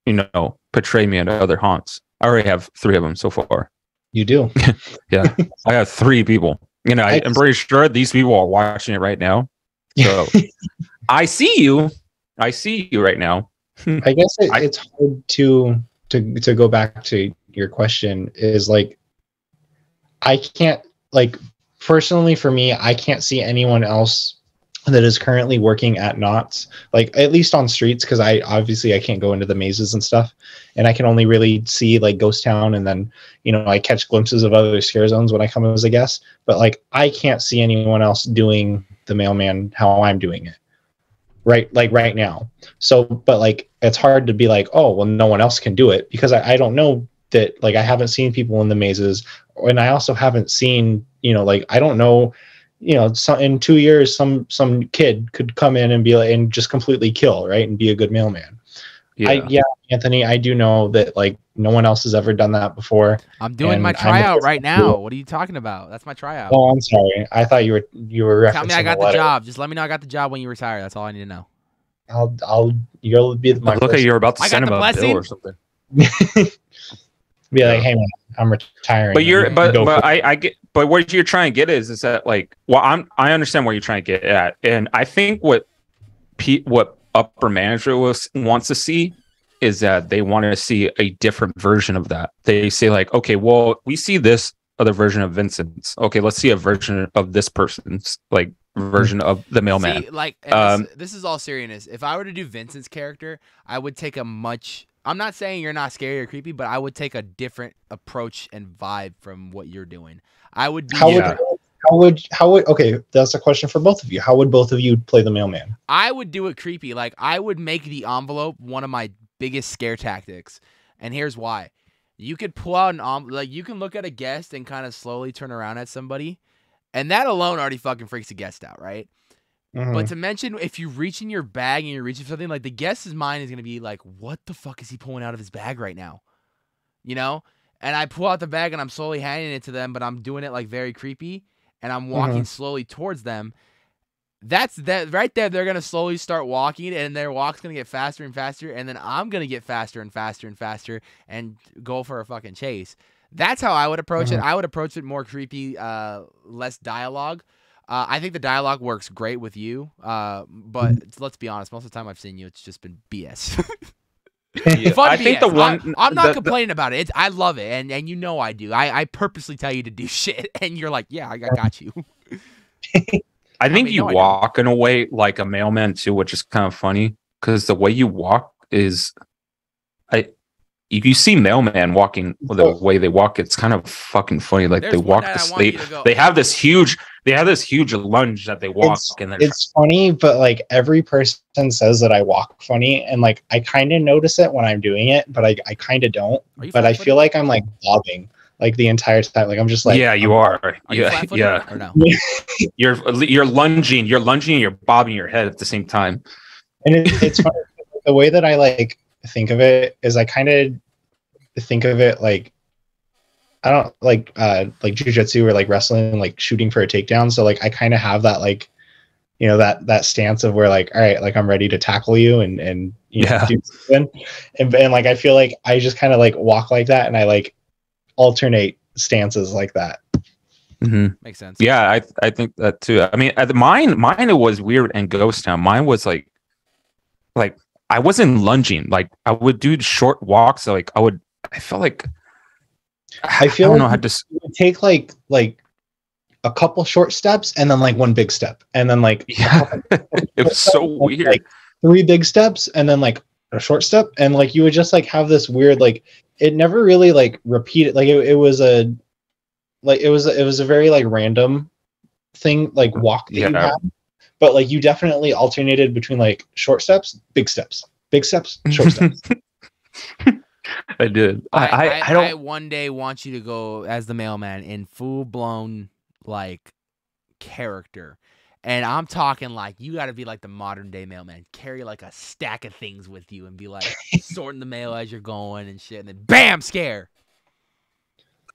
you know portray me at other haunts. I already have three of them so far. You do. yeah. I have three people. You know I, i'm pretty sure these people are watching it right now. So i see you. I see you right now. I guess it, I- it's hard to to to go back to your question is like I can't like personally for me I can't see anyone else that is currently working at Knott's like at least on streets because I obviously I can't go into the mazes and stuff and I can only really see like Ghost Town and then you know I catch glimpses of other scare zones when I come as a guest but like I can't see anyone else doing the mailman how I'm doing it. Right like right now. So but like it's hard to be like oh well no one else can do it because I, I don't know that like i haven't seen people in the mazes and i also haven't seen you know like i don't know you know some, in two years some some kid could come in and be like and just completely kill right and be a good mailman yeah I, yeah anthony i do know that like no one else has ever done that before I'm doing my tryout right now. What are you talking about? That's my tryout. oh i'm sorry i thought you were you were referencing Tell me I got a the job. Just let me know I got the job when you retire. That's all I need to know. i'll i'll You'll be my. Look at you're about to I send him a blessing. bill or something be like hey man i'm retiring but you're but but. I, I get but what you're trying to get is is that like well i'm i understand what you're trying to get at and i think what P, what upper management was wants to see is that they want to see a different version of that they say like okay well we see this other version of vincent's okay let's see a version of this person's like version of the mailman See, like, Um, this, this is all seriousness. If I were to do Vincent's character, I would take a much. I'm not saying you're not scary or creepy, but I would take a different approach and vibe from what you're doing. I would be. How Yeah. would how would how would okay? That's a question for both of you. How would both of you play the mailman? I would do it creepy. Like I would make the envelope one of my biggest scare tactics, and here's why: you could pull out an envelope, like you can look at a guest and kind of slowly turn around at somebody, and that alone already fucking freaks a guest out, right? Mhm. But to mention, if you reach in your bag and you're reaching for something, like the guest's mind is gonna be like, "What the fuck is he pulling out of his bag right now?" You know. And I pull out the bag and I'm slowly handing it to them, but I'm doing it like very creepy, and I'm walking slowly towards them. That's that right there. They're gonna slowly start walking, and their walk's gonna get faster and faster, and then I'm gonna get faster and faster and faster, and go for a fucking chase. That's how I would approach it. I would approach it more creepy, uh, less dialogue. Uh, I think the dialogue works great with you, uh, but let's be honest. Most of the time I've seen you, it's just been BS. Yeah, Fun i think the one I'm, not the- the- complaining about it. It's, I love it, and and you know I do. I, I purposely tell you to do shit, and you're like, yeah, I got, got you. I think mean, you no, walk in a way like a mailman too, which is kind of funny because the way you walk is, I, you, you see mailman walking the way they walk. It's kind of fucking funny. Like There's they walk that I this, they you to go- they have this huge they have this huge lunge that they walk It's- and they're funny, but like every person says that I walk funny, and like I kind of notice it when I'm doing it, but I, I kind of don't. But I feel like I'm like bobbing like the entire time. Like I'm just like yeah, you are. Are you yeah yeah no? you're you're lunging, you're lunging, and you're bobbing your head at the same time. and it, it's funny the way that I like think of it is I kind of think of it like I don't like uh like jujitsu or like wrestling like shooting for a takedown. So like I kind of have that like you know that that stance of where like all right like I'm ready to tackle you and and you know, Yeah. do something. And, and like I feel like I just kind of like walk like that and I like alternate stances like that. mm-hmm. Makes sense. Yeah, I I think that too. I mean, at mine mine it was weird and ghost town. Mine was like like I wasn't lunging. Like I would do short walks. Like I would. I felt like I feel I don't like know how to. s- It would take like like a couple short steps and then like one big step. And then like Yeah, it was so like, weird. three big steps and then like a short step. And like you would just like have this weird like it never really like repeated like it, it was a like it was it was a very like random thing like walk that you had. But like you definitely alternated between like short steps big steps. Big steps short steps I did. I I, I, I, don't. one day want you to go as the mailman in full blown like character. And I'm talking like you got to be like the modern day mailman. Carry like a stack of things with you and be like sorting the mail as you're going and shit. And then bam, scare.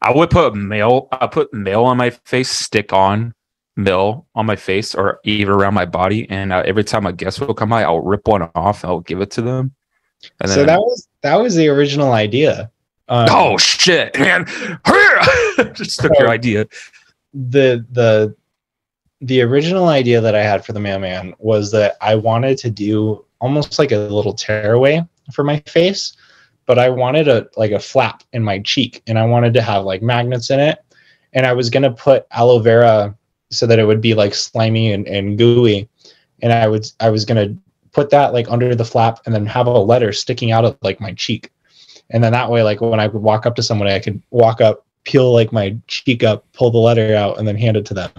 I would put mail. I put mail on my face, stick on mail on my face, or even around my body. And uh, every time a guest will come by, I'll rip one off. I'll give it to them. And so then, that was that was the original idea um, oh shit, man! Just took your Oh. idea. the the the original idea that I had for the mailman was that I wanted to do almost like a little tearaway for my face, but I wanted a like a flap in my cheek and I wanted to have like magnets in it. And I was gonna put aloe vera so that it would be like slimy and, and gooey. And I would I was gonna put that like under the flap and then have a letter sticking out of like my cheek. And then that way, like when I would walk up to somebody, I could walk up, peel like my cheek up, pull the letter out, and then hand it to them.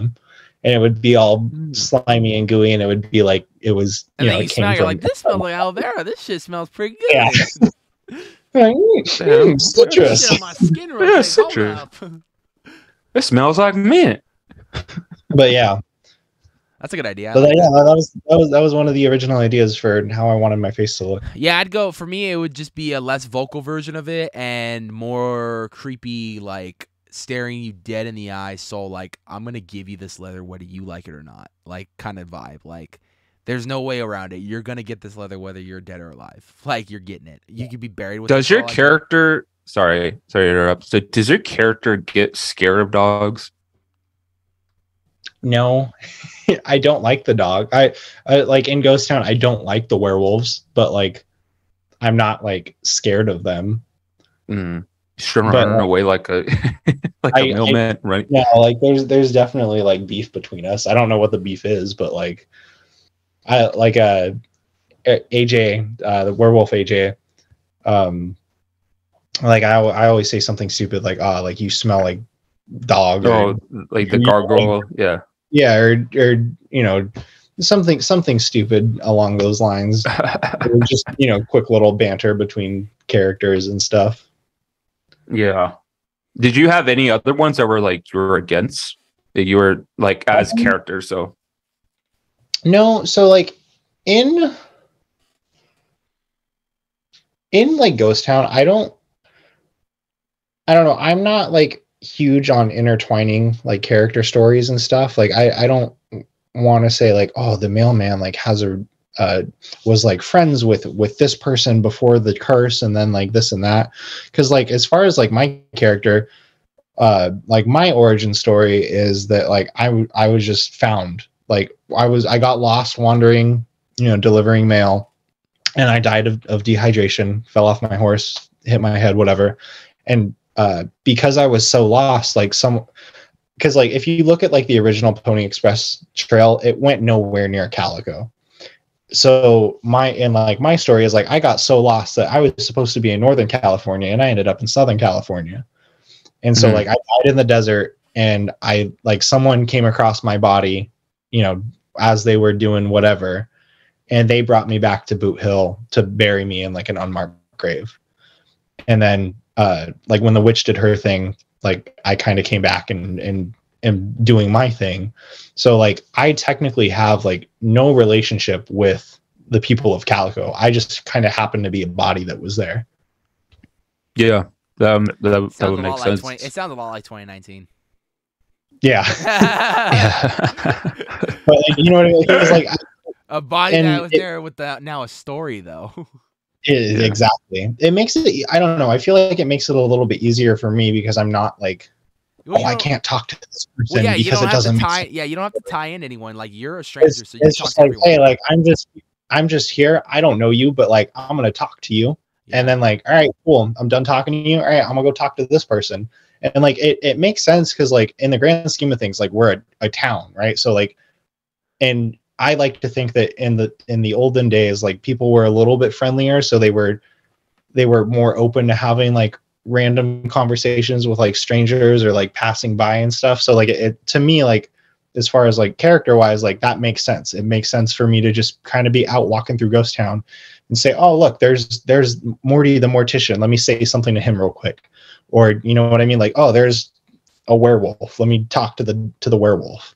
And it would be all slimy and gooey, and it would be like it was. And you then know, you it smell, you're like, this smells like aloe vera. This shit smells pretty good. Yeah. Mm, Yeah. mm, citrus. My skin real Yeah, citrus. It smells like mint. But yeah, That's a good idea. But like yeah, that was that was that was one of the original ideas for how I wanted my face to look. Yeah, I'd go for me it would just be a less vocal version of it and more creepy like staring you dead in the eye so like I'm going to give you this leather whether you like it or not. Like kind of vibe. Like there's no way around it. You're going to get this leather whether you're dead or alive. Like you're getting it. You could be buried with Does it for your all I care. character? Sorry, sorry to interrupt. So does your character get scared of dogs? No, I don't like the dog. I, I like in Ghost Town. I don't like the werewolves, but like, I'm not like scared of them. Mm. But, uh, away like a like I- a mailman, right? Yeah, like there's there's definitely like beef between us. I don't know what the beef is, but like, I like uh, A- AJ, uh, the werewolf AJ, um, like I I always say something stupid like ah like you smell like dog or Oh, like the gargoyle. Yeah. Yeah or or you know something something stupid along those lines. Just you know quick little banter between characters and stuff. yeah. Did you have any other ones that were like you were against? That you were like as Um, characters? So No, so like in in like Ghost Town, I don't I don't know, I'm not like huge on intertwining like character stories and stuff. Like I I don't want to say like oh the mailman like has a uh was like friends with with this person before the curse and then like this and that cuz like as far as like my character uh like my origin story is that like I w- I was just found like I was I got lost wandering, you know, delivering mail, and I died of, of dehydration, fell off my horse, hit my head, whatever. And uh, because I was so lost, like some, because like if you look at like the original Pony Express trail, it went nowhere near Calico, so my and like my story is like I got so lost that I was supposed to be in Northern California and I ended up in Southern California. And so Mhm. like I died in the desert and I like someone came across my body, you know, as they were doing whatever, and they brought me back to Boot Hill to bury me in like an unmarked grave. And then uh like when the witch did her thing, like I kind of came back and and am doing my thing. So like I technically have like no relationship with the people of Calico. I just kind of happened to be a body that was there. Yeah, that that, that would make sense. like 20, it sounds a lot like 2019. Yeah. yeah. But like, you know what I mean? Like, it was like a body that was it- there with the, now a story though. it, Yeah. exactly. It makes it I don't know. I feel like it makes it a little bit easier for me because I'm not like, Well, oh, I can't talk to this person Well, yeah, because it doesn't tie. Yeah, you don't have to tie in anyone. Like you're a stranger, It's, so you it's just like, everyone. hey, like I'm just I'm just here. I don't know you, but like I'm gonna talk to you. Yeah. and then like all right cool i'm done talking to you all right i'm gonna go talk to this person and like it, it makes sense because like in the grand scheme of things like we're a, a town right so like and i like to think that in the in the olden days like people were a little bit friendlier so they were they were more open to having like random conversations with like strangers or like passing by and stuff so like it, it to me like as far as like character wise like that makes sense it makes sense for me to just kind of be out walking through ghost town and say, "Oh, look, there's there's Morty the mortician. Let me say something to him real quick." Or you know what I mean? Like, "Oh, there's a werewolf. Let me talk to the to the werewolf."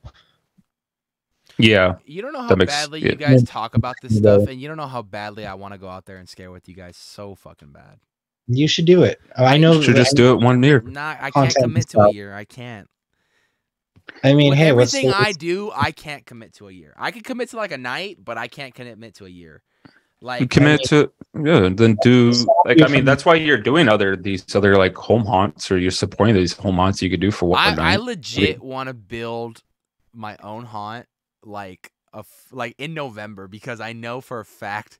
Yeah. You don't know how makes- badly yeah. you guys talk about this Yeah. stuff, and you don't know how badly I want to go out there and scare with you guys so fucking bad. You should do it. Oh, I know. You should just do it one year. Not, I can't commit to a year. I can't. I mean, With hey, what's everything I do, I can't commit to a year. I could commit to like a night, but I can't commit to a year. Like Commit to yeah, then do like I mean that's why you're doing other these other like home haunts or you're supporting these home haunts you could do for one I, I night. legit want to build my own haunt like a f- like in November because I know for a fact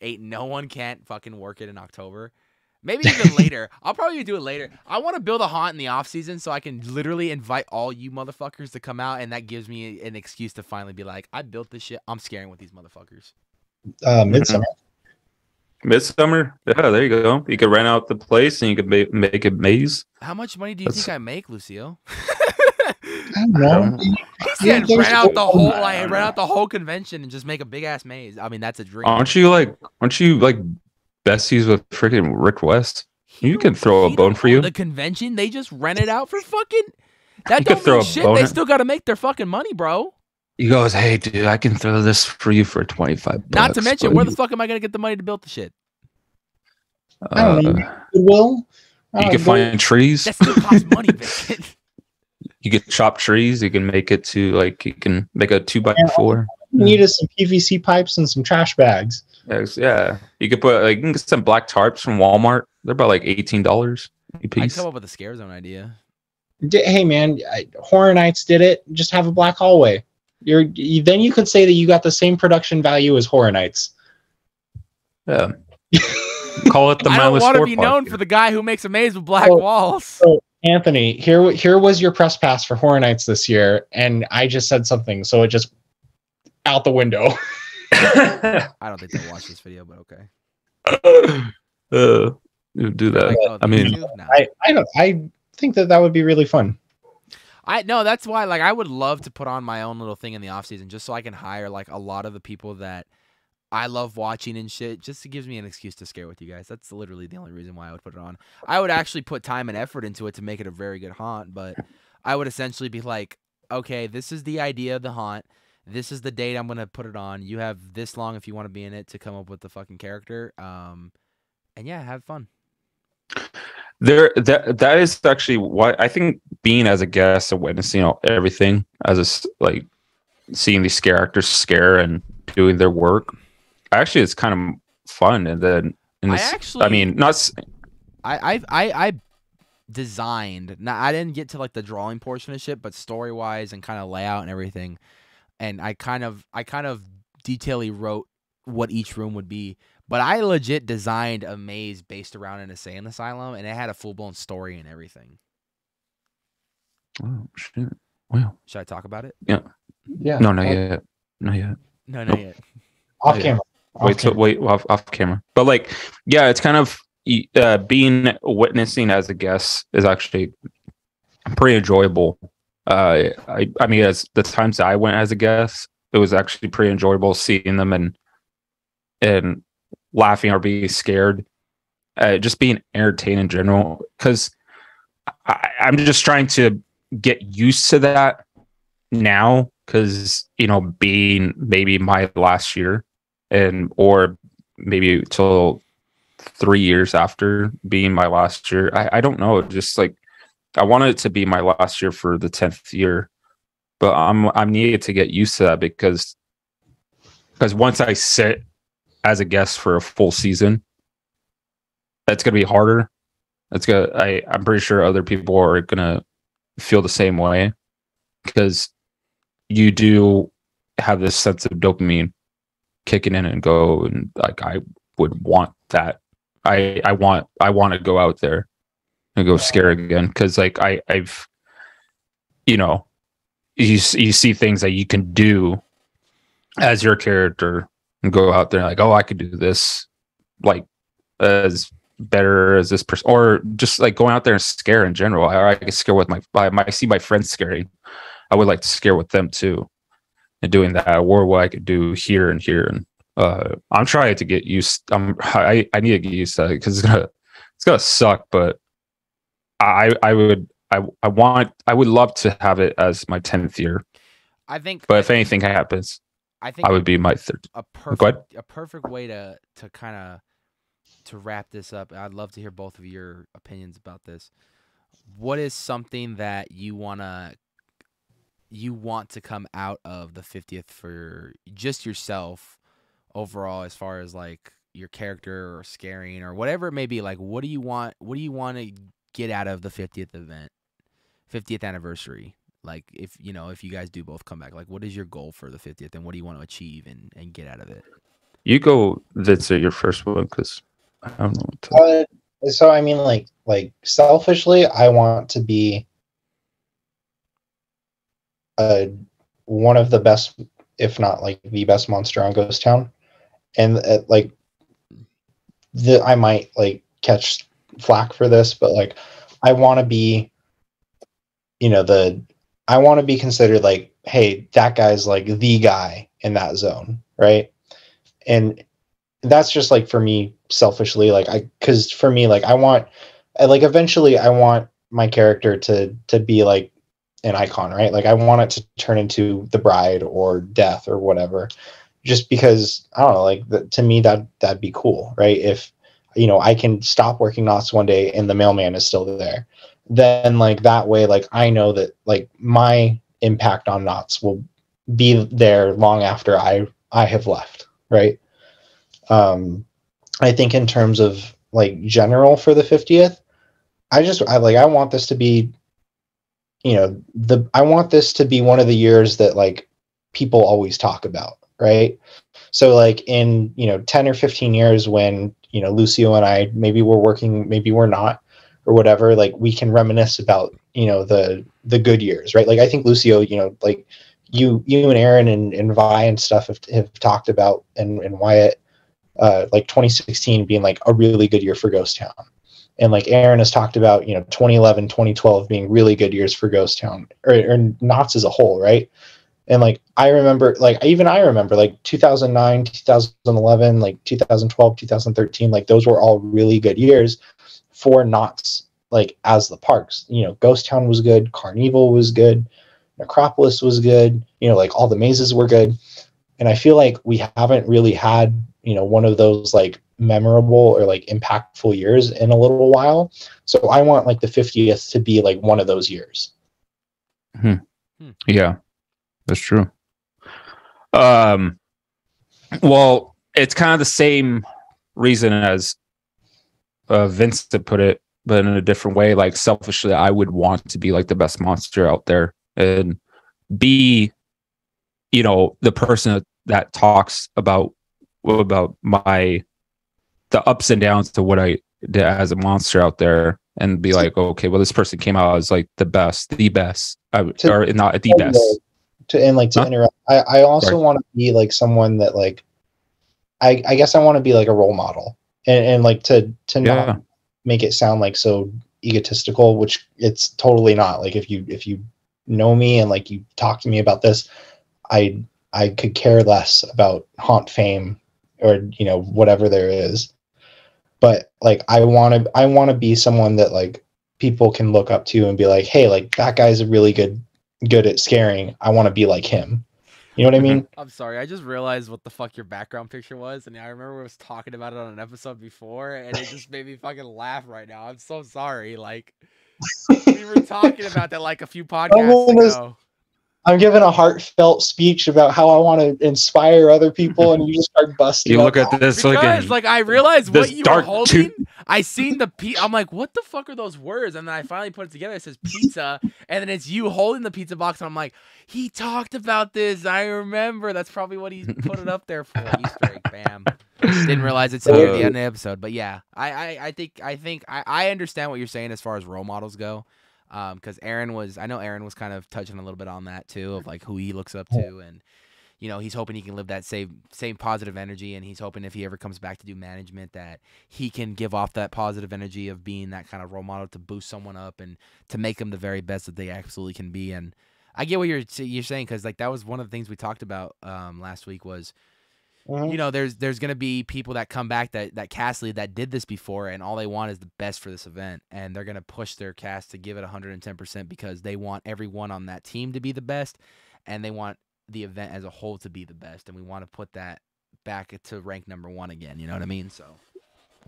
ain't no one can't fucking work it in October. Maybe even later. I'll probably do it later. I want to build a haunt in the off season so I can literally invite all you motherfuckers to come out and that gives me an excuse to finally be like, I built this shit. I'm scaring with these motherfuckers. uh, midsummer? Midsummer, yeah, there you go. You could rent out the place and you could ma- make a maze. How much money do you That's- think I make, Lucio? I don't know. He said there's rent out the a- whole like rent out the whole convention and just make a big ass maze. I mean, that's a dream. Aren't you like aren't you like besties with freaking Rick West? He You can throw a bone for you. The convention, they just rent it out for fucking. That You don't throw mean a shit. bone They in- still got to make their fucking money, bro. He goes, Hey dude, I can throw this for you for twenty five Not to mention, where the fuck am I gonna get the money to build the shit? I don't know. uh, Goodwill. you Uh, can find trees. That still costs money, Vincent. You can chop trees. You can make it to like you can make a two by Yeah. four. You needed some PVC pipes and some trash bags. Yes, Yeah, you could put like you can get some black tarps from Walmart. They're about like eighteen dollars a piece. come up with a scare zone idea. D- Hey man, I- Horror Nights did it. Just have a black hallway. You're you, then you could say that you got the same production value as Horror Nights. Yeah, call it the I don't want to be park. known for the guy who makes a maze with black Oh, walls. So Anthony, here here was your press pass for Horror Nights this year, and I just said something, so it just out the window. I don't think they'll watch this video, but okay. uh, you do that. Like, oh, I mean. No. I I don't I think that that would be really fun. I no, that's why like I would love to put on my own little thing in the off season just so I can hire like a lot of the people that I love watching and shit. Just it gives me an excuse to scare with you guys. That's literally the only reason why I would put it on. I would actually put time and effort into it to make it a very good haunt, but I would essentially be like, okay, this is the idea of the haunt. This is the date I'm gonna put it on. You have this long if you want to be in it to come up with the fucking character. Um, and yeah, have fun. there that that is actually why I think being as a guest and witnessing know, everything as a like seeing these scare actors scare and doing their work. Actually, it's kind of fun, and then and I actually, I mean, not i i i designed. Now I didn't get to like the drawing portion of shit, but story wise and kind of layout and everything, and I kind of I kind of detailedly wrote what each room would be. But I legit designed a maze based around an insane asylum, and it had a full blown story and everything. oh shit. Wow. Should I talk about it? Yeah. Yeah. No, not I'll, yet. Not yet. No, not yet. Off camera. Wait till wait off, off camera. But like yeah it's kind of uh, being witnessing as a guest is actually pretty enjoyable. Uh i i mean as the times i went as a guest it was actually pretty enjoyable seeing them and and laughing or being scared. Uh, just being entertained in general. Because i'm just trying to get used to that now because you know being maybe my last year and or maybe till three years after being my last year. I, I don't know. Just like I wanted it to be my last year for the tenth year, but I'm I'm needed to get used to that because because once I sit as a guest for a full season, that's gonna be harder. That's gonna I I'm pretty sure other people are gonna feel the same way because you do have this sense of dopamine kicking in and go and like I would want that. I I want I want to go out there and go scare again because like I I've you know you you see things that you can do as your character and go out there like oh I could do this like as better as this person or just like going out there and scare in general. I, I scare with my I, I see my friends scaring. I would like to scare with them too and doing that or what I could do here and here and uh I'm trying to get used I'm I, I need to get used to it because it's gonna it's gonna suck but I I would I I want I would love to have it as my 10th year I think. but if anything happens I think I would be my third a ahead. perfect a perfect way to to kind of to wrap this up. I'd love to hear both of your opinions about this. What is something that you wanna you want to come out of the 50th for just yourself overall as far as like your character or scaring or whatever it may be like what do you want what do you want to get out of the 50th event 50th anniversary? Like if you know if you guys do both come back like what is your goal for the 50th and what do you want to achieve and, and get out of it? You go that's at your first one because I don't know what to, Uh, so I mean, like, like selfishly, I want to be uh, one of the best, if not like the best monster on Ghost Town, and uh, like the I might like catch flack for this, but like I want to be, you know, the I want to be considered like, hey, that guy's like the guy in that zone, right? And that's just like for me selfishly like i because for me like i want I, like eventually i want my character to to be like an icon right? Like i want it to turn into the bride or death or whatever just because i don't know like the, to me that that'd be cool right? If you know i can stop working Knott's one day and the mailman is still there then like that way like i know that like my impact on Knott's will be there long after i i have left right? Um i think in terms of like general for the 50th i just i like i want this to be you know the i want this to be one of the years that like people always talk about right so like in you know 10 or 15 years when you know lucio and i maybe we're working maybe we're not or whatever like we can reminisce about you know the the good years right like i think lucio you know like you you and aaron and, and vi and stuff have, have talked about and, and wyatt uh, like 2016 being like a really good year for Ghost Town. And like Aaron has talked about, you know, 2011, 2012 being really good years for Ghost Town or, or Knott's as a whole, right? And like I remember, like even I remember, like 2009, 2011, like 2012, 2013, like those were all really good years for Knott's, like as the parks. You know, Ghost Town was good, Carnival was good, Necropolis was good. You know, like all the mazes were good. And I feel like we haven't really had you know one of those like memorable or like impactful years in a little while. So i want like the 50th to be like one of those years. Yeah, that's true. Um, well, it's kind of the same reason as uh, Vincent put it, but in a different way. Like selfishly, I would want to be like the best monster out there and be, you know, the person that, that talks about about my the ups and downs to what I did as a monster out there, and be like, okay, well, this person came out as like the best, the best, I, To- or not the best. uh, to and like to Huh? interrupt i i also want to be like someone that like I, I guess I want to be like a role model and, and like to to not Yeah. make it sound like so egotistical, which it's totally not. Like if you if you know me and like you talk to me about this, I I could care less about haunt fame or you know whatever there is. But like I want to I want to be someone that like people can look up to and be like, hey, like that guy's a really good good at scaring. I want to be like him. You know what I mm-hmm. mean? I'm sorry, I just realized what the fuck your background picture was, and I remember I was talking about it on an episode before, and it just made me fucking laugh right now. I'm so sorry. Like we were talking about that like a few podcasts ago. I'm giving a heartfelt speech about how I want to inspire other people, and you just start busting. You look at this Because like like I realized what you were dark holding. tooth- I seen the pe- I'm like, what the fuck are those words? And then I finally put it together. It says pizza, and then it's you holding the pizza box. And I'm like, he talked about this. I remember. That's probably what he put it up there for. Easter egg, bam. Didn't realize it's near the end of the episode, but yeah, I, I, I think, I think, I, I understand what you're saying as far as role models go, um, because Aaron was, I know Aaron was kind of touching a little bit on that too, of like who he looks up to, and you know, he's hoping he can live that same, same positive energy, and he's hoping if he ever comes back to do management that he can give off that positive energy of being that kind of role model to boost someone up and to make them the very best that they absolutely can be, and. I get what you're you're saying because like that was one of the things we talked about um, last week was Mhm. you know, there's there's gonna be people that come back that that cast lead that did this before, and all they want is the best for this event, and they're gonna push their cast to give it 110 percent because they want everyone on that team to be the best, and they want the event as a whole to be the best, and we want to put that back to rank number one again. You know what I mean? So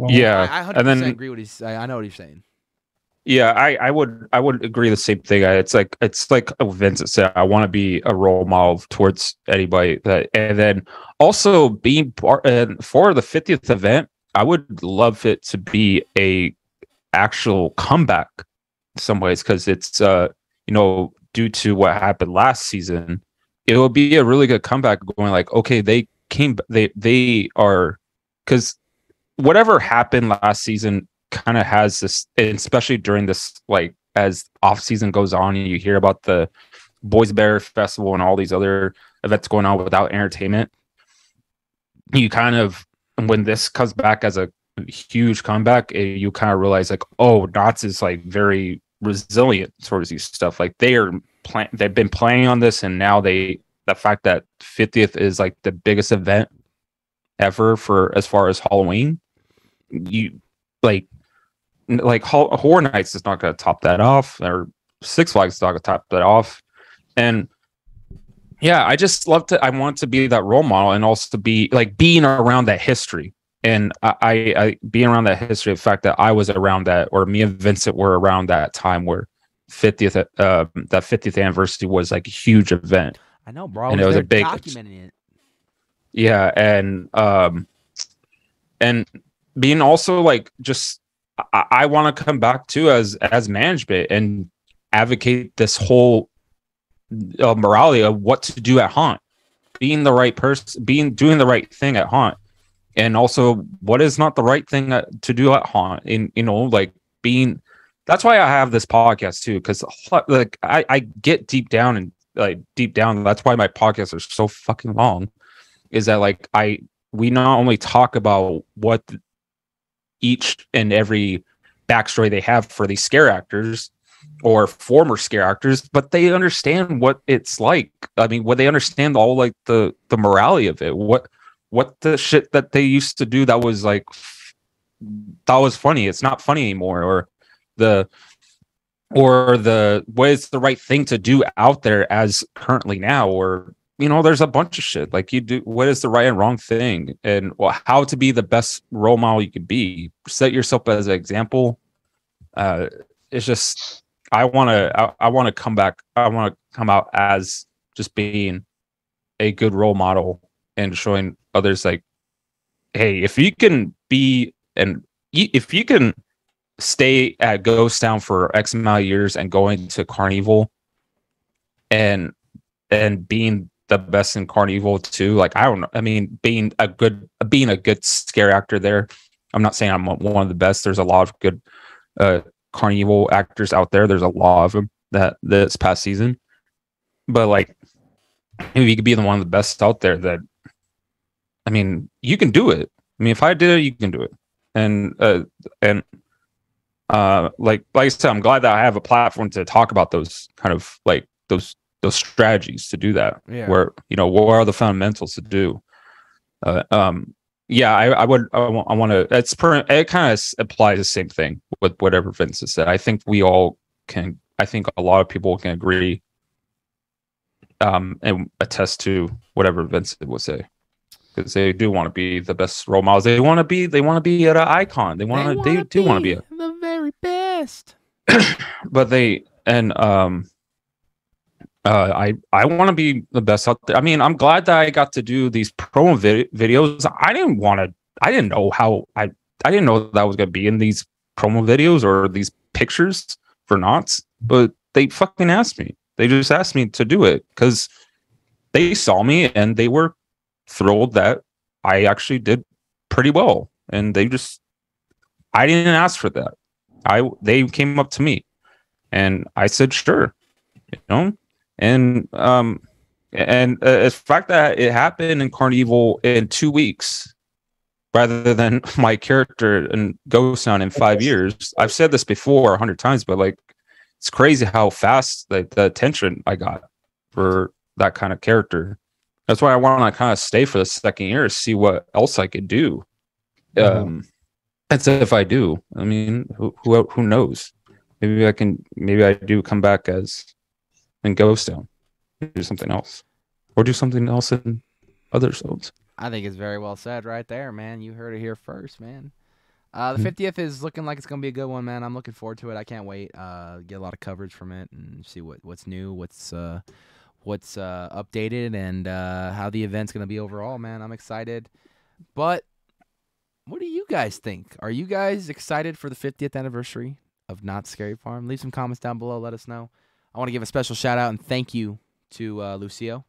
yeah, I, I 100 and then agree with he's. I, I know what he's saying. Yeah, I, I would I would agree the same thing. I- It's like it's like Vincent said. I want to be a role model towards anybody that, and then also being part and for the fiftieth event. I would love it to be a actual comeback in some ways because it's uh you know due to what happened last season, it will be a really good comeback. Going like okay, they came they they are because whatever happened last season kind of has this especially during this like as off season goes on and you hear about the Boysenberry Festival and all these other events going on without entertainment. You kind of when this comes back as a huge comeback eh, you kind of realize like oh Knott's is like very resilient towards these stuff. Like they are plan they've been planning on this and now they the fact that 50th is like the biggest event ever for as far as halloween you like like horror nights is not going to top that off or six flags is not going to top that off and yeah i just love to i want to be that role model and also to be like being around that history and I, I i being around that history the fact that i was around that or me and vincent were around that time where 50th uh that 50th anniversary was like a huge event I know, bro. And it was a big- documenting it. yeah and um and being also like just i, I want to come back to as as management and advocate this whole uh, morality of what to do at haunt. Being the right person being doing the right thing at haunt. And also what is not the right thing to do at haunt? In you know like being that's why i have this podcast too because like I, I get deep down and like deep down that's why my podcasts are so fucking long is that like I we not only talk about what each and every backstory they have for these scare actors or former scare actors, but they understand what it's like. I mean, what they understand all like the the morality of it. What what the shit that they used to do that was like that was funny. It's not funny anymore, or the or the what is the right thing to do out there as currently now, or you know, there's a bunch of shit. Like you do what is the right and wrong thing and well, how to be the best role model you could be. Set yourself as an example. Uh it's just I wanna I, I wanna come back. I wanna come out as just being a good role model and showing others like, hey, if you can be and if you can stay at Ghost Town for X amount of years and going to Carnival and and being the best in Carnival too. Like I don't know. I mean, being a good being a good scare actor there. I'm not saying I'm one of the best. There's a lot of good uh Carnival actors out there. There's a lot of them that this past season. But like if you could be the one of the best out there that I mean, you can do it. I mean, if I did it, you can do it. And uh, and uh, like like I said, I'm glad that I have a platform to talk about those kind of like those those strategies to do that. Yeah. Where you know what are the fundamentals to do. Uh, um, yeah, I, I would I want, I want to. It's per, it kind of applies the same thing with whatever Vince has said. I think we all can. I think a lot of people can agree um, and attest to whatever Vince would say because they do want to be the best role models. They want to be. They want to be an icon. They want to. They, do want to be. A, the very best. but they and um. Uh, I I want to be the best out there. I mean, I'm glad that I got to do these promo vid- videos. I didn't want to. I didn't know how. I I didn't know that I was gonna be in these promo videos or these pictures for Knott's. But they fucking asked me. They just asked me to do it because they saw me and they were thrilled that I actually did pretty well. And they just, I didn't ask for that. I they came up to me, and I said sure, you know, and um, and uh, the fact that it happened in Carnival in two weeks rather than my character in Ghost Town in five years. I've said this before a hundred times, but like it's crazy how fast like the attention I got for that kind of character. That's why I want to kind of stay for the second year, see what else I could do. Mhm. Um, that's if I do. I mean, who, who who knows? Maybe I can. Maybe I do come back as in Ghost do something else, or do something else in other zones. I think it's very well said right there, man. You heard it here first, man. Uh, the Mhm. fiftieth is looking like it's gonna be a good one, man. I'm looking forward to it. I can't wait. Uh, get a lot of coverage from it and see what what's new, what's uh, what's uh, updated, and uh, how the event's gonna be overall, man. I'm excited. But what do you guys think? Are you guys excited for the 50th anniversary of Knott's Scary Farm? Leave some comments down below. Let us know. I want to give a special shout out and thank you to uh, Lucio.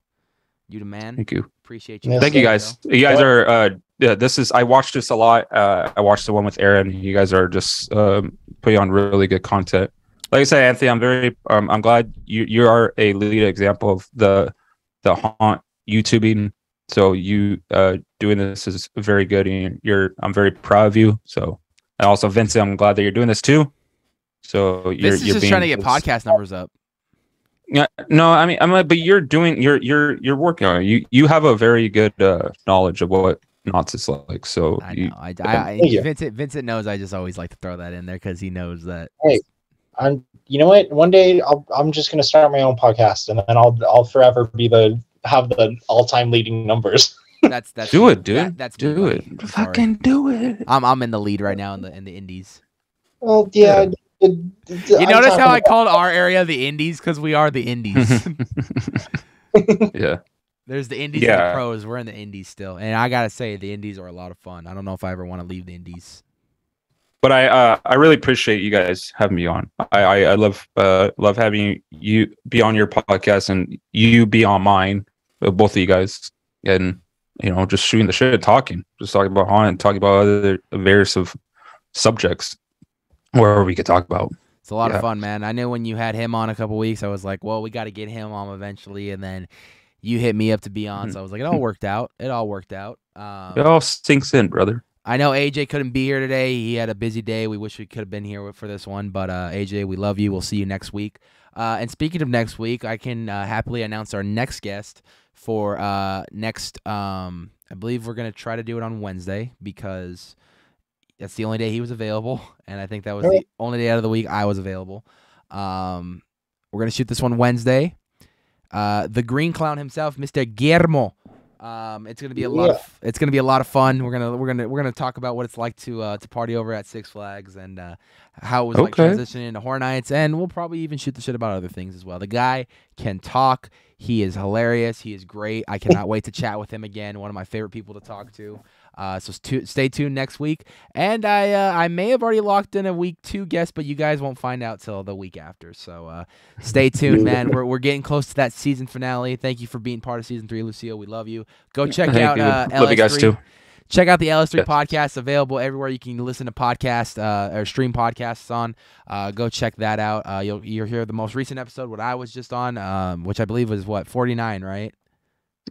You the man. Thank you. Appreciate you. Yes, Thank you guys. You guys are uh yeah, this is I watched this a lot. Uh I watched the one with Aaron. You guys are just um putting on really good content. Like I said, Anthony, I'm very um I'm glad you you are a lead example of the the haunt YouTubing. So you uh doing this is very good and you're I'm very proud of you. So and also Vincent, I'm glad that you're doing this too. So you're This is you're just being trying to get podcast numbers up. Yeah, no, I mean, I'm like, but you're doing, you're, you're, you're working on it. You, you have a very good uh, knowledge of what Knott's is like. So I you, know. I, I, I, Thank you. Vincent, Vincent knows. I just always like to throw that in there because he knows that. Hey, I'm, you know what? One day I'll, I'm just gonna start my own podcast, and then I'll, I'll forever be the have the all time leading numbers. That's that's do it, dude. That- that's do it. Fucking do it. I'm I'm in the lead right now in the in the Indies. Well, yeah. It- it- You I'm notice how talking I called our area the Indies because we are the Indies. yeah. There's the Indies and the pros. We're in the Indies still, and I gotta say the Indies are a lot of fun. I don't know if I ever want to leave the Indies. But I, uh, I really appreciate you guys having me on. I, I, I love, uh, love having you be on your podcast and you be on mine, uh, both of you guys, and you know, just shooting the shit, talking, just talking about haunt, and talking about other various of subjects, wherever we could talk about. It's a lot Yeah. of fun, man. I knew when you had him on a couple weeks, I was like, well, we got to get him on eventually, and then you hit me up to be on, so I was like, it all worked out. It all worked out. Um, It all sinks in, brother. I know AJ couldn't be here today. He had a busy day. We wish we could have been here for this one, but uh, AJ, we love you. We'll see you next week. Uh, and speaking of next week, I can uh, happily announce our next guest for uh, next. Um, I believe we're gonna try to do it on Wednesday because that's the only day he was available, and I think that was the only day out of the week I was available. Um, we're gonna shoot this one Wednesday. Uh, the Green Clown himself, Mr. Guillermo. Um, it's gonna be a lot. Of, it's gonna be a lot of fun. We're gonna we're gonna we're gonna talk about what it's like to uh, to party over at Six Flags and uh, how it was like transitioning into Horror Nights, and we'll probably even shoot the shit about other things as well. The guy can talk. He is hilarious. He is great. I cannot wait to chat with him again. One of my favorite people to talk to. Uh, so stu- stay tuned next week. And I uh, I may have already locked in a week two guest, but you guys won't find out till the week after. So uh, stay tuned, man. We're, we're getting close to that season finale. Thank you for being part of season three, Lucio. We love you. Go check Thank out you. uh, Love you guys too. Check out the LS3 Yes. podcast available everywhere you can listen to podcasts uh, or stream podcasts on. Uh, go check that out. Uh, you'll you'll hear the most recent episode, what I was just on, um, which I believe was what 49, right?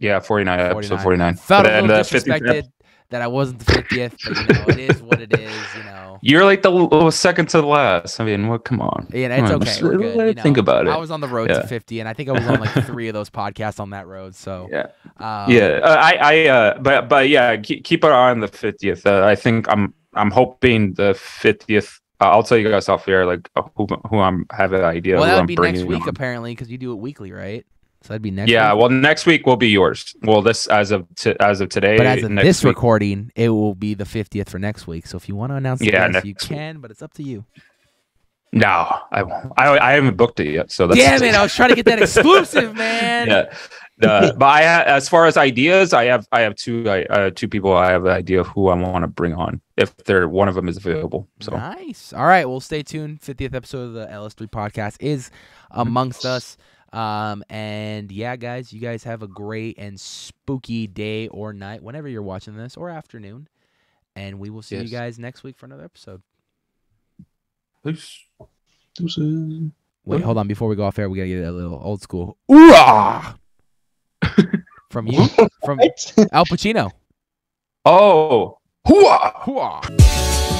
Yeah, 49, episode 49. Felt But a little the 50th disrespected that I wasn't the 50th, but you know, it is what it is, you know. You're like the l- second to the last. I mean, what? Come on. Yeah, it's on, okay. just We're let- good, you it think about it. I was on the road Yeah. to 50, and I think I was on like three of those podcasts on that road. So, Yeah. um, yeah, uh, I, I, uh, but, but yeah, keep, keep an eye on the fiftieth. Uh, I think I'm, I'm hoping the fiftieth. Uh, I'll tell you guys off here, like who, who I'm have an idea. Well, that would be next week on. apparently because you do it weekly, right? So that'd be next. Yeah, week. well, next week will be yours. Well, this as of t- as of today. but as of next this week, recording, it will be the 50th for next week. So if you want to announce the Yeah, next you week. can, but it's up to you. no, I won't. I, I haven't booked it yet, so that's Damn it! I was trying to get that exclusive, man. yeah. The, but I, as far as ideas, I have I have two I, uh, two people. I have an idea of who I want to bring on if they're one of them is available. So Nice. All right. Well, stay tuned. 50th episode of the LS3 podcast is amongst us. Um, and yeah, guys, you guys have a great and spooky day or night whenever you're watching this or afternoon. And we will see you guys next week for another episode. Peace. Wait, hold on. Before we go off air, we gotta get a little old school. Ooh From you, from Al Pacino. Oh, hooah! Hooah.